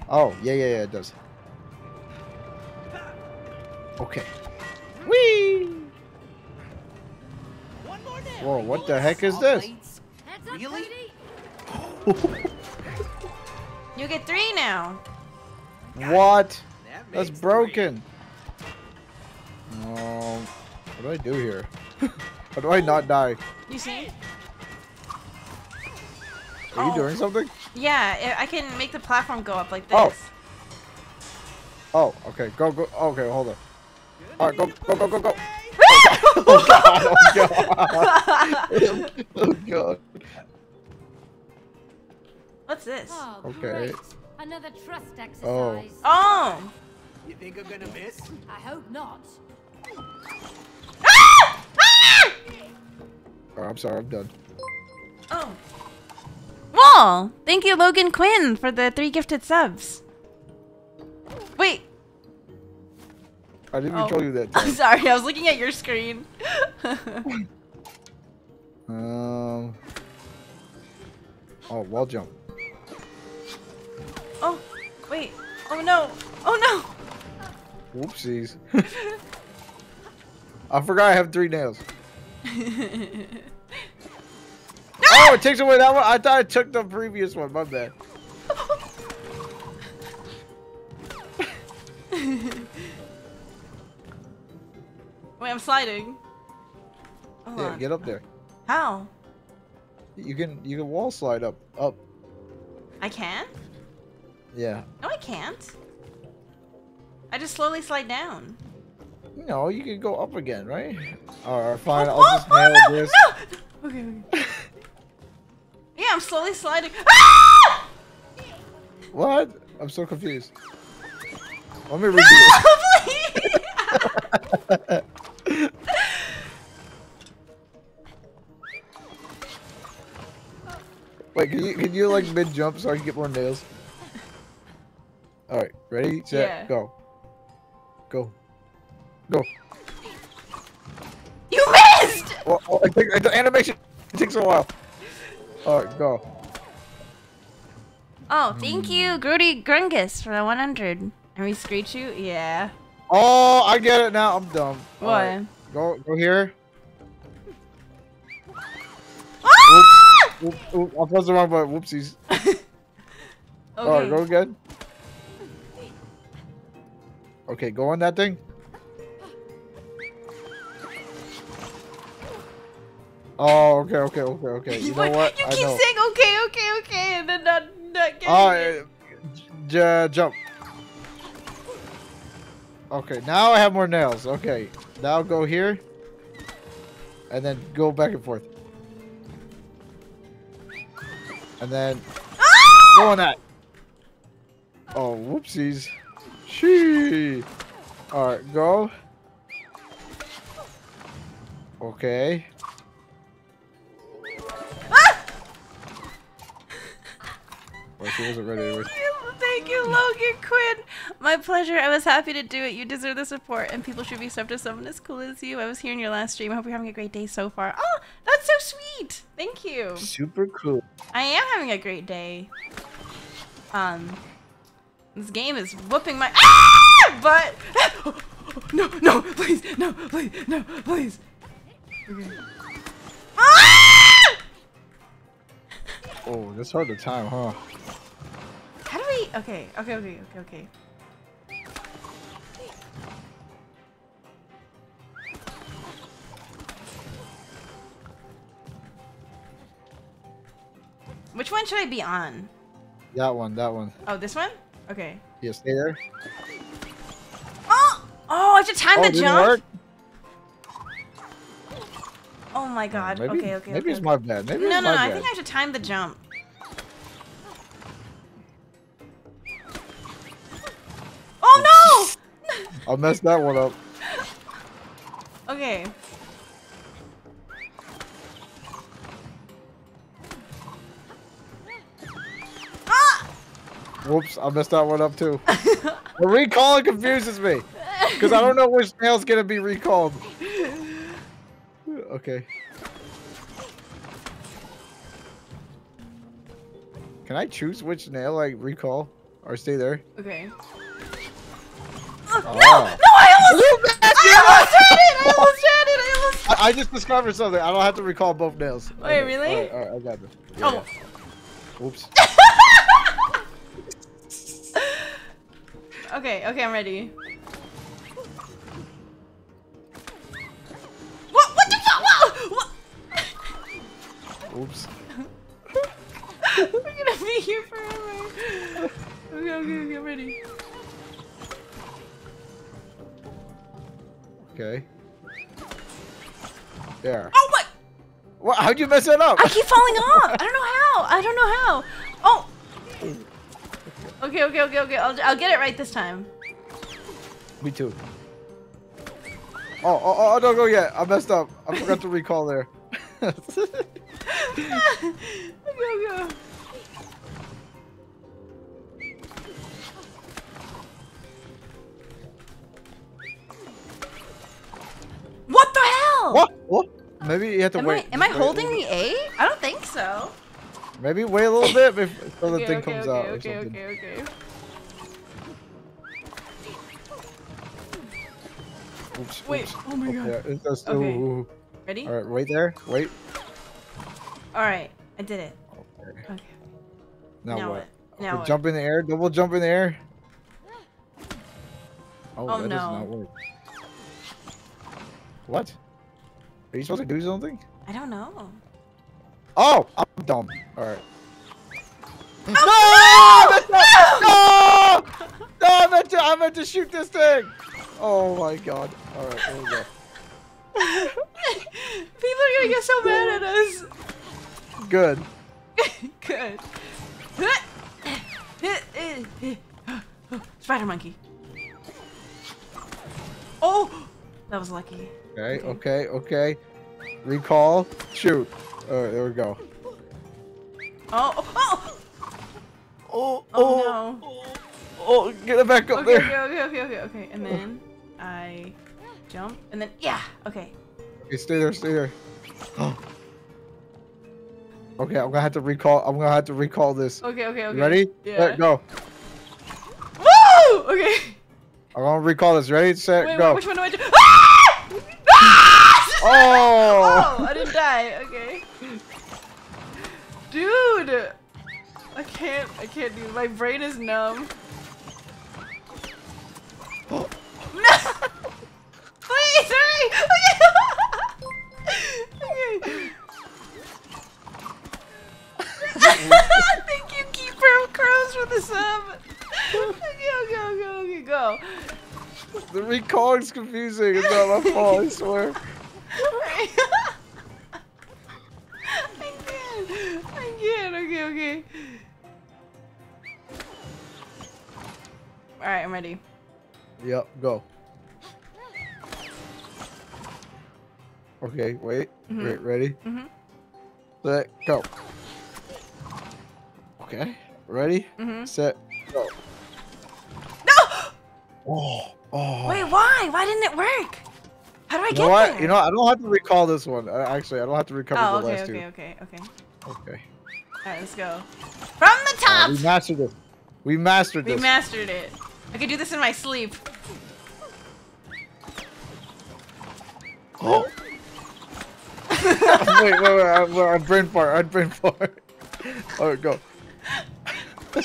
S2: Oh, yeah, yeah, yeah, it does. Okay. Whee!
S8: One more nail.
S2: Whoa, what the heck is this?
S8: blades.
S3: Heads up,
S8: Really? [LAUGHS]
S1: You get three now.
S2: What?
S9: That
S2: That's broken. Um, what do I do here? [LAUGHS] How do I not die?
S1: You see?
S2: Are you
S1: Oh.
S2: doing something?
S1: Yeah, I I can make the platform go up like this.
S2: Oh. Oh, okay. Go, go. Okay, hold on. All right, go, go, go, go, go. [LAUGHS] oh god! Oh [LAUGHS] god! oh god!
S1: What's this?
S3: Oh,
S2: Okay.
S3: great. Another trust exercise.
S2: Oh.
S1: Oh!
S8: You think I'm gonna miss?
S3: I hope not. Ah!
S2: Oh, I'm sorry. I'm done.
S1: Oh. Well, thank you, Logan Quinn, for the three gifted subs. Wait,
S2: I didn't
S1: Oh.
S2: control you that [LAUGHS]
S1: I'm sorry, I was looking at your screen. [LAUGHS]
S2: Um. Oh, wall jump.
S1: oh, wait. Oh no. Oh no.
S2: Whoopsies. [LAUGHS] I forgot I have three nails. Oh, it takes away that one. I thought it took the previous one. My bad. [LAUGHS]
S1: Wait, I'm sliding. Hold
S2: Yeah,
S1: on.
S2: get up there.
S1: How?
S2: You can you can wall slide up up.
S1: I can?
S2: Yeah.
S1: No, I can't. I just slowly slide down.
S2: No, you can go up again, right? Alright, fine.
S1: oh,
S2: I'll oh, just
S1: oh,
S2: nail
S1: no,
S2: this.
S1: no! Okay, okay. Yeah, I'm slowly sliding. Ah!
S2: What? I'm so confused. Let me [LAUGHS] redo this.
S1: No, please!
S2: Wait, can you can you like mid jump so I can get more nails? All right, ready, set,
S1: Yeah.
S2: go, go, go.
S1: you missed!
S2: Well, I think the animation takes a while. All right, go.
S1: Oh, thank you, Grody Grungus, for the 100. And we screech you? Yeah.
S2: Oh, I get it now. I'm dumb.
S1: What?
S2: Alright, Go, go here.
S1: Ah!
S2: Oops, oops, oops, I pressed the wrong button. Whoopsies. [LAUGHS]
S1: Okay.
S2: Alright, go again. Okay, go on that thing. Oh, okay, okay, okay, okay. You know
S1: What? You
S2: I
S1: keep
S2: know.
S1: saying okay, okay, okay, and then not, not getting
S2: Oh,
S1: it.
S2: uh, jump. Okay, now I have more nails. Okay, now go here. And then go back and forth. And then go on that. Oh, whoopsies. Shee. Alright, go. Okay. Well, she wasn't ready. to-
S1: Thank you, Logan Quinn. My pleasure. I was happy to do it. You deserve the support, and people should be stuffed to someone as cool as you. I was here in your last stream. I hope you're having a great day so far. Oh, that's so sweet. Thank you.
S2: Super cool.
S1: I am having a great day. Um, this game is whooping my ah! But [GASPS] no, no, please, no, please, no, please. Okay. Ah!
S2: Oh, that's hard to time, huh?
S1: How do we? Okay, okay, okay, okay, okay. Which one should I be on?
S2: That one, that one.
S1: Oh, this one? Okay.
S2: Yeah, stay there.
S1: Oh! Oh, I have to time
S2: oh,
S1: the jump?
S2: work?
S1: Oh my god.
S2: Maybe,
S1: okay, okay.
S2: maybe
S1: okay,
S2: it's
S1: okay.
S2: my bad. Maybe
S1: no,
S2: it's
S1: no, no. I think I should time the jump. Oh no! [LAUGHS]
S2: I messed that one up. [LAUGHS]
S1: Okay. Ah!
S2: Whoops, I messed that one up too. [LAUGHS] the recalling confuses me. Because I don't know which nail's gonna be recalled. Okay. Can I choose which nail I recall? Or stay there?
S1: Okay.
S2: Oh.
S1: No! No! I almost! I almost had it! I almost had it! I almost.
S2: I, I just discovered something. I don't have to recall both nails.
S1: Wait, really?
S2: Alright, alright, I got this.
S1: Oh.
S2: Oops. [LAUGHS]
S1: Okay, okay, I'm ready.
S2: Oops.
S1: We're gonna be here forever. Okay, okay, I'm ready.
S2: Okay. There.
S1: Oh my!
S2: What? How'd you mess that up?
S1: I keep falling off. I don't know how. I don't know how. Oh. Okay, okay, okay, okay. I'll, I'll get it right this time.
S2: Me too. Oh, oh, oh, oh don't go yet. I messed up. I forgot to recall there. [LAUGHS]
S1: okay, [LAUGHS] okay. What the hell?
S2: what? What? Maybe you have to
S1: Am
S2: wait.
S1: I am I holding the A? I don't think so.
S2: Maybe wait a little bit before the
S1: okay,
S2: thing
S1: okay,
S2: comes
S1: okay,
S2: out or something.
S1: okay, okay.
S2: Oops,
S1: Wait,
S2: oops.
S1: oh my god.
S2: Yeah, it.
S1: Okay.
S2: Ooh.
S1: Ready?
S2: All right, wait there. Wait.
S1: All right, I did it.
S2: Okay.
S1: Okay.
S2: Now,
S1: Now
S2: what?
S1: what? Now what?
S2: Jump in the air. Double jump in the air. Oh,
S1: Oh,
S2: that does
S1: no.
S2: not work. What? Are you supposed to do something?
S1: I don't know.
S2: Oh, I'm dumb. All right. [LAUGHS]
S1: Oh,
S2: no! No! No! I meant to. I meant to shoot this thing. Oh my god. All right, there we go. [LAUGHS]
S1: People are gonna get so mad at us.
S2: Good.
S1: Good. Spider monkey. Oh, that was lucky.
S2: Okay, okay, okay. Recall. Shoot. All right, there we go.
S1: Oh, oh, oh,
S2: oh,
S1: Oh, oh no.
S2: Oh, get it back up
S1: Okay,
S2: there.
S1: okay, okay, okay, okay, okay. And then I jump, and then yeah, okay.
S2: Okay, stay there, stay there. [GASPS] Oh. Okay, I'm gonna have to recall. I'm gonna have to recall this.
S1: Okay, okay, okay.
S2: You ready?
S1: Yeah.
S2: Let go.
S1: Woo! Okay.
S2: I'm gonna recall this. Ready, set,
S1: Wait,
S2: go.
S1: wait, which one do I do? Ah! Ah!
S2: Oh! [LAUGHS]
S1: Oh, I didn't die. Okay. Dude, I can't. I can't do. My brain is numb. [GASPS] no. [LAUGHS] Wait, sorry. Okay. [LAUGHS] okay. [LAUGHS] Thank you, Keeper of Crows, for the sub. Okay, okay, okay, okay, go.
S2: The recalling's confusing. It's not my fault, I swear. [LAUGHS]
S1: I can't. I can't. Okay, okay. Alright, I'm ready.
S2: Yep, go. Okay, wait.
S1: Mhm.
S2: Wait, ready?
S1: Mhm.
S2: Set, go. Okay, ready?
S1: Mm -hmm.
S2: Set, go.
S1: No! [GASPS]
S2: Oh, oh.
S1: Wait, why? Why didn't it work? How do I
S2: you
S1: get
S2: know what?
S1: there?
S2: You know, I don't have to recall this one. Uh, Actually, I don't have to recover
S1: oh,
S2: the
S1: okay,
S2: last
S1: okay,
S2: two.
S1: okay, okay.
S2: Okay.
S1: Alright, let's go. From the top!
S2: we mastered it. We mastered
S1: we
S2: this.
S1: mastered it. I could do this in my sleep.
S2: Oh. [LAUGHS] [LAUGHS] wait, wait, wait. I'm, I'm brain fart. I'm brain fart. [LAUGHS] Alright, go. [LAUGHS]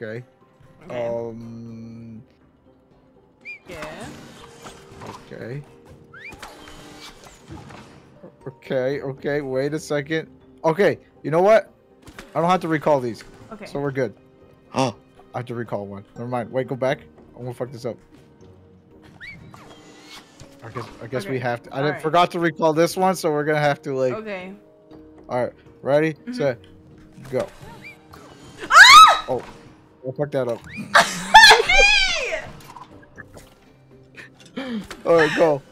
S2: Okay.
S1: Okay.
S2: Um.
S1: yeah.
S2: Okay. Okay, okay, wait a second. Okay, you know what? I don't have to recall these.
S1: Okay.
S2: So we're good. Oh, I have to recall one. Never mind. Wait, go back. I'm gonna fuck this up. I guess I guess we have to. I
S1: alright.
S2: forgot to recall this one, so we're gonna have to like.
S1: Okay.
S2: All right, ready,
S1: Mhm.
S2: set, go.
S1: Ah!
S2: Oh, we'll fuck that up. [LAUGHS] All right, go.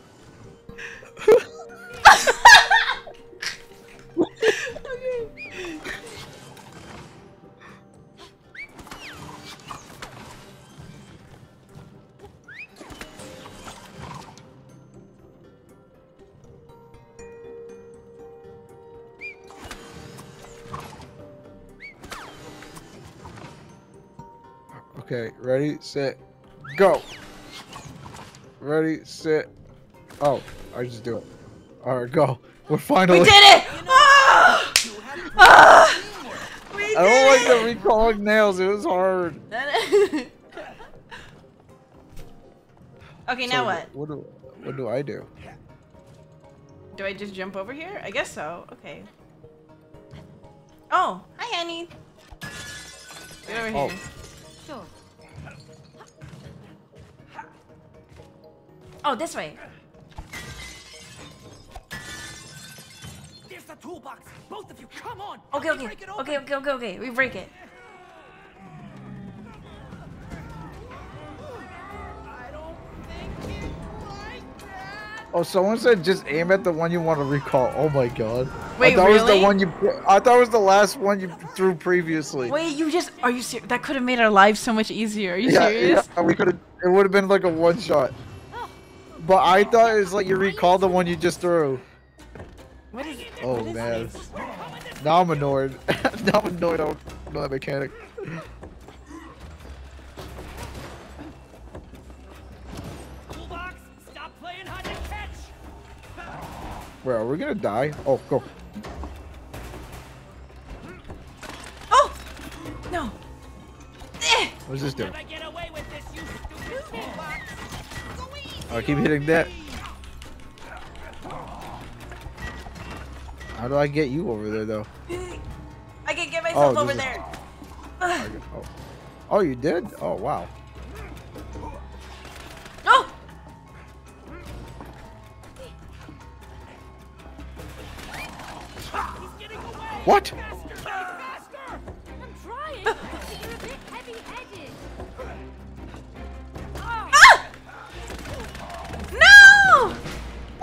S2: Ready, set, go. Ready, set. Oh, I just do it. All right, go. We're finally.
S1: We did it! Ah! [GASPS] Ah! We did
S2: I don't like the
S1: it!
S2: recalling nails. It was hard. [LAUGHS]
S1: okay, now what?
S2: What do What do I do?
S1: Do I just jump over here? I guess so. Okay. Oh, hi, Annie. Get over
S2: Oh.
S1: here.
S3: Sure.
S1: Oh, this way.
S8: There's the toolbox. Both of you, come on.
S1: Okay, okay.
S8: break it open.
S1: Okay, okay, okay, okay. We break it.
S8: I don't think you like that.
S2: Oh, someone said just aim at the one you want to recall. Oh my god.
S1: Wait,
S2: I thought it was the one you. I thought it was the last one you threw previously.
S1: Wait, you just are you serious? That could have made our lives so much easier. Are you
S2: yeah,
S1: serious?
S2: yeah, we could have. It would have been like a one shot. But I thought it was like you recall the one you just threw.
S1: What is?
S2: Oh
S1: what
S2: man. Now I'm annoyed. [LAUGHS] now I'm annoyed. I don't know that mechanic.
S8: Toolbox, stop playing hide and catch.
S2: Where are we gonna die? Oh, go.
S1: Oh no!
S2: What does this do? I keep hitting that. How do I get you over there though?
S1: I can get myself
S2: Oh,
S1: over there.
S2: Oh. oh, you did? Oh, wow.
S8: He's getting away.
S2: What?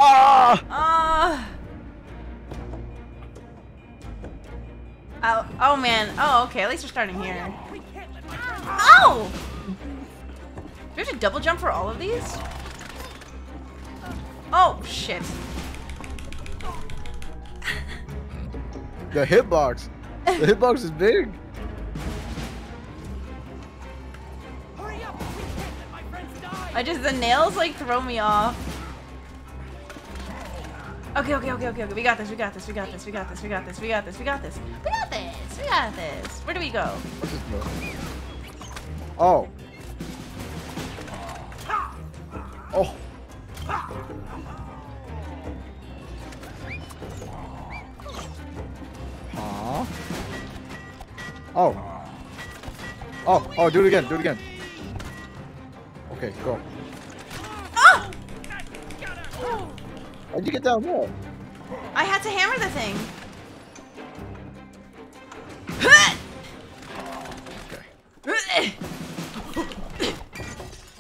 S1: Ah! Oh, oh man. Oh, okay. At least we're starting here.
S8: We can't let my
S1: Oh! Do we have to double jump for all of these? Oh, shit.
S2: The hitbox. The hitbox is big.
S8: Hurry up! We can't let my friends die!
S1: I just the nails like throw me off. Okay, okay, okay, okay, okay. We got this, we got this, we got this, we got this, we got this, we got this, we got this. We got this, we got this. Where do we go?
S2: Oh. Oh. Oh. Oh, oh, do it again, do it again. Okay, go. How'd you get down there?
S1: I had to hammer the thing.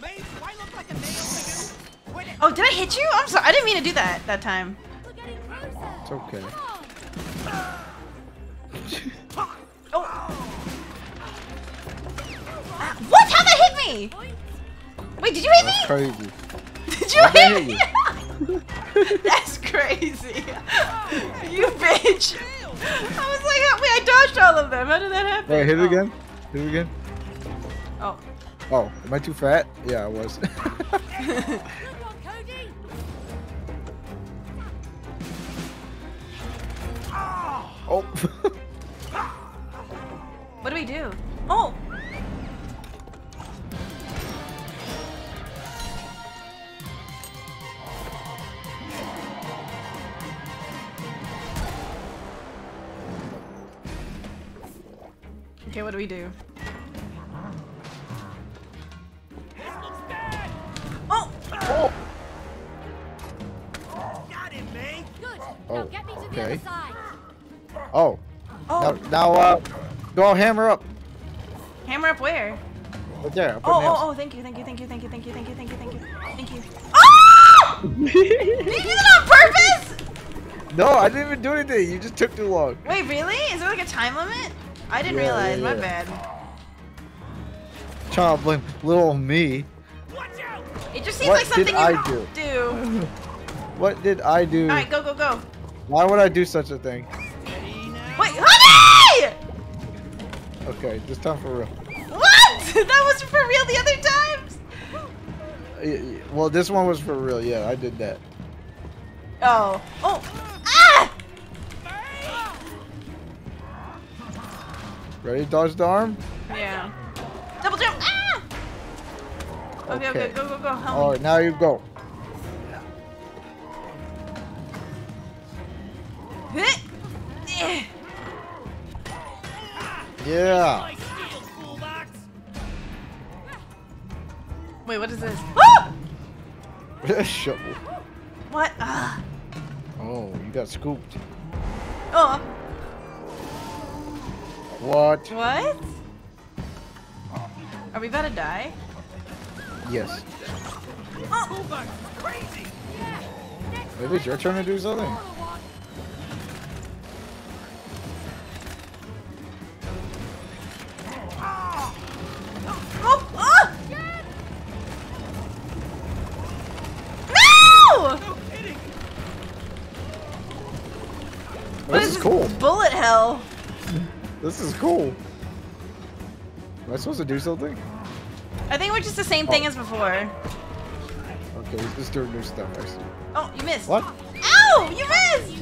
S8: Maze, do I look like a nail to you? Quit it!
S1: Oh, did I hit you? I'm sorry. I didn't mean to do that that time.
S5: We're getting closer.
S2: It's okay. [LAUGHS]
S1: Oh. Ah, What? How that hit me? Wait, did you hit
S2: That's
S1: me?
S2: crazy. [LAUGHS]
S1: Did you
S2: I did
S1: hit me? [LAUGHS] [LAUGHS] That's crazy. you bitch. I was like, wait, I dodged all of them. How did that happen?
S2: Wait, hit it
S1: Oh.
S2: again. Hit it again.
S1: Oh.
S2: Oh, am I too fat? Yeah, I was. [LAUGHS]
S5: Good one, Cody.
S2: oh. [LAUGHS] go hammer up.
S1: Hammer up where?
S2: Right there. I'll
S1: Oh,
S2: nails.
S1: oh, oh, thank you, thank you, thank you, thank you, thank you, thank you, thank you, thank you, thank you. [LAUGHS] Oh! Did you do that on purpose?
S2: No, I didn't even do anything. You just took too long.
S1: Wait, really? Is there like a time limit? I didn't
S2: Yeah,
S1: realize,
S2: yeah,
S1: my bad.
S2: Trying to blame little me.
S8: Watch out!
S1: It just seems
S2: What
S1: like something
S2: did
S1: you
S2: I do?
S1: do.
S2: What did I do?
S1: Alright, go, go, go.
S2: Why would I do such a thing? Okay, this time for real.
S1: What? [LAUGHS] that was for real the other times?
S2: Well, this one was for real. Yeah, I did that.
S1: Oh. Oh. Ah!
S2: Ready? Dodge the arm.
S1: Yeah. Double jump. Ah! Okay, okay,
S2: Okay.
S1: go, go, go. Help
S2: All
S1: me.
S2: right, now you go.
S1: Eh.
S2: Yeah.
S8: My steel toolbox!
S1: Wait, what is this? [GASPS] Ah!
S2: Shovel.
S1: What? Ah.
S2: Oh, you got scooped.
S1: Oh.
S2: What?
S1: What? Are we about to die?
S2: Yes.
S1: Oh.
S8: Crazy!
S2: Maybe it's your turn to do something.
S1: Oh. Ah! No!
S8: No kidding!
S1: What
S2: This is cool.
S1: Bullet hell.
S2: This is cool. Am I supposed to do something?
S1: I think we're just the same thing
S2: Oh.
S1: as before.
S2: Okay, let's just do new stuff.
S1: Oh, you missed.
S2: What?
S1: Ow! You missed!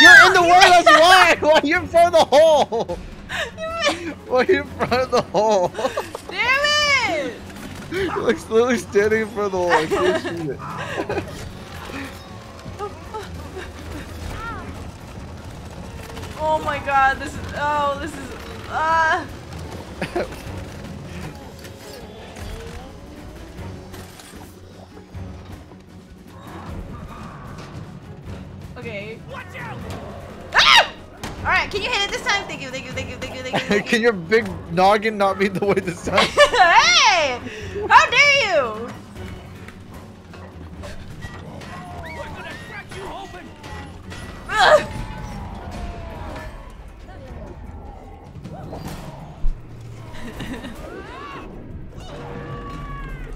S2: You're in the
S1: Ow,
S2: way. That's why. Why you in front of the hole? [LAUGHS]
S1: You missed!
S2: Why are you in front of the hole?
S1: Damn
S2: like literally standing in front of the hole. I can't shoot it.
S1: Oh my god, this is. Oh, this is. Ah. okay.
S8: Watch out!
S1: Ah! Alright, can you hit it this time? Thank you, thank you, thank you, thank you, thank you. [LAUGHS] Thank you.
S2: Can your big noggin not be the way this time? [LAUGHS]
S1: hey! How dare you! Ugh.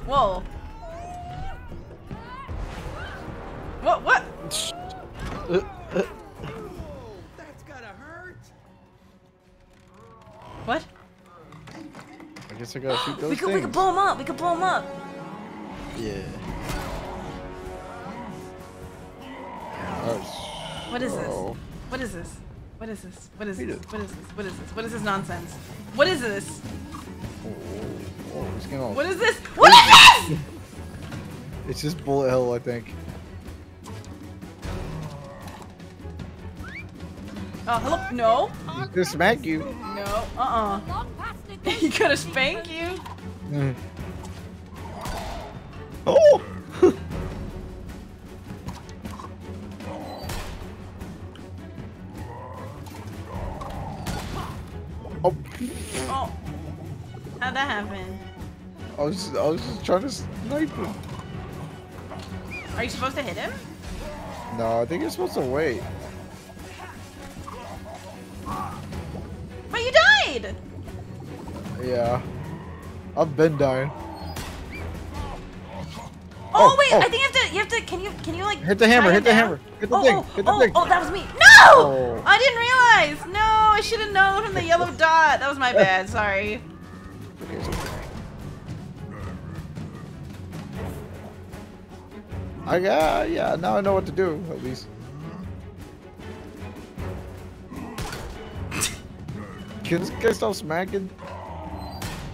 S1: Whoa. What? What?
S6: That's gotta hurt. What?
S2: Guess I gotta shoot those
S1: we could we
S2: things.
S1: could blow him up. We could blow him up.
S2: Yeah. Oh,
S1: What is this?
S2: Oh.
S1: What is this? What is this? What is this? What is this? What is this? What is this nonsense? What is this?
S2: oh, it's
S1: What is this? What is this?
S2: It's just bullet hell, I think.
S1: Oh, hello. No.
S2: Gonna smack you.
S1: No. Uh-uh.
S3: Long past the
S1: he could have spanked you.
S2: Mm. Oh! [LAUGHS] oh!
S1: Oh. How'd that happen?
S2: I was I was just trying to snipe him.
S1: Are you supposed to hit him?
S2: No, I think you're supposed to wait.
S1: Died!
S2: Yeah. I've been dying.
S1: Oh,
S2: Oh,
S1: wait,
S2: oh.
S1: I think you have to you have to can you can you like
S2: Hit the hammer, hit the
S1: down?
S2: hammer. Hit the
S1: oh,
S2: thing,
S1: Oh,
S2: hit the
S1: oh,
S2: thing.
S1: oh, that was me. No!
S2: Oh.
S1: I didn't realize. No, I should have known from the yellow [LAUGHS] dot. That was my bad. Sorry.
S2: I got yeah, now I know what to do, at least. Can this guy stop smacking?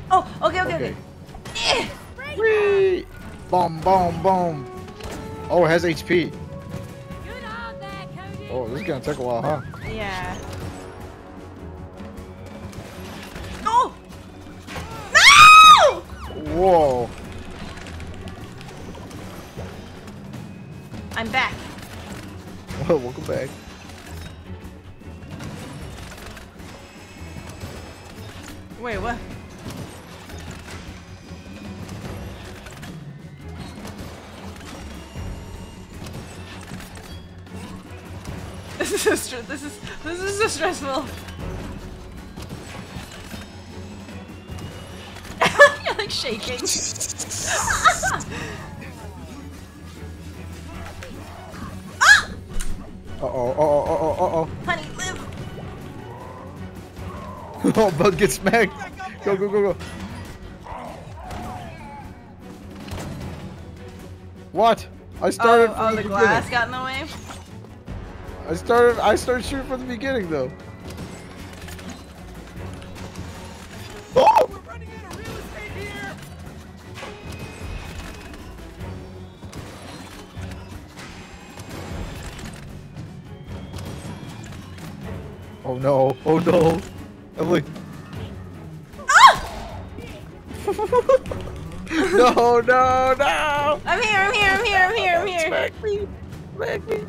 S1: Oh, okay, okay, okay.
S2: Okay.
S1: Eh.
S2: Whee! Boom, boom, boom. Oh, it has HP.
S3: Good on there, Cody.
S2: Oh, this is gonna take a while, huh?
S1: Yeah. Oh! No!
S2: Whoa.
S1: I'm back. [LAUGHS]
S2: Welcome back.
S1: Wait, what? [LAUGHS] This is so this is this is so stressful. [LAUGHS] You're like shaking. [LAUGHS]
S2: Uh oh, uh oh, uh oh,
S1: Honey, live.
S2: Oh. Oh, Bug gets smacked. Go, go, go, go. What? I
S1: Oh,
S2: started from
S1: oh,
S2: the,
S1: the
S2: beginning.
S1: glass got in the way.
S2: I started. I started shooting from the beginning, though. Oh! oh!
S4: We're running out of real estate here.
S2: Oh no! Oh no! No, no, no!
S1: I'm here. I'm here. I'm here. I'm here. I'm here.
S2: Smack me! Smack me!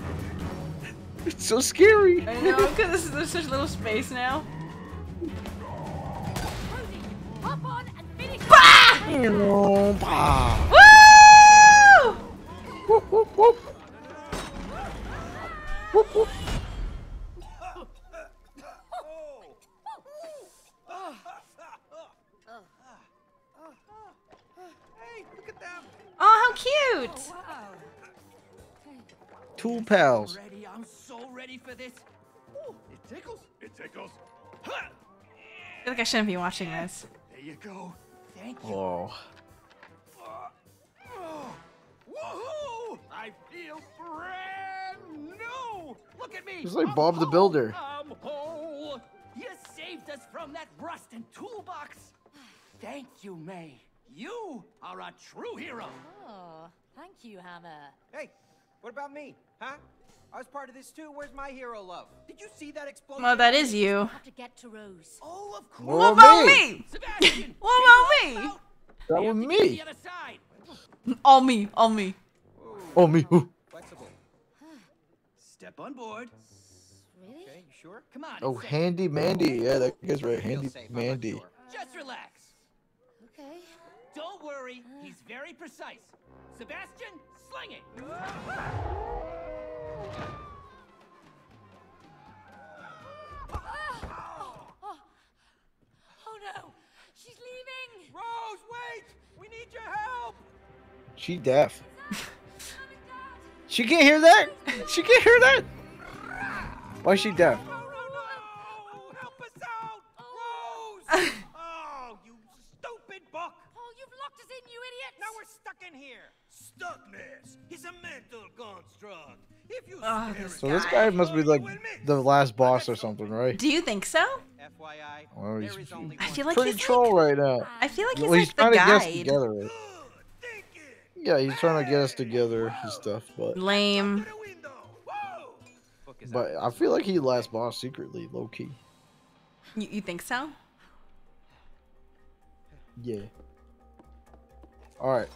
S2: It's so scary.
S1: I know, because there's such little space now.
S3: Cody, hop on and finish.
S2: Oh, bah. Two pals.
S8: Ready? I'm so ready for this.
S4: Ooh, it tickles. It tickles. Ha!
S1: I feel like I shouldn't be watching this.
S4: There you go.
S8: Thank you.
S2: Oh.
S4: Uh, oh, woohoo! I feel brand new. Look at me.
S2: It's like
S4: I'm
S2: Bob the. Builder.
S4: I'm whole.
S8: You saved us from that rust and toolbox. Thank you, May. You are a true hero.
S3: Oh, thank you, Hammer.
S9: Hey, what about me? Huh? I was part of this too. Where's my hero love? Did you see that explosion?
S1: Well, that is you.
S3: Have to get to Rose.
S8: Oh, of course.
S2: What
S1: What about
S2: me?
S1: me?
S8: Sebastian.
S1: What
S8: can you
S1: about me?
S8: out?
S2: That was
S8: to get to
S2: me.
S8: The other side.
S1: All me. All me.
S2: Oh, me. Ooh.
S9: Flexible.
S8: Step on board.
S3: Really?
S9: Okay, you sure?
S8: Come on.
S2: Oh. Handy Mandy. Yeah, that guy's right. Handy
S9: safe, I'm not
S2: Mandy.
S9: sure.
S8: Just relax.
S3: Okay.
S8: Don't worry. He's very precise. Sebastian, Sling it!
S3: Oh. Oh. no! She's leaving!
S4: Rose, wait! We need your help!
S2: She deaf. she can't hear that! She can't hear that! Why is she deaf?
S4: Oh. [LAUGHS] oh, you stupid buck! Oh, you've locked us in, you idiot! Now we're stuck in here! Rose! you stupid
S6: struck. If you
S1: Oh, this
S6: us,
S2: So this
S1: guy.
S2: guy must be like the last boss or something, right?
S1: Do you think so?
S9: FYI,
S2: Well,
S9: there
S2: he's
S9: is only
S1: I feel like
S2: pretty
S1: he's
S2: troll
S1: like,
S2: right now.
S1: I feel like he's
S2: well, he's
S1: like
S2: trying
S1: the
S2: to get us together. Right? Yeah, he's trying to get us together and stuff, but
S1: Lame.
S6: To the window. Whoa!
S9: book is
S2: but. I feel like he last boss secretly, low key.
S1: You, you think so?
S2: Yeah. All right.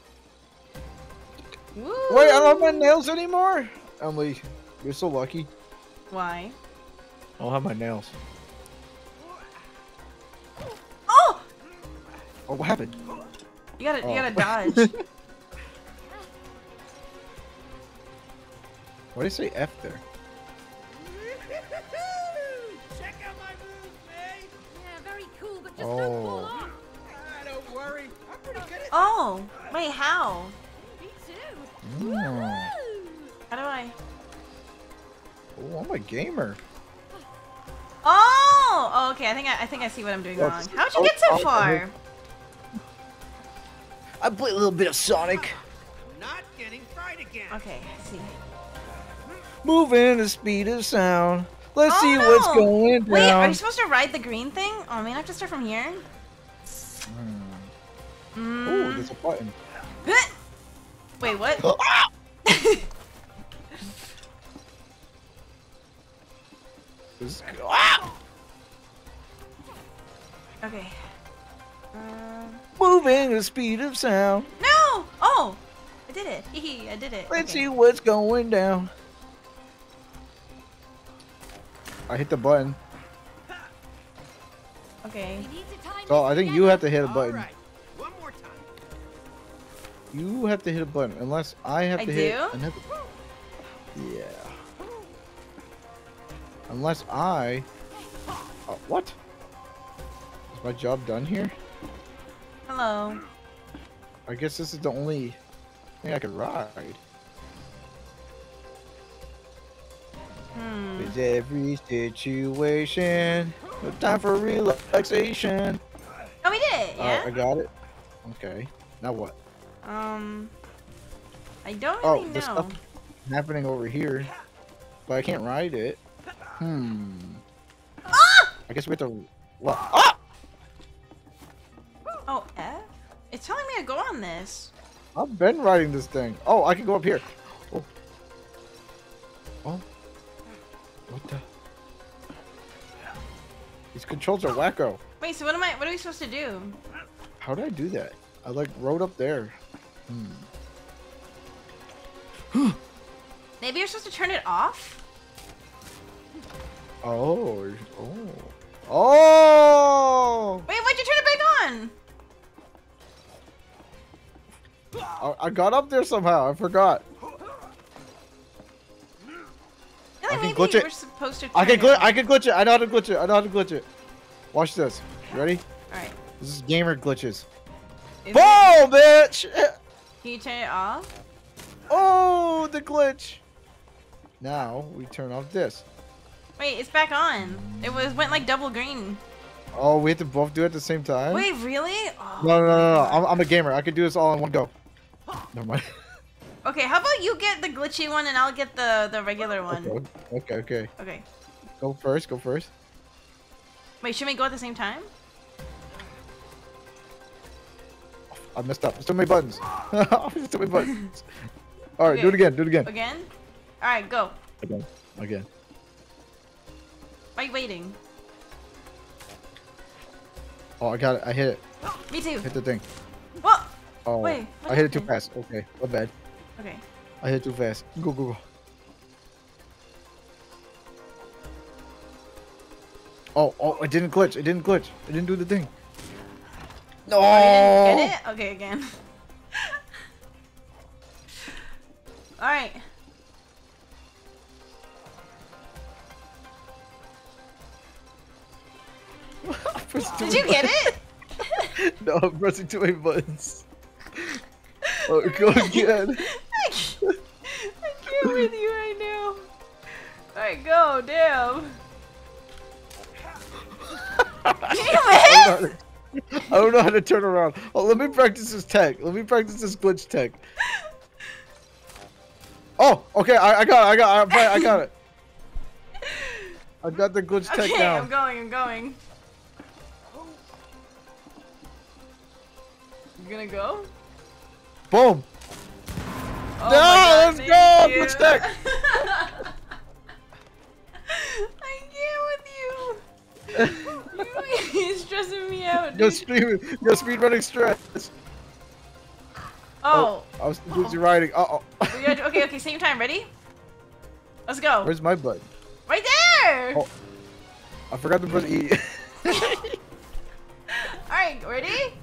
S1: Woo.
S2: Wait, I don't have my nails anymore. Emily, you're so lucky.
S1: Why?
S2: I don't have my nails.
S1: Oh!
S2: Oh, what happened?
S1: You gotta, you
S2: Oh.
S1: gotta dodge. [LAUGHS]
S2: Why did you say F there?
S6: Check out my moves, May.
S3: Yeah, very cool, but just don't fall
S2: Oh.
S3: off.
S6: Ah, don't worry. I'm pretty good at
S1: oh, wait, how?
S3: Me.
S2: Mm.
S1: How do I?
S2: Oh, I'm a gamer.
S1: Oh! oh okay, I think I, I think I see what I'm doing wrong. How'd you get so
S2: oh,
S1: far?
S2: I play a little bit of Sonic.
S6: not getting fried again.
S1: Okay, I see.
S2: Moving the speed of sound. Let's
S1: Oh,
S2: see what's going down.
S1: Wait, are you supposed to ride the green thing? Oh, man, I have to start from here.
S2: Oh,
S1: Mm.
S2: there's a button.
S1: Wait, what? [GASPS]
S2: This ah!
S1: okay. Um,
S2: Moving the speed of sound.
S1: no! Oh! I did it. Hee I did it.
S2: Let's
S1: Okay.
S2: see what's going down. I hit the button.
S1: Okay.
S3: You need to time
S2: So I think you have to hit a button.
S6: right. One more time.
S2: You have to hit a button, unless I have
S1: I
S2: to hit
S1: do?
S2: another. Yeah. Unless I. Uh, what? Is my job done here?
S1: Hello.
S2: I guess this is the only thing I can ride.
S1: Hmm.
S2: Is every situation no time for relaxation?
S1: Oh, we did it, yeah?
S2: I got it. Okay. Now what?
S1: Um, I don't
S2: Oh,
S1: really know.
S2: stuff happening over here, but I can't ride it. Hmm.
S1: Ah!
S2: I guess we have to. What? Ah!
S1: Oh, F? It's telling me to go on this.
S2: I've been riding this thing. Oh, I can go up here. Oh. Oh. What the? These controls are wacko.
S1: Wait, so what am I? What are we supposed to do?
S2: How did I do that? I like rode up there. Hmm. [GASPS]
S1: Maybe you're supposed to turn it off.
S2: Oh. Oh. Oh!
S1: Wait, why'd you turn it back on?
S2: I, I got up there somehow. I forgot.
S1: I
S2: can glitch it.
S1: we're supposed to.
S2: I can
S1: it
S2: glitch. I can glitch it. I know how to glitch it. I know how to glitch it. Watch this. You ready?
S1: All right.
S2: This is gamer glitches. Boom, bitch! [LAUGHS]
S1: Can you turn it off?
S2: Oh, the glitch. Now we turn off this.
S1: Wait, it's back on. It was went like double green.
S2: Oh, we have to both do it at the same time.
S1: Wait, really? Oh.
S2: No, no, no, no. no. I'm, I'm a gamer. I can do this all in one go. Never mind. [LAUGHS]
S1: Okay, how about you get the glitchy one and I'll get the the regular one.
S2: okay, okay, okay.
S1: Okay.
S2: Go first. Go first.
S1: Wait, should we go at the same time?
S2: I messed up. There's too many buttons. There's too many buttons. [LAUGHS] All right, do it again. Do it again.
S1: Again? All right, go.
S2: Again. Again.
S1: Why are you waiting?
S2: Oh, I got it. I hit it.
S1: Oh, me too.
S2: Hit the thing.
S1: What?
S2: Oh,
S1: Wait, what
S2: I hit it too fast. Okay, my bad.
S1: Okay.
S2: I hit it too fast. Go, go, go. Oh, oh, it didn't glitch. It didn't glitch. It didn't do the thing. No.
S1: Oh, didn't get it? Okay, again. [LAUGHS] All right. [LAUGHS] Did you get it? [LAUGHS]
S2: no, I'm pressing too many buttons. Oh, go again.
S1: I can't, I can't with you right now. All right, go. Damn.
S2: I don't know how to- [LAUGHS] I don't know how to turn around. Oh, let me practice this tech. Let me practice this glitch tech. Oh, okay. I, I got it. I got. I, I got it. I got the glitch tech
S1: Okay,
S2: down.
S1: I'm going. I'm going. You gonna go?
S2: Boom.
S1: Oh
S2: No,
S1: my God,
S2: let's go,
S1: you.
S2: glitch tech. [LAUGHS]
S1: I can't with. He's stressing me out. Dude.
S2: speed, yo, speed running stress.
S1: Oh,
S2: I was busy riding. Uh oh.
S1: gotta, okay, okay, same time. Ready? Let's go.
S2: Where's my button?
S1: Right there.
S2: Oh. I forgot to press E.
S1: All right, ready?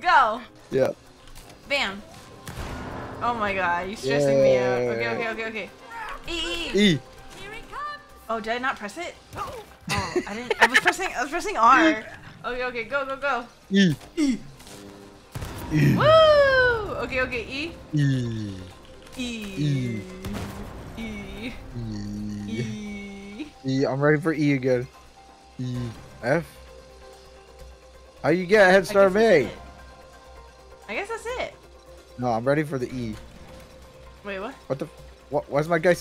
S1: Go.
S2: yeah.
S1: Bam. Oh my god, you're stressing me out. Okay, okay, okay, okay. E, E, E. Oh, did I not press it? Oh, I didn't. I was pressing. I was pressing R. Okay, okay, go, go, go.
S2: E. E. e.
S1: Woo! Okay, okay, E.
S2: E.
S1: E.
S2: E.
S1: E.
S2: E.
S1: E.
S2: I'm ready for E again. E. F. How you get a head start me?
S1: I guess that's it.
S2: No, I'm ready for the E.
S1: Wait, what?
S2: What the? What? Why's my guy?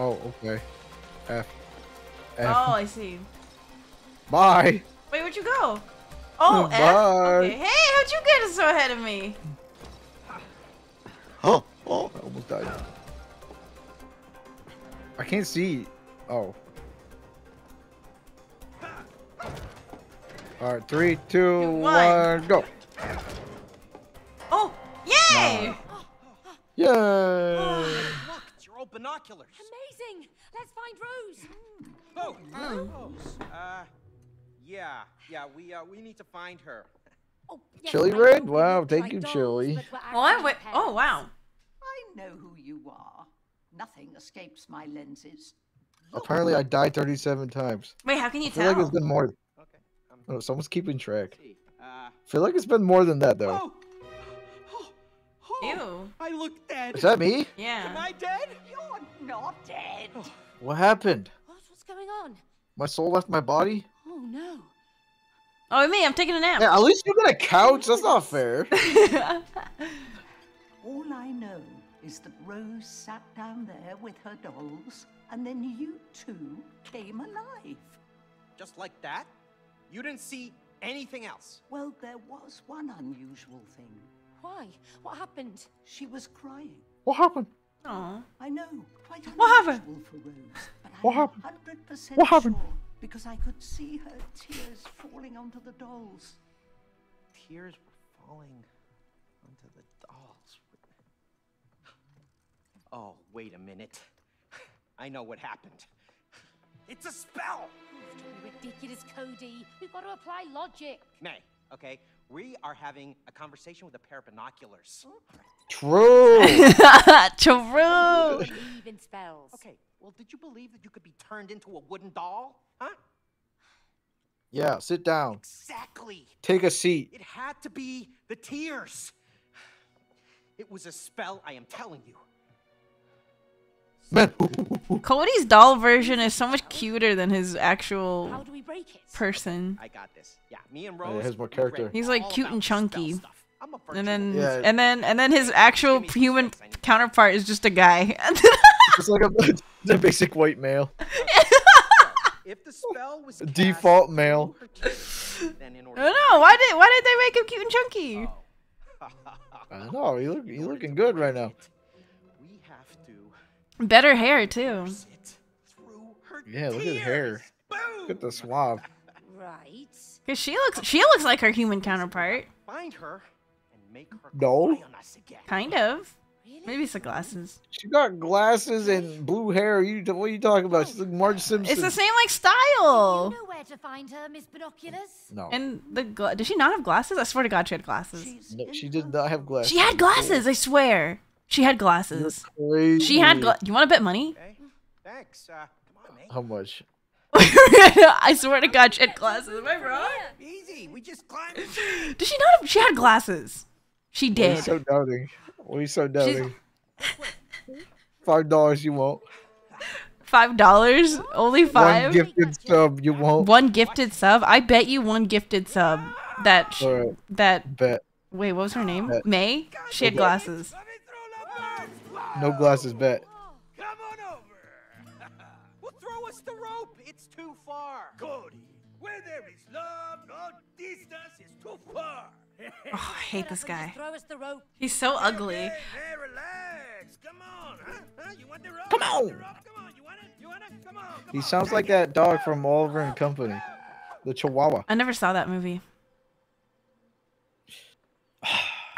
S2: S-
S1: What?
S2: Oh, okay. F. F.
S1: Oh, I see.
S2: Bye.
S1: Wait, where'd you go? Oh, F.
S2: Bye.
S1: Okay. Hey, how'd you get so ahead of me?
S2: Oh, oh, I almost died. I can't see. Oh. All right, three, two,
S1: one.
S2: one, go.
S1: Oh, yay!
S2: Yay!
S9: Look, it's your old binoculars.
S3: Amazing. Let's find Rose.
S9: Oh,
S1: Mm.
S9: Rose. Uh, yeah, yeah. We uh, we need to find her.
S3: Oh, yes,
S2: Chili Red? Wow, thank
S3: like
S2: you,
S3: dolls,
S2: Chili.
S3: but we're
S1: Oh, I
S3: actually
S1: wait. Oh, wow.
S10: I know who you are. Nothing escapes my lenses.
S2: Apparently, I died 37 times.
S1: Wait, how can you
S2: I feel like
S1: tell?
S2: it's been more.
S9: Okay. Um,
S2: Oh, someone's keeping track.
S9: Uh,
S2: I feel like it's been more than that, though.
S4: Oh. [GASPS] Oh. oh.
S1: Ew.
S4: I look dead.
S2: Is that me?
S1: Yeah.
S4: Am I dead?
S10: You're not dead.
S2: Oh, what happened?
S3: What? What's going on?
S2: My soul left my body?
S3: Oh no.
S1: Oh, me, I'm taking a nap.
S2: Yeah, at least you got a couch. That's not fair. [LAUGHS]
S10: All I know is that Rose sat down there with her dolls, and then you two came alive.
S9: just like that? You didn't see anything else?
S10: Well, there was one unusual thing.
S3: Why? What happened?
S10: She was crying.
S2: What happened?
S1: Oh.
S10: I know, quite
S1: What happened?
S10: for Rose.
S2: What happened?
S10: 100%
S2: What happened?
S10: sure because I could see her tears falling onto the dolls.
S9: Tears were falling onto the dolls. Oh, wait a minute. I know what happened. It's a spell!
S3: Don't be ridiculous, Cody. We've got to apply logic.
S9: May, okay? We are having a conversation with a pair of binoculars.
S2: True. [LAUGHS]
S1: True.
S3: Believe in spells.
S9: Okay, well, did you believe that you could be turned into a wooden doll? Huh?
S2: yeah, sit down.
S9: Exactly.
S2: Take a seat.
S9: It had to be the tears. It was a spell, I am telling you.
S2: Man.
S1: Cody's doll version is so much cuter than his
S3: How
S1: actual
S3: do we break it?
S1: person.
S9: I got this. Yeah, me and
S2: Oh, yeah,
S9: Rose.
S2: he has more character.
S1: He's, like,
S9: all
S1: cute and chunky.
S9: I'm a
S1: And then
S2: Yeah.
S1: and then and then his actual
S9: Give me some
S1: human
S9: sticks,
S1: counterpart is just a guy. [LAUGHS] [LAUGHS]
S2: It's like a, [LAUGHS] it's a basic white male.
S9: If the spell was cast
S2: Default male.
S9: through her then in
S1: I don't know. Why did why did they make him cute and chunky? Oh.
S2: I don't know. You look, you looking good right now.
S9: We have to
S1: Better hair too.
S9: force it through her
S2: Yeah, look at the hair.
S9: Boom!
S2: Look at the swab.
S3: Right.
S1: Cause she looks she looks like her human counterpart.
S9: Find her and make her
S2: No.
S9: cry on us again.
S1: Kind of. Maybe it's the glasses.
S2: She got glasses and blue hair. You, what are you talking about? She's like Marge Simpson.
S1: It's the same like style.
S3: You
S1: style.
S3: know where to find her, Miss Binoculars?
S2: No,
S1: And the gla- did she not have glasses? I swear to God, she had glasses.
S10: She's
S2: no, she did not have glasses.
S1: She had glasses. I swear. She had glasses. She had. Gla- you want to bet money?
S9: Okay, thanks. Uh, come on, man.
S2: How much? [LAUGHS]
S1: I swear to God, she had glasses. Am I wrong?
S6: Easy, we just climbed. [LAUGHS]
S1: Did she not? Have- she had glasses. She
S2: What are you
S1: did.
S2: so doubting? What are so doubting? Five dollars you won't.
S1: Five dollars? Only five?
S2: One gifted sub you won't.
S1: One gifted sub? I bet you one gifted sub. That sh-
S2: Alright,
S1: that
S2: bet.
S1: wait, what was her name?
S2: Bet.
S1: May. She had glasses.
S6: Let me through the birds.
S2: No glasses bet.
S6: Come on over. [LAUGHS]
S9: Well, throw us the rope. It's too far.
S6: Cody, where there is love, no distance is too far. [LAUGHS]
S1: Oh, I hate this guy.
S3: Throw us the rope.
S1: He's so ugly.
S6: Hey, hey, relax. Come on, huh? huh? You want the rope?
S2: Come on.
S6: the rope? Come on. You want it? You want it? Come on. Come
S2: He
S6: on.
S2: sounds like that dog from Oliver and Company, the Chihuahua.
S1: I never saw that movie.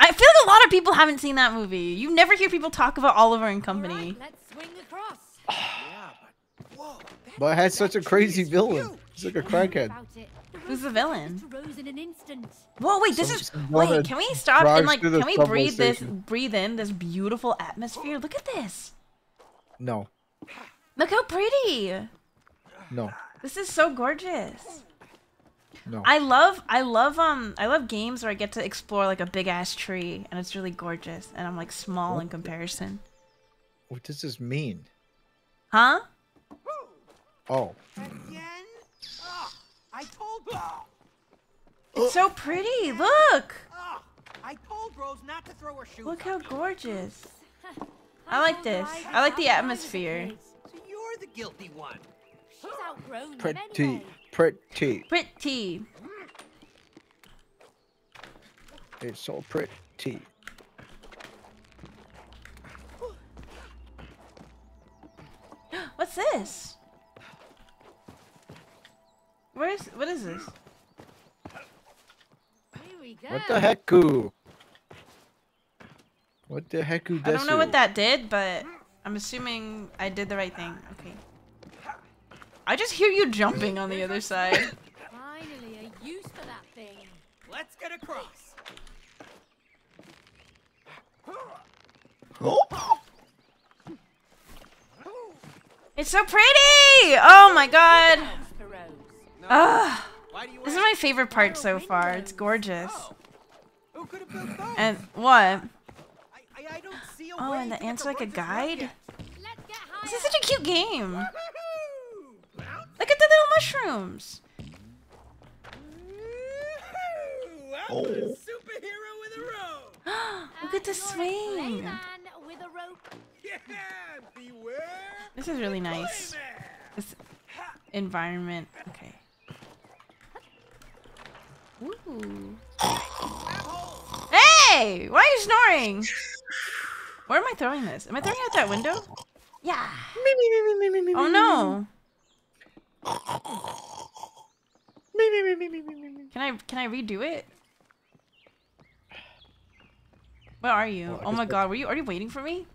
S1: I feel like a lot of people haven't seen that movie. You never hear people talk about Oliver and Company.
S3: Let's swing across. [SIGHS]
S6: Yeah, but whoa.
S2: But it had such a crazy villain. He's like a crackhead.
S3: About it. The
S1: Who's the villain?
S3: to Rose in an instant.
S1: Whoa, wait, this
S2: Some-
S1: is wait. Can we stop and like can we breathe this breathe in this beautiful atmosphere? Look at this.
S2: No,
S1: Look how pretty.
S2: no,
S1: This is so gorgeous.
S2: No.
S1: I love I love um I love games where I get to explore like a big ass tree and it's really gorgeous and I'm like small in comparison.
S2: What does this mean?
S1: Huh?
S2: Oh,
S8: Again? Ah, I told you.
S1: It's so pretty. Look.
S8: Ah, I told Rose not to throw her shoes.
S1: Look how gorgeous. I like this. I like the atmosphere.
S8: So you're the guilty one.
S3: She's outgrown them
S2: pretty,
S3: anyway.
S2: Pretty.
S1: Pretty.
S2: It's so pretty. [GASPS]
S1: What's this? Where's what is this?
S3: Here we go.
S2: What the hecku? What the hecku?
S1: I don't know what that did, but I'm assuming I did the right thing. Okay. I just hear you jumping on the other side.
S3: Finally, a use for that thing.
S8: Let's get across.
S1: It's so pretty! Oh my god!
S3: For
S1: Ugh.
S9: Why do you
S1: This is my favorite part so far. It's gorgeous. Oh.
S9: Who could have built those?
S1: And what?
S8: I, I, I don't see a
S1: Oh, and the ant's
S8: the
S1: like a guide?
S8: yet.
S3: Let's get higher.
S1: This is such a cute game. Look at the little mushrooms.
S6: Woohoo! I'm a oh. superhero with a rope. [GASPS]
S1: Look at the swing.
S3: With a rope.
S6: Yeah, beware.
S1: This is really nice. This environment. Okay. Ooh. Hey! Why are you snoring? Where am I throwing this? Am I throwing it out that window? Yeah. Oh no. Can I can I redo it? Where are you?
S2: Well,
S1: oh my
S2: I-
S1: god, were you already waiting for me?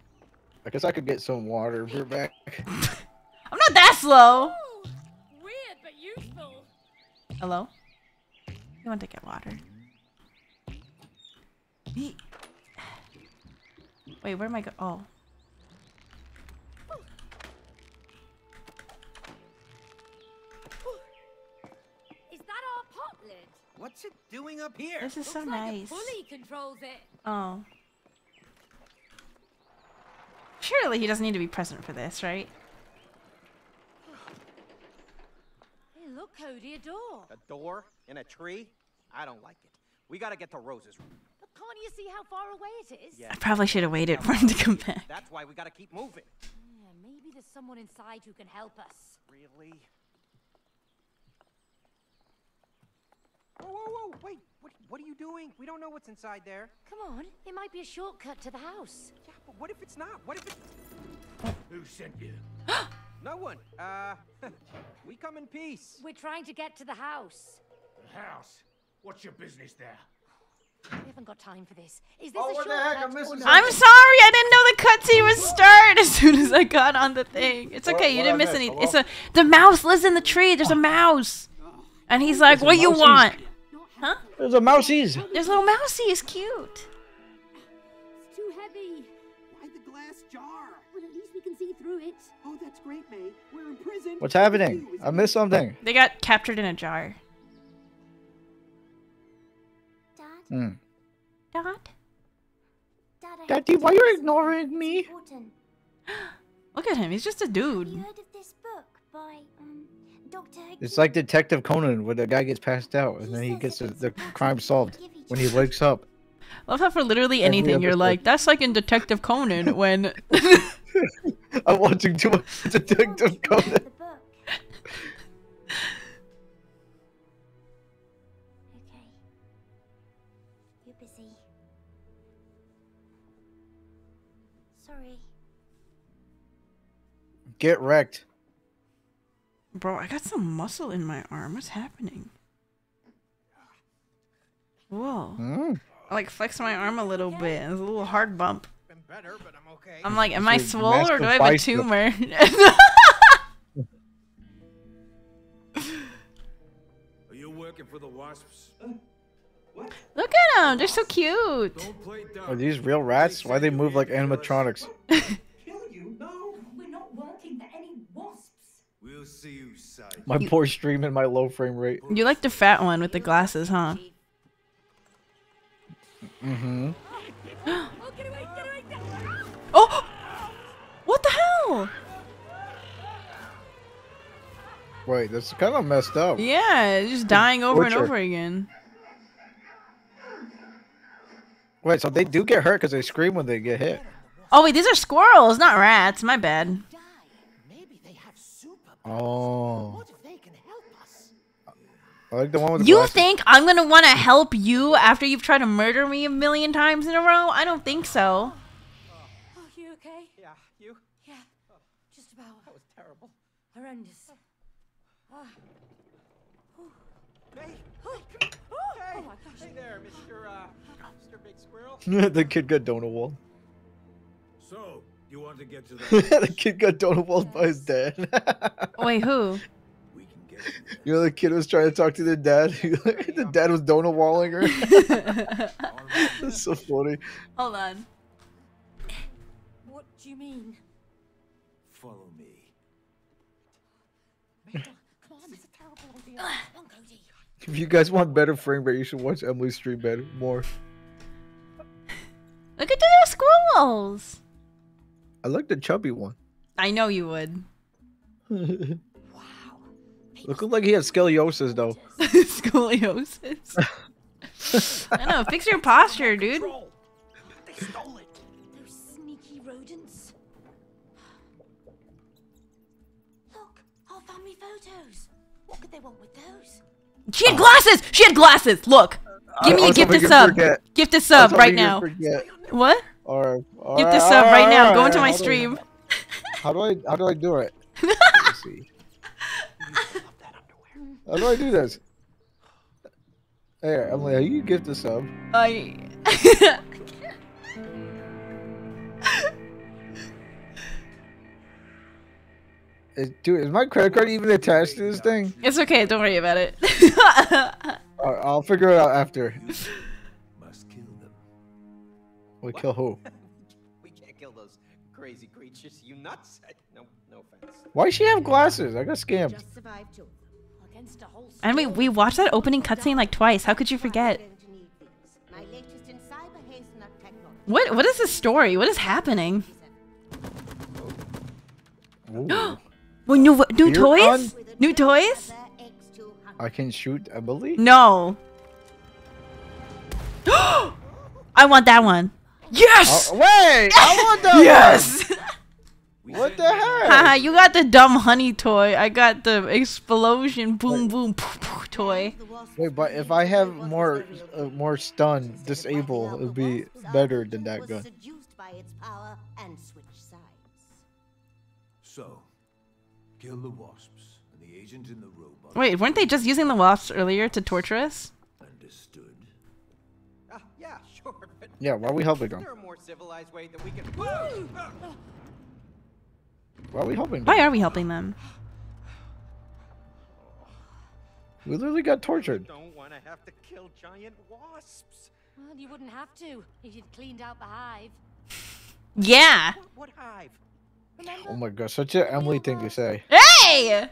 S2: I guess I could get some water. We're back. [LAUGHS] [LAUGHS]
S1: I'm not that slow.
S3: Weird but useful.
S1: Hello? You want to get water? Wait, where am I go? Oh.
S8: What's it doing up here?
S1: This is so
S3: Looks like
S1: nice.
S3: A pulley controls it.
S1: Oh. Surely he doesn't need to be present for this, right?
S3: Hey, look, Cody, a door.
S9: A door in a tree? I don't like it. We gotta get to Rose's room.
S3: But can't you see how far away it is?
S9: Yeah.
S1: I probably should have waited for him to come back.
S9: That's why we gotta keep moving.
S3: Yeah, maybe there's someone inside who can help us.
S9: Really? Whoa, whoa, whoa! Wait, what, what are you doing? We don't know what's inside there.
S3: Come on, it might be a shortcut to the house.
S9: Yeah, but what if it's not? What if it's
S7: Who sent you? [GASPS]
S9: no one? Uh, [LAUGHS] we come in peace.
S3: We're trying to get to the house.
S7: The house. What's your business there?
S3: We haven't got time for this. Is this
S2: Oh,
S3: a
S2: what the heck?
S3: shortcut
S2: I'm missing
S3: or
S2: something.
S3: not?
S1: I'm sorry, I didn't know the cutscene would start [LAUGHS] as soon as I got on the thing. It's
S2: What-
S1: okay, you
S2: what
S1: didn't
S2: I
S1: miss
S2: anything.
S1: It's a the mouse lives in the tree. There's a mouse, and he's like,
S2: There's a
S1: "What you want?" Huh?
S2: There's a mouseies.
S1: There's a little mousey. It's cute.
S5: It's too heavy.
S8: Why the glass jar?
S5: But at least we can see through it.
S8: Oh, that's great, May. We're in prison.
S2: What's happening? I missed something.
S1: They got captured in a jar.
S5: Dad,
S2: Hmm.
S1: Dot.
S5: Dad,
S2: Daddy, why
S5: tell
S2: you
S5: something
S2: ignoring me? [GASPS]
S1: Look at him. He's just a
S5: Have
S1: dude.
S5: you heard of this book by um Dr.
S2: It's like Detective Conan, where the guy gets passed out and then he gets the, the crime solved when he wakes up.
S1: I Love how for literally anything you're like, that's like in Detective Conan [LAUGHS] when [LAUGHS]
S2: I'm watching too much Detective Conan.
S11: Okay. You're busy. Sorry.
S2: Get wrecked.
S1: Bro, I got some muscle in my arm. What's happening? Whoa.
S2: Hmm.
S1: I like flexed my arm a little bit. It's a little hard bump.
S6: Been better, but I'm okay.
S1: I'm like, am I
S2: your
S1: swole or do I have a tumor? [LAUGHS]
S7: Are you working for the Wasps?
S1: Look at them. They're so cute.
S7: Don't play dumb.
S2: Are these real rats? Why they move like animatronics? [LAUGHS]
S10: Kill you? No, we're not working for any wasps.
S7: See you, side.
S2: My poor stream and my low frame rate.
S1: You like the fat one with the glasses, huh?
S2: Mm-hmm.
S3: Oh.
S1: Oh! What the hell?
S2: Wait, that's kind of messed up.
S1: Yeah, just dying over and over again.
S2: Wait, so they do get hurt because they scream when they get hit.
S1: Oh wait, these are squirrels, not rats. My bad.
S12: Maybe they have super.
S2: Oh.
S12: What if they can help us?
S2: I like the one with the
S1: You
S2: glasses.
S1: think I'm gonna want to help you after you've tried to murder me a million times in a row? I don't think so.
S3: Oh, you okay?
S6: Yeah, you?
S3: Yeah. Just about.
S6: That was terrible.
S3: Horrendous. Ah.
S6: Hey,
S3: Oh,
S6: hey,
S3: oh my gosh.
S6: hey there, Mr. Uh, Mr. Big Squirrel. [LAUGHS]
S2: the kid got donut walled.
S7: So, you want to get to that? [LAUGHS]
S2: the kid got donut walled by his dad. [LAUGHS]
S1: Wait, who?
S7: we can get you
S2: know, the kid was trying to talk to [LAUGHS] the dad. the dad was donut walling her. That's so funny.
S1: Hold on.
S3: What do you mean?
S7: Follow me.
S3: Come on, it's a terrible idea. Come on, Cody.
S2: If you guys want better frame rate, you should watch Emily's stream better more.
S1: Look at the squirrels.
S2: I like the chubby one. [LAUGHS]
S1: I know you would.
S3: Wow.
S2: Look like he has scoliosis though. [LAUGHS]
S1: Scoliosis. I know. Fix your posture, dude.
S12: They stole it.
S3: Those sneaky rodents. Look, our family photos. What could they want with those?
S1: She had glasses. She had glasses. Look. Give me a gift a sub.
S2: forget.
S1: Gift a sub right now.
S2: forget.
S1: What?
S2: Right. all
S1: Gift a
S2: right,
S1: right now. Go into my
S2: How do I-
S1: stream. [LAUGHS]
S2: How do I how do I do it? [LAUGHS] Let's see. How do I do this? Hey, Emily, how you gift a sub?
S1: I. [LAUGHS]
S2: Is, dude, is my credit card even attached to this thing?
S1: it's okay. Don't worry about it.
S2: Right, I'll figure it out after.
S7: Must kill.
S2: We kill who? [LAUGHS]
S6: We can't kill those crazy creatures. You nuts? [LAUGHS] No, no offense.
S2: Why she have glasses? I got scammed.
S11: Just survived two.
S3: Against a whole
S1: and we we watched that opening cutscene like twice. How could you forget?
S11: Going to need these. My latest in cyber hastener technology.
S1: What what is the story? What is happening?
S2: Ooh. [GASPS]
S1: Well, new new
S2: Here
S1: toys?
S2: on-
S1: New toys?
S2: I can shoot Emily?
S1: No. [GASPS] I want that one. Yes.
S2: Oh, wait! I want that [LAUGHS]
S1: yes.
S2: one! What the heck?
S1: Haha, you got the dumb honey toy. I got the explosion boom boom poof, poof toy.
S2: Wait, but if I have more uh, more stun, disable, it would be better than that gun.
S11: Seduced by its power and switched sides.
S7: So, kill the wasps and the agent in the robot.
S1: Wait, weren't they just using the wasps earlier to torture us?
S6: Yeah,
S2: why are we helping them?
S6: there a more civilized way that we can?
S2: Why are we helping them?
S1: Why are we helping them?
S2: We literally got tortured.
S6: Don't want to have to kill giant wasps.
S3: Well, you wouldn't have to if you'd cleaned out the hive.
S1: Yeah.
S6: What, what hive?
S3: Remember?
S2: Oh my god, such an Emily thing to say.
S1: Hey!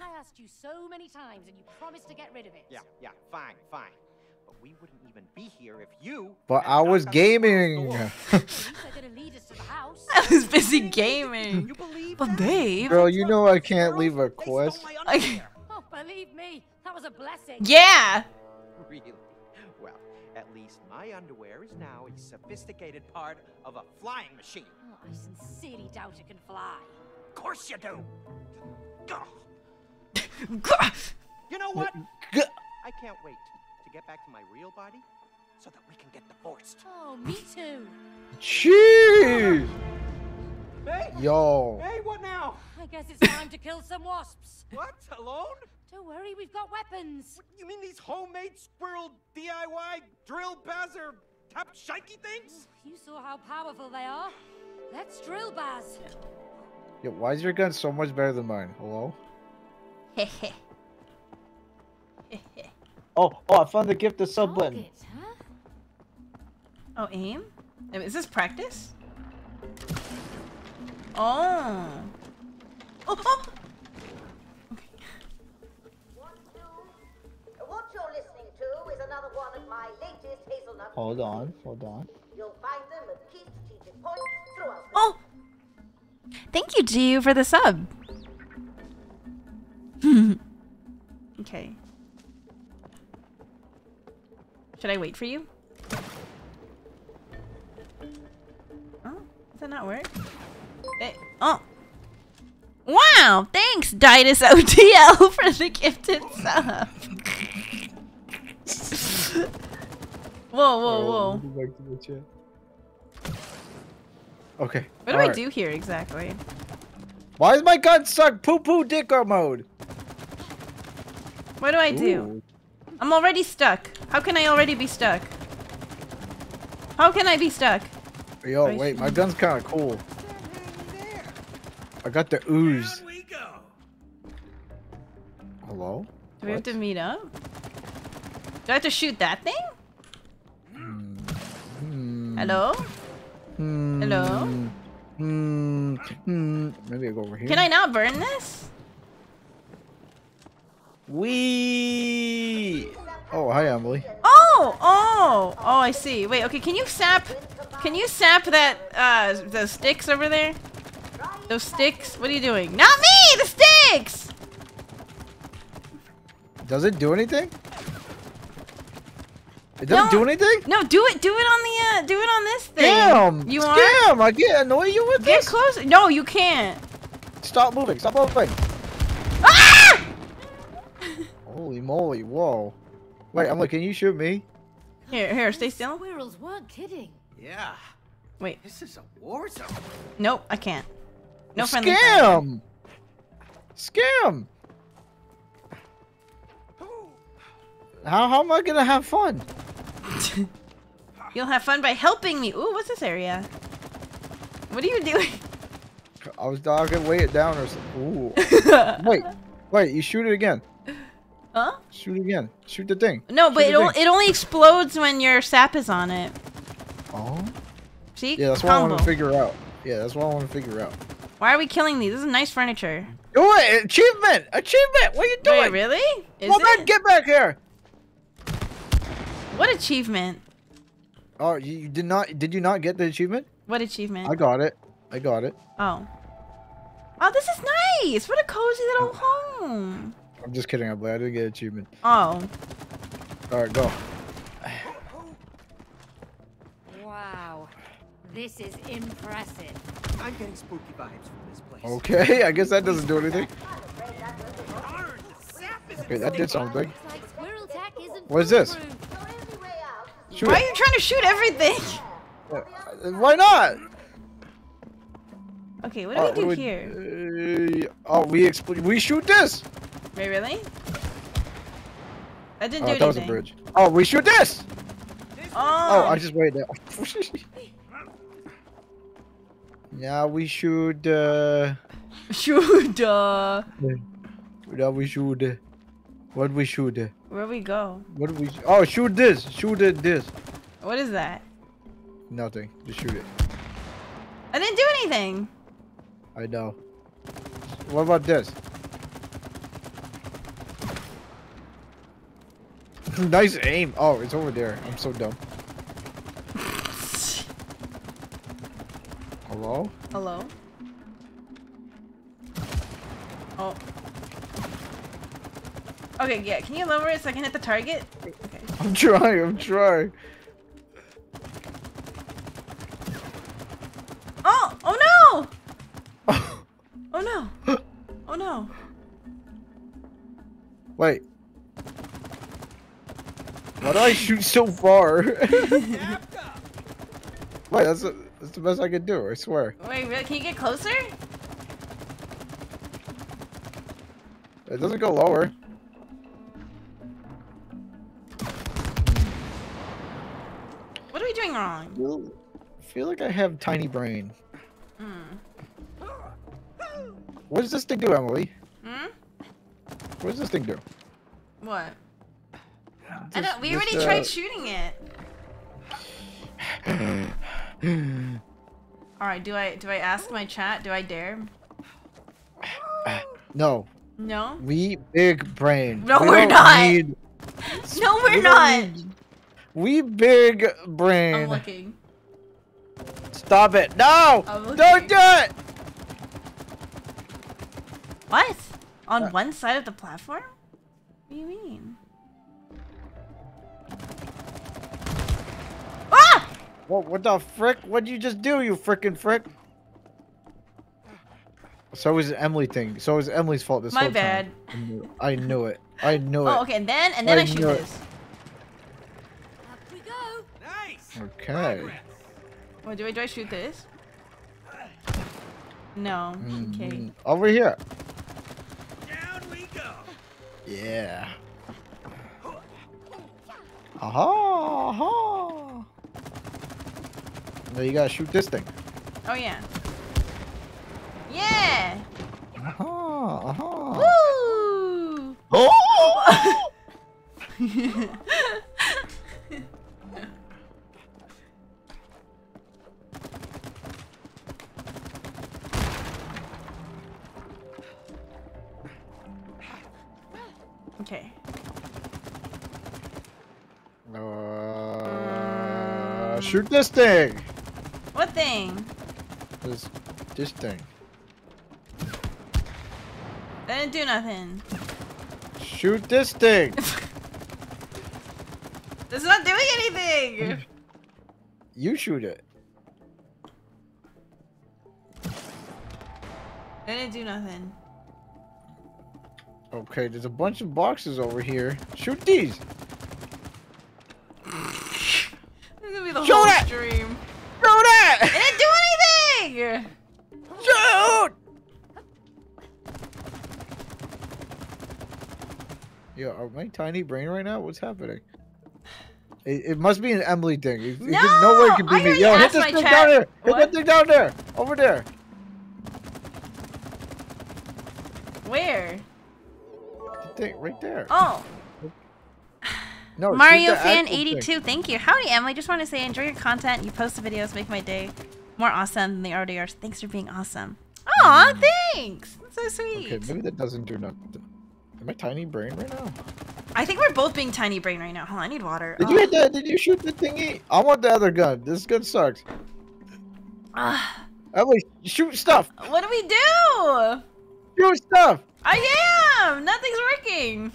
S3: I asked you so many times and you promised to get rid of it.
S6: Yeah, yeah, fine, fine. But we wouldn't even be here if you.
S2: But I was
S6: knocked on the
S2: gaming.
S6: door. [LAUGHS]
S3: At least they're gonna lead us to the house. [LAUGHS]
S1: I was busy gaming.
S6: You believe
S1: But
S6: that?
S1: babe.
S2: Girl, you know I can't leave a quest.
S1: I-
S6: underwear. [LAUGHS]
S3: Oh, believe me, that was a blessing.
S1: Yeah.
S6: Really? Well, at least my underwear is now a sophisticated part of a flying machine.
S3: Oh, I sincerely doubt it can fly.
S6: Of course you do. Gah. You know what? I can't wait to get back to my real body so that we can get divorced.
S3: Oh, me too.
S2: Jeez.
S6: Hey,
S2: Yo.
S6: hey, what now?
S3: I guess it's time to kill some wasps.
S6: What? Alone?
S3: Don't worry, we've got weapons.
S6: You mean these homemade squirrel DIY drill bazzer tap shikey things?
S3: Oh, you saw how powerful they are. Let's drill, Baz.
S2: Yo, why is your gun so much better than mine? Hello? [LAUGHS]
S13: Oh, oh, I found the gift of sub button.
S3: Huh?
S1: Oh, aim? Is this practice? Oh. Oh, oh.
S11: What you're listening to is another one of my latest hazelnut.
S13: Hold on, hold on.
S11: You'll find them at key strategic points throughout the
S1: Oh! Thank you, Giu, for the sub. [LAUGHS] okay. Should I wait for you? Oh, does that not work? Eh, oh. Wow! Thanks, Daidus OTL, [LAUGHS] for the gifted sub. [LAUGHS] whoa, whoa, whoa.
S2: Okay.
S1: What do I
S2: alright.
S1: do here exactly?
S2: Why is my gun stuck poo poo dicker mode?
S1: What do I do?
S2: Ooh.
S1: I'm already stuck. How can I already be stuck? How can I be stuck?
S2: Yo,
S1: I
S2: wait, my gun's kind of cool. I got the ooze.
S6: we go.
S2: Hello?
S1: Do we have to meet up? Do I have to shoot that thing?
S2: Hmm.
S1: Hello?
S2: Hmm.
S1: Hello?
S2: Hmm. Hmm. Maybe I go over here.
S1: Can I not burn this?
S2: Wee. Oh, hi, Emily.
S1: Oh! Oh! Oh, I see. Wait, okay, can you sap... Can you sap that, uh, the sticks over there? Those sticks? What are you doing? Not me! The sticks!
S2: Does it do anything? It doesn't
S1: No.
S2: do anything?
S1: No, do it, do it on the, uh, do it on this thing.
S2: Damn!
S1: You are?
S2: Scam! I get annoy you with
S1: Get
S2: this?
S1: close. No, you can't.
S2: Stop moving! Stop moving!
S1: Ah!
S2: Holy moly! Whoa! Wait, I'm like, can you shoot me?
S1: Here, here, stay still.
S3: Squirrels weren't kidding.
S6: Yeah,
S1: Wait,
S6: this is a war zone.
S1: nope, I can't. No friendly fire.
S2: Scam! Scam! How how am I gonna have fun? [LAUGHS]
S1: You'll have fun by helping me. Ooh, what's this area? What are you doing?
S2: I was dogging, could weigh it down or something. Ooh. [LAUGHS] wait, wait! You shoot it again.
S1: Huh?
S2: Shoot it again. Shoot the thing.
S1: No, but it, o-
S2: thing.
S1: it only explodes when your sap is on it.
S2: Oh.
S1: See?
S2: Yeah, that's what I want to figure out. Yeah, that's what I want to figure out.
S1: Why are we killing these? This is nice furniture.
S2: Do it! Achievement! Achievement! What are you doing?
S1: Wait, really? Is
S2: Come
S1: it?
S2: get back here!
S1: What achievement?
S2: Oh, you, you did not? Did you not get the achievement?
S1: What achievement?
S2: I got it. I got it.
S1: Oh. Oh, this is nice. What a cozy little home.
S2: I'm just kidding, I'm glad I didn't get an achievement.
S1: Oh.
S2: All right, go.
S3: Wow. This is impressive.
S6: I'm getting spooky vibes from this place.
S2: Okay, [LAUGHS] I guess that doesn't do anything.
S6: Darn, the sap is
S2: Okay, that did something.
S3: Looks like squirrel tack isn't
S2: What is this? Shoot
S1: Why are you trying to shoot everything?
S2: Uh, Why not?
S1: Okay, what do
S2: Alright,
S1: we do
S2: what
S1: here?
S2: Uh, oh, we expl- we shoot this.
S1: Wait, really? That didn't
S2: Oh,
S1: do
S2: that was a
S1: anything.
S2: bridge. Oh, we shoot this.
S1: Oh,
S2: Oh, I just waited. [LAUGHS] yeah, we should. Uh,
S1: shoot. Uh, [LAUGHS]
S2: now we should. Uh, what we should? Uh,
S1: where we go?
S2: what we? Oh, shoot this. Shoot it. This.
S1: What is that?
S2: Nothing. Just shoot it.
S1: I didn't do anything.
S2: I know. What about this? [LAUGHS] nice aim. Oh, it's over there. I'm so dumb. Hello?
S1: Hello? Oh. Okay, yeah. Can you lower it so I can hit the target? Okay.
S2: I'm trying. I'm trying.
S1: Oh! Oh no! [LAUGHS] oh no! [GASPS] Oh no!
S2: Wait. Why do I shoot so far? [LAUGHS] [LAUGHS] Wait, that's, the- that's the best I could do, I swear.
S1: Wait, really? Can you get closer?
S2: It doesn't go lower.
S1: What are we doing wrong?
S2: feel, I feel like I have tiny brain.
S1: Hmm.
S2: What does this thing do, Emily?
S1: Hmm?
S2: What does this thing do?
S1: What? I don't. We
S2: just,
S1: already
S2: uh,
S1: tried shooting it. [SIGHS] All right. Do I do I ask my chat? Do I dare?
S2: No,
S1: No.
S2: we big brain.
S1: No,
S2: We
S1: we're
S2: don't need- [LAUGHS]
S1: No, we're
S2: we don't need- we big brain.
S1: I'm looking.
S2: Stop it! No! Don't do it!
S1: What? On
S2: Uh.
S1: one side of the platform? What do you mean?
S2: What, what the frick? What'd you just do, you frickin' frick? So it was Emily thing. So it was Emily's fault this
S1: My
S2: whole
S1: bad.
S2: time. I knew it. I knew it. I knew it.
S1: Oh, okay. And then and then I,
S2: I
S1: shoot
S2: it.
S1: this.
S3: Up we go.
S6: Nice.
S2: Okay.
S1: What do I do? I shoot this? No. Okay.
S2: Mhm. Over here.
S6: Down we go.
S2: Yeah. Aha! Aha! Now you gotta shoot this thing.
S1: Oh yeah. Yeah.
S2: Aha! Aha!
S1: Woo!
S2: Oh! [LAUGHS]
S1: okay.
S2: Uh, shoot this thing.
S1: Thing?
S2: This, this thing.
S1: That didn't do nothing.
S2: Shoot this thing. [LAUGHS]
S1: It's not doing anything. [LAUGHS]
S2: You shoot it.
S1: That didn't do nothing.
S2: Okay, there's a bunch of boxes over here. Shoot these. Yo, are my tiny brain right now? What's happening? It, it must be an Emily thing. It, it
S1: No!
S2: could, no way it could be
S1: I
S2: me. Yo, hit this thing
S1: chat-
S2: down there. Hit
S1: What?
S2: that thing down there. Over there.
S1: Where?
S2: The thing right there.
S1: Oh,
S2: no, [SIGHS]
S1: Mario fan
S2: actual thing.
S1: 82. Thank you. Howdy, Emily. Just want to say, enjoy your content. You post the videos, make my day more awesome than they already are. Thanks for being awesome. Aw, thanks. That's so sweet.
S2: Mm. Okay, maybe that doesn't do nothing. Am I tiny brain right now?
S1: I think we're both being tiny brain right now. Hold on, I need water.
S2: Did
S1: Oh.
S2: you hit that? Did you shoot the thingy? I want the other gun. This gun sucks.
S1: Ah,
S2: Emily, shoot stuff.
S1: what do we do?
S2: Shoot stuff.
S1: I am. Nothing's working.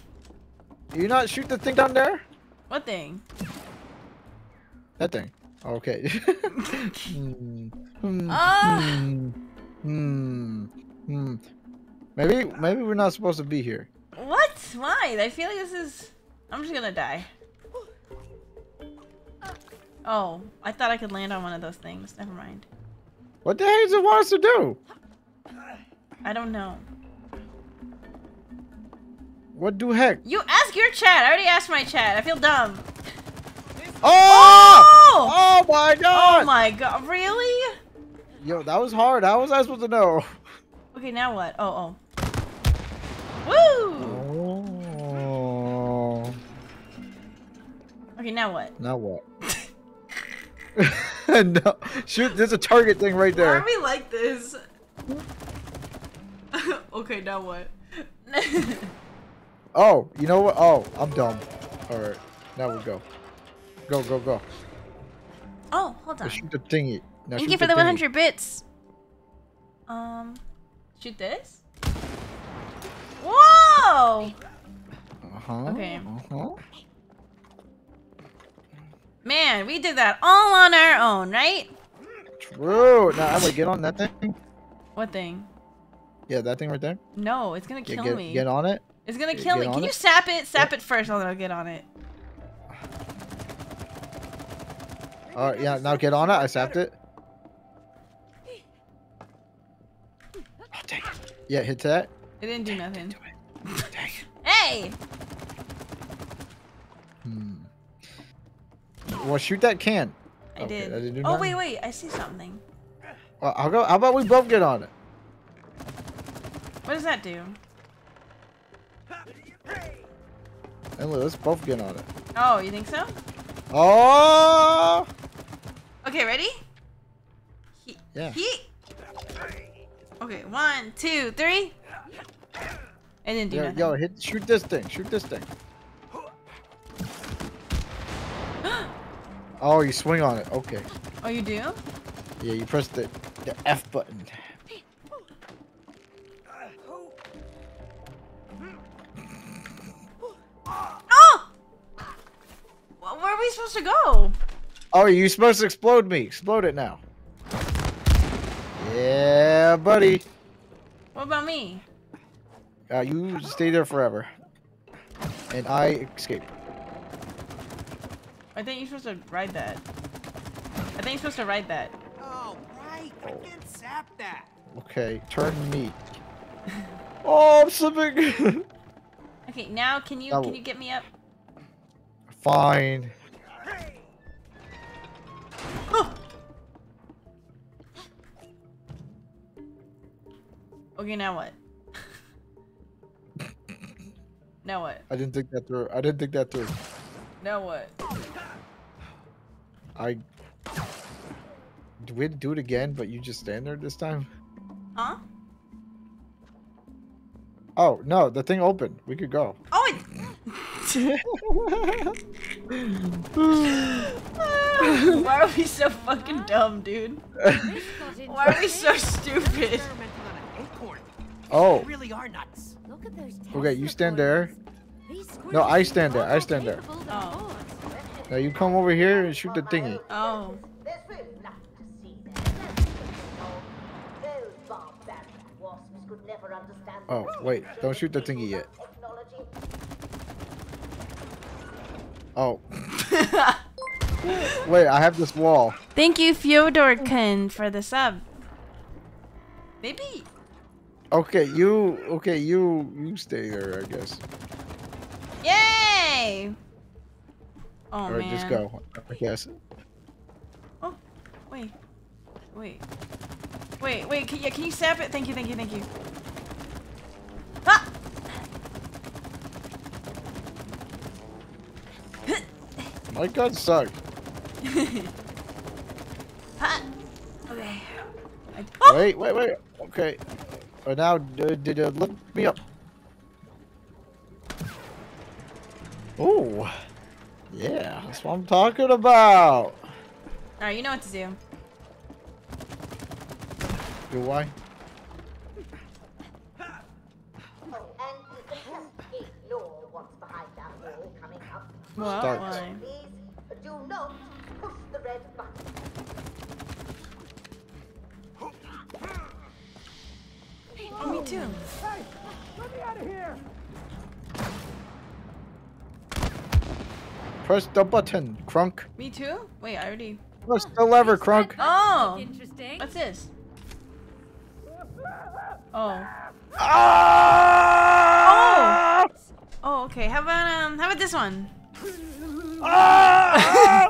S2: You not shoot the thing down there?
S1: What thing?
S2: That thing. Okay. [LAUGHS] hmm. Hmm. Hmm. Hmm. Hmm. Maybe maybe we're not supposed to be here.
S1: Why? I feel like this is. I'm just gonna die. Oh, I thought I could land on one of those things. Never mind.
S2: What the heck does it want us to do?
S1: I don't know.
S2: What do heck?
S1: You ask your chat. I already asked my chat. I feel dumb.
S2: Oh!
S1: Oh!
S2: Oh my oh god!
S1: Oh my god. Really?
S2: Yo, that was hard. How was I supposed to know?
S1: Okay, now what? Oh, oh. Woo!
S2: Oh.
S1: Okay, now what?
S2: Now what? [LAUGHS] no. Shoot, there's a target thing right there.
S1: Why are
S2: there.
S1: we like this? [LAUGHS] okay, now what? [LAUGHS]
S2: Oh, you know what? Oh, I'm dumb. Alright, now we go. Go, go, go.
S1: oh, hold on.
S2: Let's shoot the thingy. Now
S1: Thank
S2: shoot
S1: you for the
S2: thingy.
S1: 100 bits. Um, shoot this? Whoa!
S2: Uh-huh.
S1: Okay.
S2: Uh-huh.
S1: Man, we did that all on our own, right?
S2: True. Now, Emily, get on that thing.
S1: What thing?
S2: Yeah, that thing right there.
S1: No, it's gonna
S2: Yeah,
S1: kill
S2: get,
S1: me.
S2: Get on it.
S1: It's gonna
S2: Get-
S1: kill me. Can
S2: on
S1: you
S2: it.
S1: sap it? Sap it first, and then I'll get on it.
S2: All right, yeah. Now get on it. I sapped it. [GASPS] Oh, dang it. Yeah, hit that.
S1: It didn't do nothing. [LAUGHS] Hey!
S2: Well, shoot that can.
S1: I
S2: Okay,
S1: did. oh wait, wait! I see something.
S2: Well, I'll go. How about we both get on it?
S1: What does that do?
S2: And let's both get on it.
S1: Oh, you think so?
S2: Oh!
S1: Okay, ready? He
S2: Yeah.
S1: He. Okay, one, two, three. And didn't do
S2: Yo,
S1: nothing.
S2: yo, hit, shoot this thing. Shoot this thing. [GASPS] [GASPS] Oh, you swing on it. Okay.
S1: Oh, you do?
S2: Yeah, you press the the F button.
S1: Oh! Wh- Where are we supposed to go?
S2: Oh, you supposed to explode me. Explode it now. Yeah, buddy.
S1: What about me?
S2: Uh, you stay there forever. And I escape.
S1: I think you're supposed to ride that. I think you're supposed to ride that.
S8: Oh, right. I can't sap that.
S2: Okay, turn me. [LAUGHS] Oh, I'm slipping. [LAUGHS]
S1: Okay, now can you can you get me up?
S2: Fine. [GASPS]
S1: Okay, now what? [LAUGHS] now what?
S2: I didn't think that through. I didn't think that through.
S1: Now what?
S2: I. Do we do it again, but you just stand there this time?
S1: Huh?
S2: Oh no, the thing opened. We could go.
S1: Oh, it. [LAUGHS] Why are we so fucking dumb, dude? Why are we so stupid?
S2: Oh.
S8: Really are nuts.
S3: Look at those
S2: Okay, you stand there. No, I stand there. I stand there.
S1: Oh.
S2: Now you come over here and shoot the thingy.
S1: Oh.
S11: There's really nothing to see there. That's Those barbaric wasps could never understand the
S2: Oh wait, don't shoot the thingy yet. Oh. [LAUGHS] wait, I have this wall.
S1: Thank you, Fyodorkin, for the sub. Maybe.
S2: Okay, you. Okay, you. You stay there, I guess.
S1: Yay! Oh
S2: right,
S1: man.
S2: just go. I guess.
S1: Oh, wait, wait, wait, wait. Can, yeah, can you sap it? Thank you, thank you, thank you. Ah!
S2: My gun sucked. [LAUGHS]
S1: Ah! Okay. I, oh!
S2: Wait, wait, wait. Okay. Uh, now, uh, did uh, lift me up? Oh. Yeah, that's what I'm talking about.
S1: Alright, you know what to do.
S2: Do I?
S11: You can just ignore what's behind that wall coming up.
S1: What?
S2: Start.
S1: Why?
S11: Do not push the red button.
S1: Oh, me too.
S4: Hey, let me out of here.
S2: Press the button, Crunk.
S1: Me too? Wait, I already.
S2: Press the lever, Crunk.
S1: Oh!
S3: Interesting.
S1: What's this? Oh.
S2: Ah!
S1: Oh! Oh, okay. How about um? How about this one? [LAUGHS]
S3: Uh,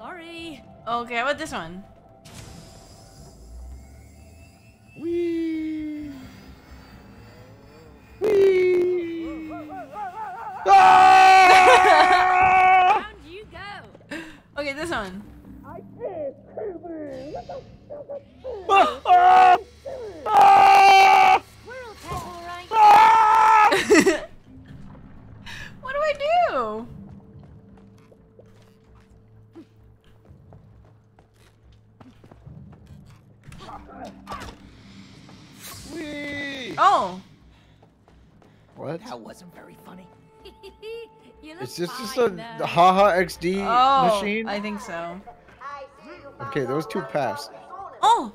S3: sorry.
S1: Okay, how about this one?
S2: Wee. Wee. Ah!
S3: Down you go.
S1: Okay, this one.
S2: Ah! Ah! Ah!
S3: Squirrel tech, all right.
S2: Ah!
S1: what do I do?
S2: Wee.
S1: Oh.
S2: What?
S8: That wasn't very funny.
S3: You look
S2: Is this just a
S3: fine,
S2: the
S3: though.
S2: haha XD
S1: Oh.
S2: machine?
S1: I think so.
S11: I see you
S2: Okay, those two paths.
S1: Oh.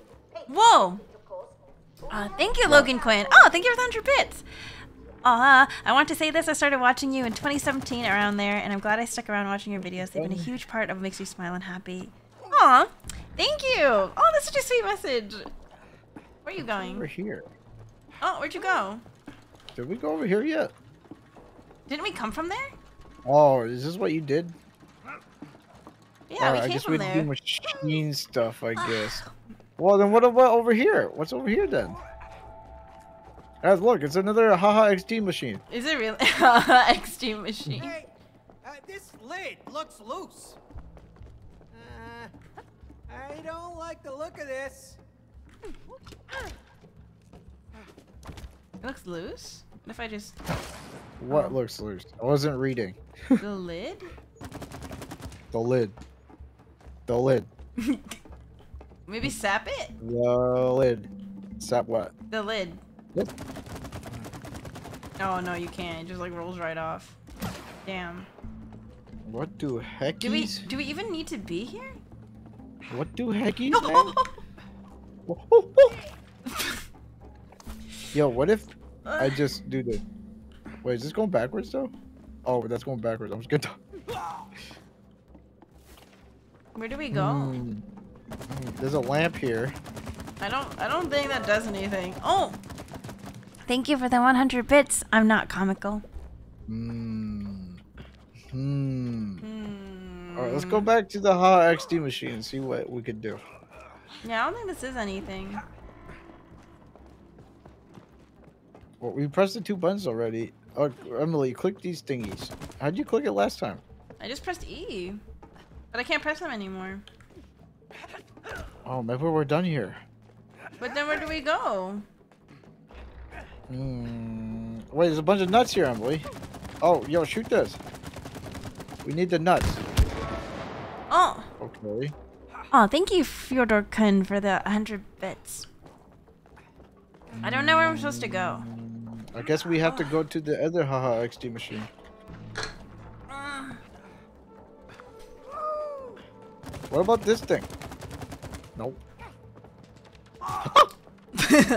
S1: Whoa. Uh, thank you, Logan Quinn. Oh, thank you for the 100 bits. Uh, I want to say this. I started watching you in 2017, around there, and I'm glad I stuck around watching your videos. They've been a huge part of what makes me smile and happy. Aw, thank you. Oh, that's such a sweet message. Where are you going?
S2: We're here.
S1: Oh, where'd you go?
S2: Did we go over here yet?
S1: Didn't we come from there?
S2: Oh, is this what you did?
S1: Yeah,
S2: Alright,
S1: we
S2: I
S1: came
S2: guess
S1: from
S2: we had to
S1: there.
S2: do machine stuff, I [SIGHS] guess. well, then what about over here? What's over here then? Guys, look, it's another Haha XD machine.
S1: Is it really? [LAUGHS] haha XD machine.
S6: Hey, uh, this lid looks loose. Uh, I don't like the look of this.
S1: It looks loose. What if I just
S2: What oh. looks loose? I wasn't reading.
S1: the lid?
S2: The lid. The lid. [LAUGHS]
S1: Maybe sap it?
S2: The lid. Sap what?
S1: The lid.
S2: Yep.
S1: Oh no, you can't. It just like rolls right off. Damn.
S2: What do heckies?
S1: Do we do we even need to be here?
S2: What do heckies? [LAUGHS] [LAUGHS] Yo, what if I just do this? Wait, is this going backwards though? Oh, that's going backwards. I'm just gonna.
S1: Where do we go?
S2: Hmm. There's a lamp here.
S1: I don't I don't think that does anything. Oh. Thank you for the 100 bits. I'm not comical.
S2: Hmm. Hmm. All right, let's go back to the Ha XD machine and see what we could do.
S1: Yeah, I don't think this is anything.
S2: Well, we pressed the two buttons already. Oh, Emily, click these thingies. How'd you click it last time?
S1: I just pressed E. But I can't press them anymore.
S2: Oh, maybe we're done here.
S1: But then where do we go?
S2: Hmm. Wait, there's a bunch of nuts here, Emily. Oh, yo, shoot this. We need the nuts.
S1: Oh.
S2: Okay.
S1: Oh, thank you, Fyodor Kun, for the 100 bits. I don't know where I'm supposed to go.
S2: I guess we have to go to the other Haha XD machine. What about this thing? Nope. [LAUGHS]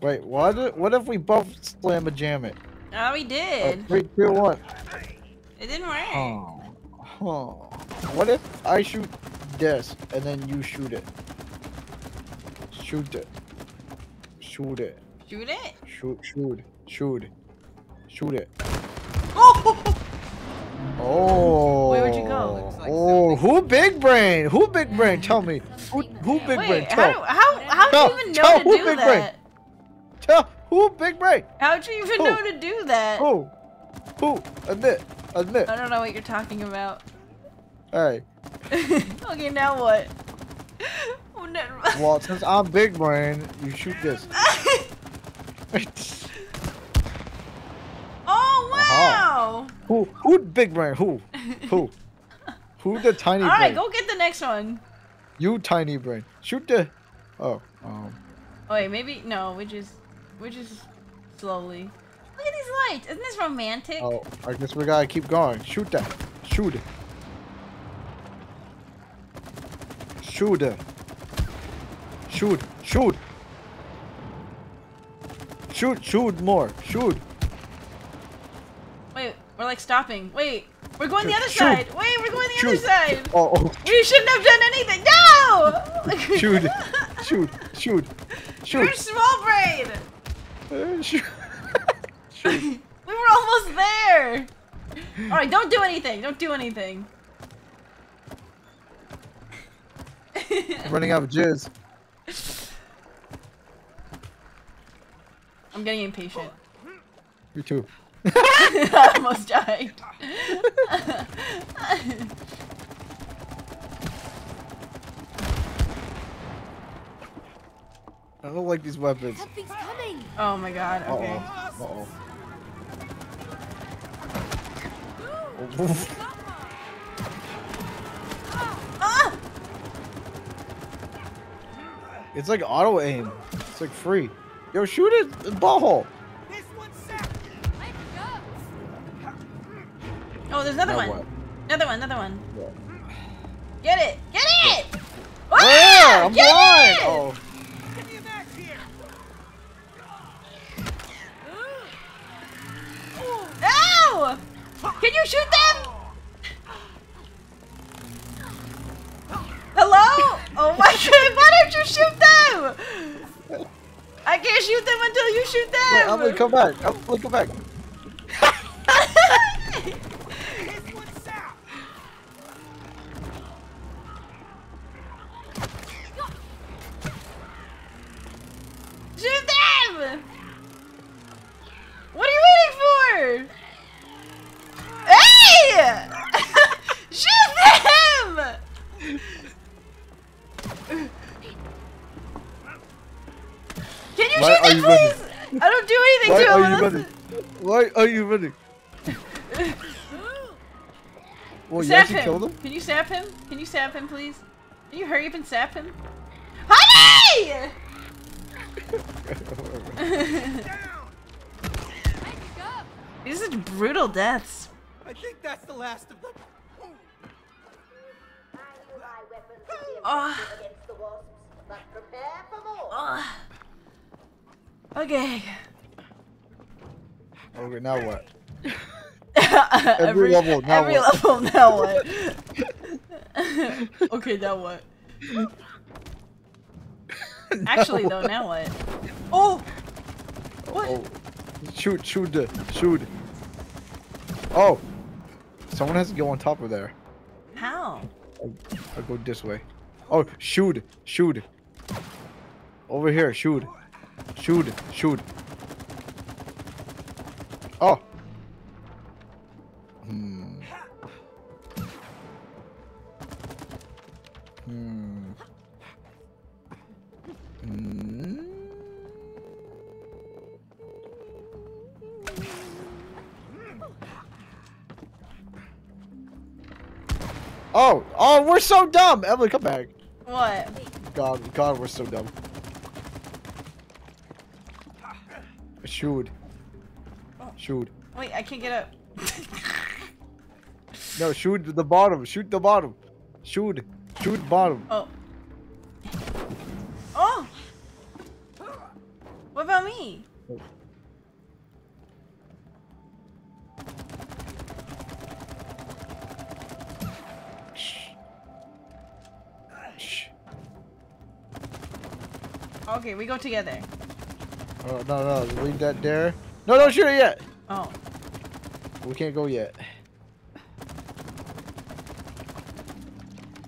S2: Wait, what? if- What if we both slam a jam it?
S1: Oh, we
S2: Oh,
S1: did.
S2: three, two, one.
S1: It didn't work.
S2: Oh. Huh. What if I shoot this and then you shoot it? Shoot it. Shoot it.
S1: Shoot it.
S2: Shoot, shoot, shoot. Shoot it.
S1: Oh! [LAUGHS]
S2: Oh.
S1: Where would you go?
S2: Oh, who big brain? Who big brain? Tell me. Who, who big brain?
S1: Wait, how,
S2: Tell.
S1: do, how, how
S2: Tell-
S1: do you even know
S2: tell
S1: to
S2: who
S1: do
S2: big
S1: that?
S2: brain. Tell who big brain?
S1: How'd you even
S2: Who?
S1: know to do that?
S2: Who? Who? Admit. Admit.
S1: I don't know what you're talking about.
S2: Hey. [LAUGHS]
S1: okay, now what? [LAUGHS] Oh.
S2: Well, since I'm big brain, you shoot this. [LAUGHS]
S1: oh, wow!
S2: Who? Who big brain? Who? Who? Who the tiny
S1: Alright,
S2: brain?
S1: go get the next one.
S2: You tiny brain. Shoot the. Oh. Um.
S1: Oh, wait, maybe. No, we just. We just slowly. Look at these lights. Isn't this romantic?
S2: Oh. I guess we gotta keep going. Shoot that. Shoot it. Shoot. Shoot. Shoot. Shoot. Shoot more. Shoot.
S1: Wait, we're like stopping. Wait, we're going the other
S2: shoot,
S1: side. Wait, we're going the other side.
S2: Oh. oh.
S1: We shouldn't have done anything. No! [LAUGHS]
S2: Shoot. Shoot. Shoot. shoot.
S1: You're
S2: Shoot.
S1: small brain.
S2: Uh, [LAUGHS] shoot. [LAUGHS]
S1: We were almost there. All right, don't do anything. Don't do anything.
S2: I'm running out of jizz.
S1: I'm getting impatient.
S2: You too. [LAUGHS]
S1: I almost died.
S2: I don't like these weapons.
S3: Something's coming.
S1: oh my god.
S2: Uh-oh.
S1: Okay.
S2: Uh-oh.
S1: Ah!
S2: It's like auto aim. It's like free. Yo, shoot it! Ball hole!
S1: Oh, there's another
S2: Now
S1: one.
S2: what?
S1: Another one. Another one. Get it! Get it!
S2: Where?
S1: Ah!
S2: I'm
S1: Get
S2: blind.
S1: it!
S2: Oh.
S1: No! Can you shoot them? Hello? Oh my [LAUGHS] god, why don't you shoot them? I can't shoot them until you shoot them!
S2: Wait,
S1: them!
S2: Emily, come back. Emily, come back. [LAUGHS]
S1: Shoot them! What are you waiting for? Hey! [LAUGHS] Shoot them! Can you
S2: Why
S1: shoot
S2: are
S1: them,
S2: you running?
S1: please? I don't do anything
S2: Why
S1: to
S2: are you
S1: unless-
S2: running? Why are you running? [LAUGHS] Well, you
S1: sap
S2: actually
S1: him.
S2: killed him?
S1: Can you sap him? Can you sap him, please? Can you hurry up and sap him? Honey! [LAUGHS] These are brutal deaths.
S4: I think that's the last of them.
S1: Oh.
S11: Against the wasps, but prepare for more.
S1: Oh. Okay.
S2: Okay, now what? [LAUGHS]
S1: every
S2: level, now
S1: every
S2: what?
S1: level, now what? [LAUGHS] okay, now what? [LAUGHS] Actually, though, now what? Oh! What?
S2: Oh, shoot, shoot, shoot. Oh, someone has to go on top of there.
S1: How?
S2: I'll, I'll go this way. Oh, shoot, shoot. Over here, shoot, shoot, shoot. Oh. Hmm. Hmm. Hmm. Oh, oh, we're so dumb. Emily, come back.
S1: What?
S2: God, God, we're so dumb. Shoot. Shoot.
S1: Wait, I can't get up.
S2: No, shoot the bottom. Shoot the bottom. Shoot. Shoot bottom.
S1: Oh. Oh! What about me? Okay, we go together.
S2: Oh, no, no, leave that there. No, don't shoot it yet.
S1: Oh.
S2: We can't go yet.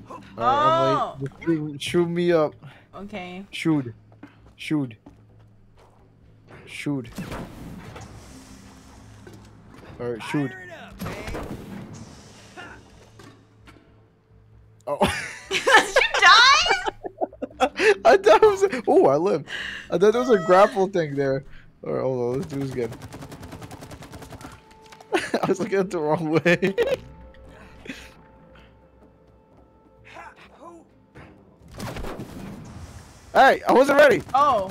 S1: Oh.
S2: Alright, Emily, shoot, shoot me up.
S1: Okay.
S2: Shoot. Shoot. Shoot. Alright, shoot. I thought it was. Oh, I live. I thought there was a grapple thing there. Alright, hold on. Let's do this again. [LAUGHS] I was looking at the wrong way. [LAUGHS] hey, I wasn't ready.
S1: Oh.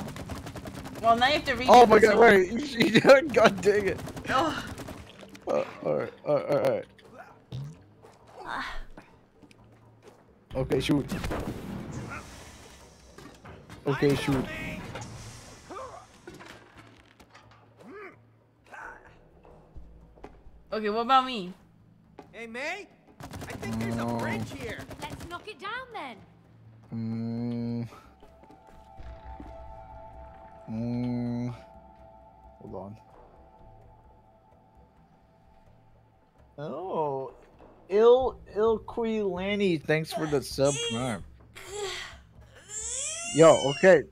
S1: Well, now you have to read
S2: Oh my god, wait. [LAUGHS] God dang it.
S1: Oh.
S2: Uh, alright, alright, alright. Okay, shoot. Okay, shoot.
S1: Okay, what about me?
S4: Hey, May? I think there's a bridge here.
S3: Let's knock it down then.
S2: Mm. Mm. Hold on. Oh, Il Ilquilani, thanks for the [LAUGHS] sub prime. Yo, okay.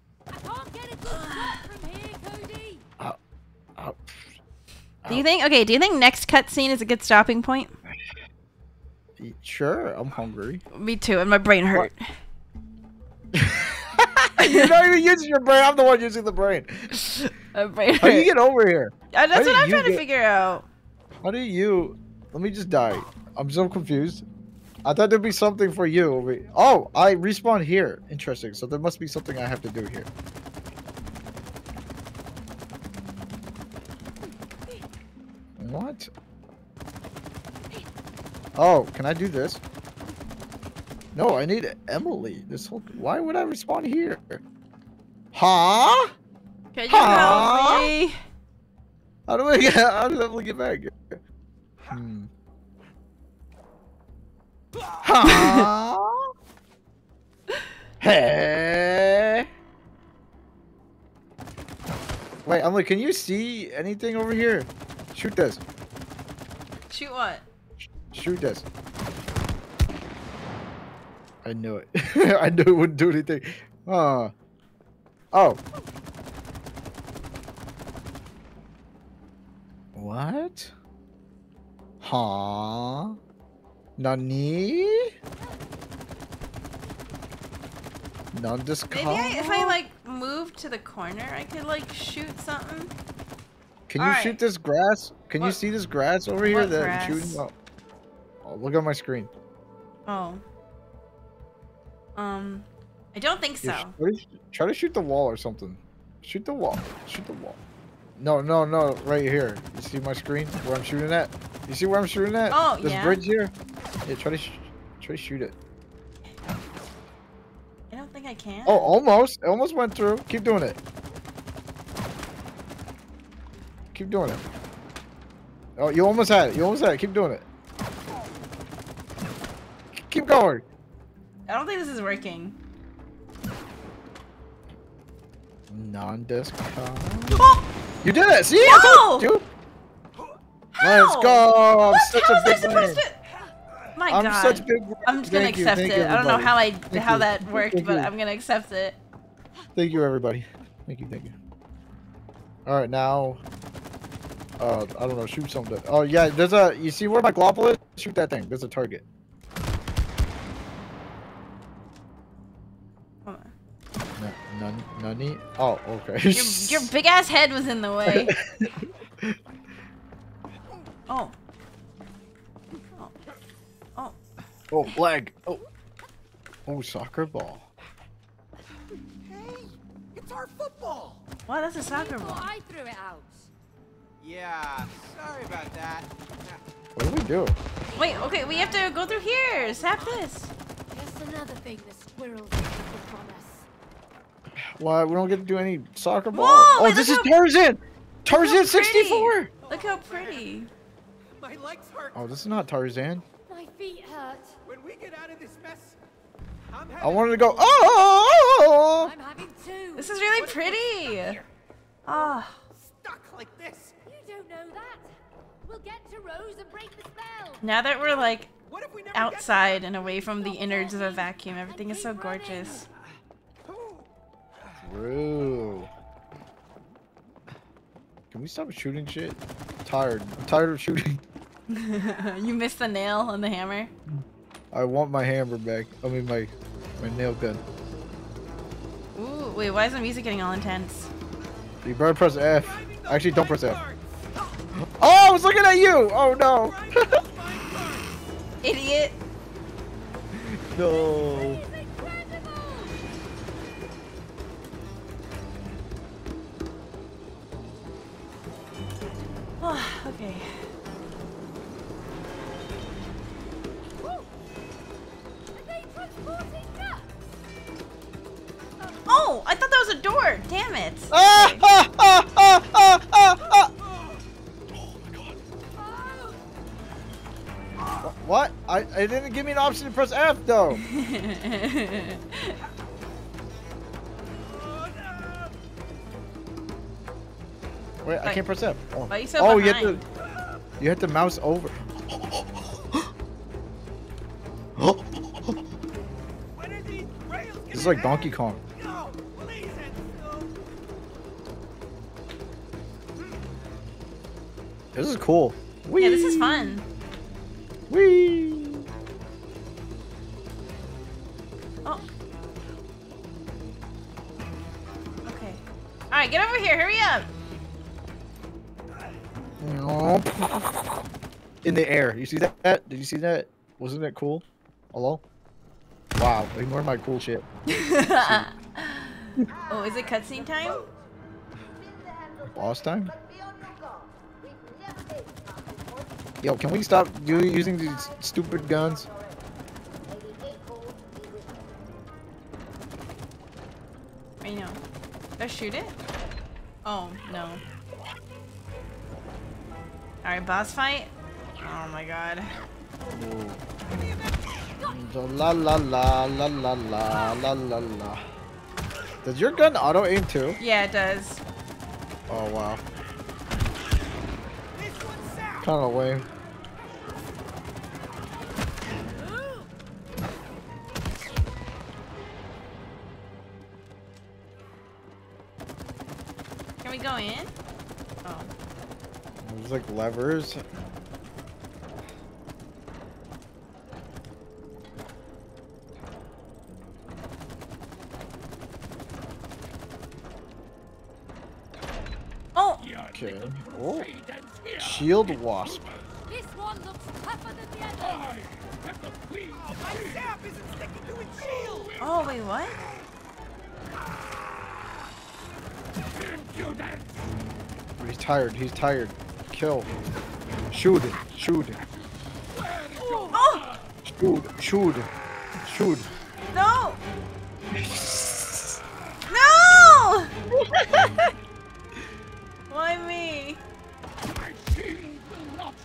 S2: Uh, uh,
S1: Do you think? Okay, do you think next cutscene is a good stopping point?
S2: sure, I'm hungry.
S1: Me too, and my brain hurt. [LAUGHS]
S2: You're not even using your brain. I'm the one using the brain.
S1: My brain
S2: How do you get over here?
S1: Uh, that's
S2: How
S1: what I'm
S2: you
S1: trying to figure out.
S2: How do you? Let me just die. I'm so confused. I thought there'd be something for you. Oh, I respawn here. Interesting. So there must be something I have to do here. What? Oh, can I do this? No, I need Emily. This whole. Why would I respawn here? Huh?
S1: Can you
S2: Huh?
S1: help me?
S2: How do I get? How does Emily get back? Hmm. Huh? hey. Wait, Emily, can you see anything over here? Shoot this.
S1: Shoot what?
S2: Shoot this. I knew it. [LAUGHS] I knew it wouldn't do anything. Uh. Oh. What? Huh? Nani? Nondescript?
S1: Maybe I, if I like move to the corner, I could like shoot something.
S2: Can you
S1: Alright.
S2: shoot this grass? Can you see this grass over here
S1: what
S2: that I'm shooting? Oh. oh, look at my screen.
S1: Oh. Um, I don't think so.
S2: Yeah, what try to shoot the wall or something. Shoot the wall. Shoot the wall. No, no, no, right here. You see my screen where I'm shooting at? You see where I'm shooting at?
S1: Oh,
S2: this
S1: yeah.
S2: bridge here. Yeah, try to sh try to shoot it.
S1: I don't think I can.
S2: Oh, almost. It almost went through. Keep doing it. Keep doing it. Oh, you almost had it. You almost had it. Keep doing it. Keep going.
S1: I don't think this is working.
S2: Non-disc.
S1: Oh!
S2: You did it. See? I told you. Let's go. I'm
S1: What?
S2: such
S1: How
S2: a
S1: was I
S2: big
S1: supposed to? My
S2: I'm
S1: God.
S2: such big.
S1: I'm just gonna
S2: Thank
S1: accept it. I don't know how I.
S2: Thank
S1: how
S2: you.
S1: that worked,
S2: Thank
S1: but
S2: you.
S1: I'm gonna accept it.
S2: Thank you, everybody. Thank you, thank you. All right, now. Uh, I don't know. Shoot something. Oh yeah, there's a. You see where my global is? Shoot that thing. There's a target. None, none. Oh, okay.
S1: Your, your big ass head was in the way. [LAUGHS] oh. Oh. Oh.
S2: oh, flag. Oh. Oh, soccer ball.
S8: Hey, it's our football.
S1: Wow, that's a soccer ball.
S3: I threw it out.
S9: Yeah, sorry about that.
S2: What do we do?
S1: Wait, okay, we have to go through here. Sap this.
S3: Just another thing the squirrels have put us.
S2: Why we don't get to do any soccer ball?
S1: Whoa,
S2: oh,
S1: wait,
S2: this is
S1: how-
S2: Tarzan. Tarzan
S1: pretty.
S2: 64.
S1: Look how pretty.
S8: My legs hurt.
S2: Oh, this is not Tarzan.
S3: My feet hurt.
S8: When we get out of this mess, I'm
S2: I wanted to go. Oh.
S3: I'm having two.
S1: This is really pretty. Ah.
S8: stuck like this.
S3: You don't know that. We'll get to Rose and break the spell.
S1: Now that we're like
S8: What if we never
S1: outside and away from the innards of a vacuum, everything is so gorgeous.
S2: True. Can we stop shooting shit? I'm tired. I'm tired of shooting. [LAUGHS]
S1: you missed the nail on the hammer.
S2: I want my hammer back. I mean my my nail gun.
S1: Ooh, wait, why is the music getting all intense?
S2: You better press F. Actually, don't press F. [GASPS] Oh, I was looking at you. Oh no. [LAUGHS]
S1: Idiot. [LAUGHS]
S2: no. [SIGHS]
S1: Okay. Oh, I thought that was a door. Damn it.
S2: Ah, ah, ah, ah, ah, ah, ah. Wh- What? I, I didn't give me an option to press F though. [LAUGHS] Wait, I can't press F. Oh,
S1: why are you so
S2: oh you have to you have to mouse over.
S8: When are these rails
S2: This is like Donkey Kong.
S8: No, please, Enzo.
S2: This is cool.
S1: yeah, this is fun.
S2: Whee!
S1: Oh. Okay. All right, get over here. Hurry up.
S2: In the air. You see that? Did you see that? Wasn't that cool? Hello? Wow, ignore my cool shit. [LAUGHS]
S1: oh, is it cutscene time?
S2: Boss time? Yo, can we stop using these stupid guns?
S1: I know. Did I shoot it? Oh, no. Alright, boss fight? Oh my god. Whoa.
S2: La la la la la la la la la. Does your gun auto aim too?
S1: Yeah, it does.
S2: Oh wow. Kind of lame.
S1: Can we go in? Oh.
S2: There's like levers.
S1: Oh!
S2: Okay. Oh. Shield wasp.
S3: This one looks tougher than the other.
S6: Oh, my sap isn't sticking to its shield!
S1: Oh, wait, what?
S2: He's tired. He's tired. Kill. Shoot it. Shoot it.
S1: Oh!
S2: Shoot. Shoot. Shoot.
S1: No! [LAUGHS] No! [LAUGHS]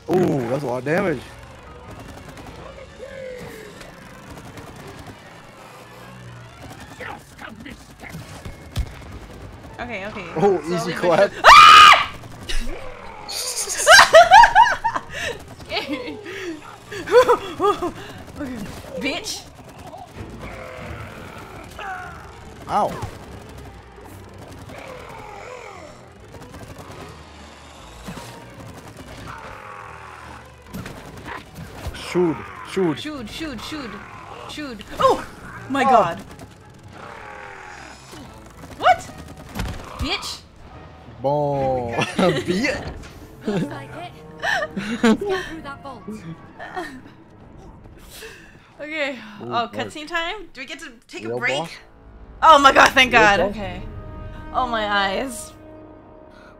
S2: Ooh, that's a lot of damage.
S1: Okay, okay.
S2: Oh,
S1: Slowly
S2: easy
S1: but
S2: clap. Shoot. Shoot.
S1: Shoot, shoot, shoot, shoot. Oh! My
S2: Oh.
S1: god. What? Bitch.
S2: Boom. Beat.
S3: Looks like it. Let's get through that bolt.
S1: Okay.
S2: Ooh,
S1: oh,
S2: Lord.
S1: cutscene time? Do we get to take a
S2: Real
S1: break?
S2: boss?
S1: Oh my god, thank
S2: Real
S1: god.
S2: boss?
S1: Okay. Oh my eyes.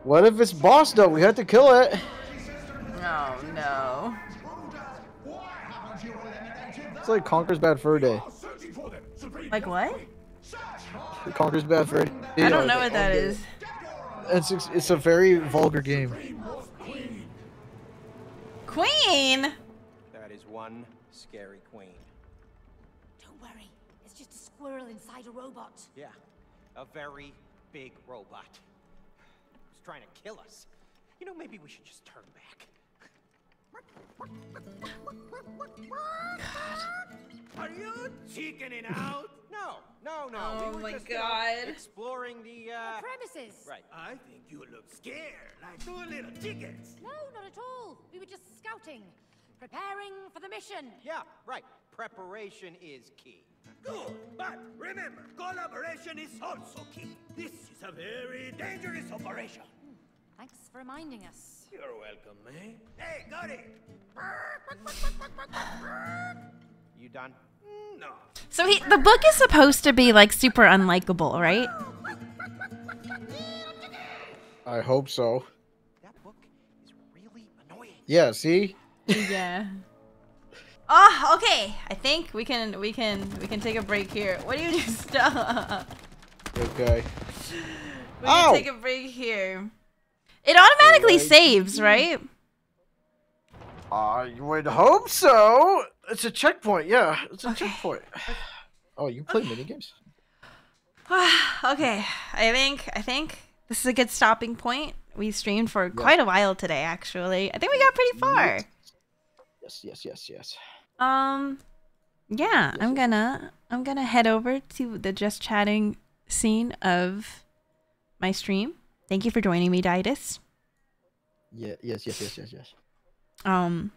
S2: What if it's boss though? We had to kill it. It's like Conker's Bad Fur Day.
S1: Like what?
S2: Conker's Bad Fur Day.
S1: I don't know what that is.
S2: It's it's a very vulgar game.
S1: Queen?
S9: That is one scary queen.
S3: Don't worry. It's just a squirrel inside a robot.
S9: Yeah, a very big robot. It's trying to kill us. You know, maybe we should just turn back.
S6: Are you chickening out?
S9: No, no, no.
S1: Oh
S9: we were
S1: my
S9: just, you know,
S1: God.
S9: exploring the, uh...
S3: Premises.
S9: Right.
S6: I think you look scared, like two little chickens.
S3: No, not at all. We were just scouting, preparing for the mission.
S9: Yeah, right. Preparation is key.
S6: Good, but remember, collaboration is also key. This is a very dangerous operation.
S3: Thanks for reminding us.
S6: You're welcome, man. Hey, got.
S9: You done?
S6: No.
S1: So he, the book is supposed to be like super unlikable, right?
S2: I hope so.
S9: That book is really annoying.
S2: Yeah. See.
S1: yeah. [LAUGHS] Oh, okay. I think we can we can we can take a break here. What do you do? [LAUGHS] Stop.
S2: Okay.
S1: We
S2: Ow!
S1: take a break here. It automatically
S2: Right.
S1: saves, right?
S2: I would hope so. It's a checkpoint. Yeah, it's a checkpoint. [SIGHS] Oh, you play mini games? [SIGHS]
S1: okay. I think I think this is a good stopping point. We streamed for quite a while today, actually. I think we got pretty far.
S2: Yes, yes, yes, yes.
S1: Um, yeah, I'm gonna I'm gonna head over to the just chatting scene of my stream. Thank you for joining me, Daidus.
S2: Yeah, yes, yes, yes, yes, yes.
S1: Um,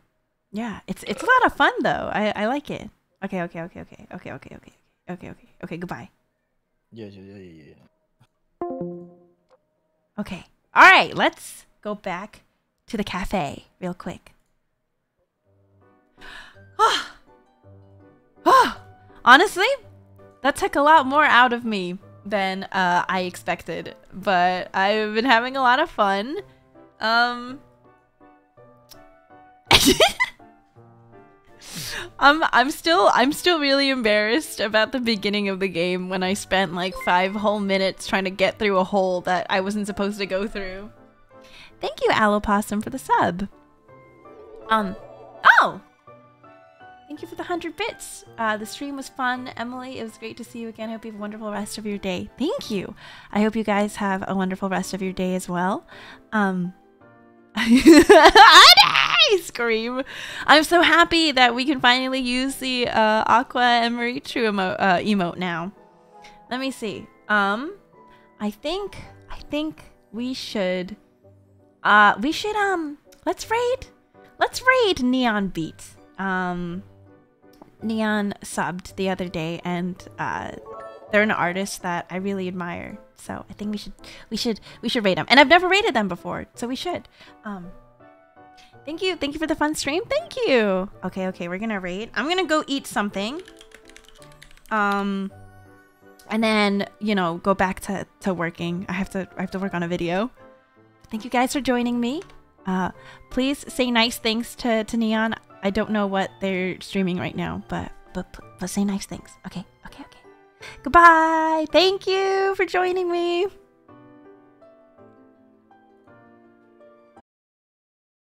S1: yeah, it's it's a lot of fun though. I I like it. Okay, okay, okay, okay, okay, okay, okay, okay, okay, okay. Goodbye.
S2: Yeah, yeah, yeah, yeah, yeah.
S1: Okay. All right, let's go back to the cafe real quick. Ah, [GASPS] [SIGHS] ah. [SIGHS] Honestly, that took a lot more out of me than uh, I expected, but I've been having a lot of fun. Um, [LAUGHS] Um, I'm still I'm still really embarrassed about the beginning of the game when I spent like five whole minutes trying to get through a hole that I wasn't supposed to go through. Thank you, Allopossum, for the sub. Um, oh, thank you for the hundred bits. Uh, the stream was fun, Emily. It was great to see you again. I hope you have a wonderful rest of your day. Thank you. I hope you guys have a wonderful rest of your day as well. Um. [LAUGHS] I scream. I'm so happy that we can finally use the uh, Aqua and Marichu emo- uh, emote now. Let me see. Um, I think I think we should. Uh, we should um. Let's raid. Let's raid Neon Beat. Um, Neon subbed the other day, and uh, they're an artist that I really admire. So I think we should we should we should rate them. And I've never rated them before, so we should. Um, thank you, thank you for the fun stream. Thank you. Okay, okay, we're gonna rate. I'm gonna go eat something. Um, and then you know go back to to working. I have to I have to work on a video. Thank you guys for joining me. Uh, please say nice things to to Neon. I don't know what they're streaming right now, but but but say nice things. Okay, okay, okay. Goodbye. Thank you for joining me.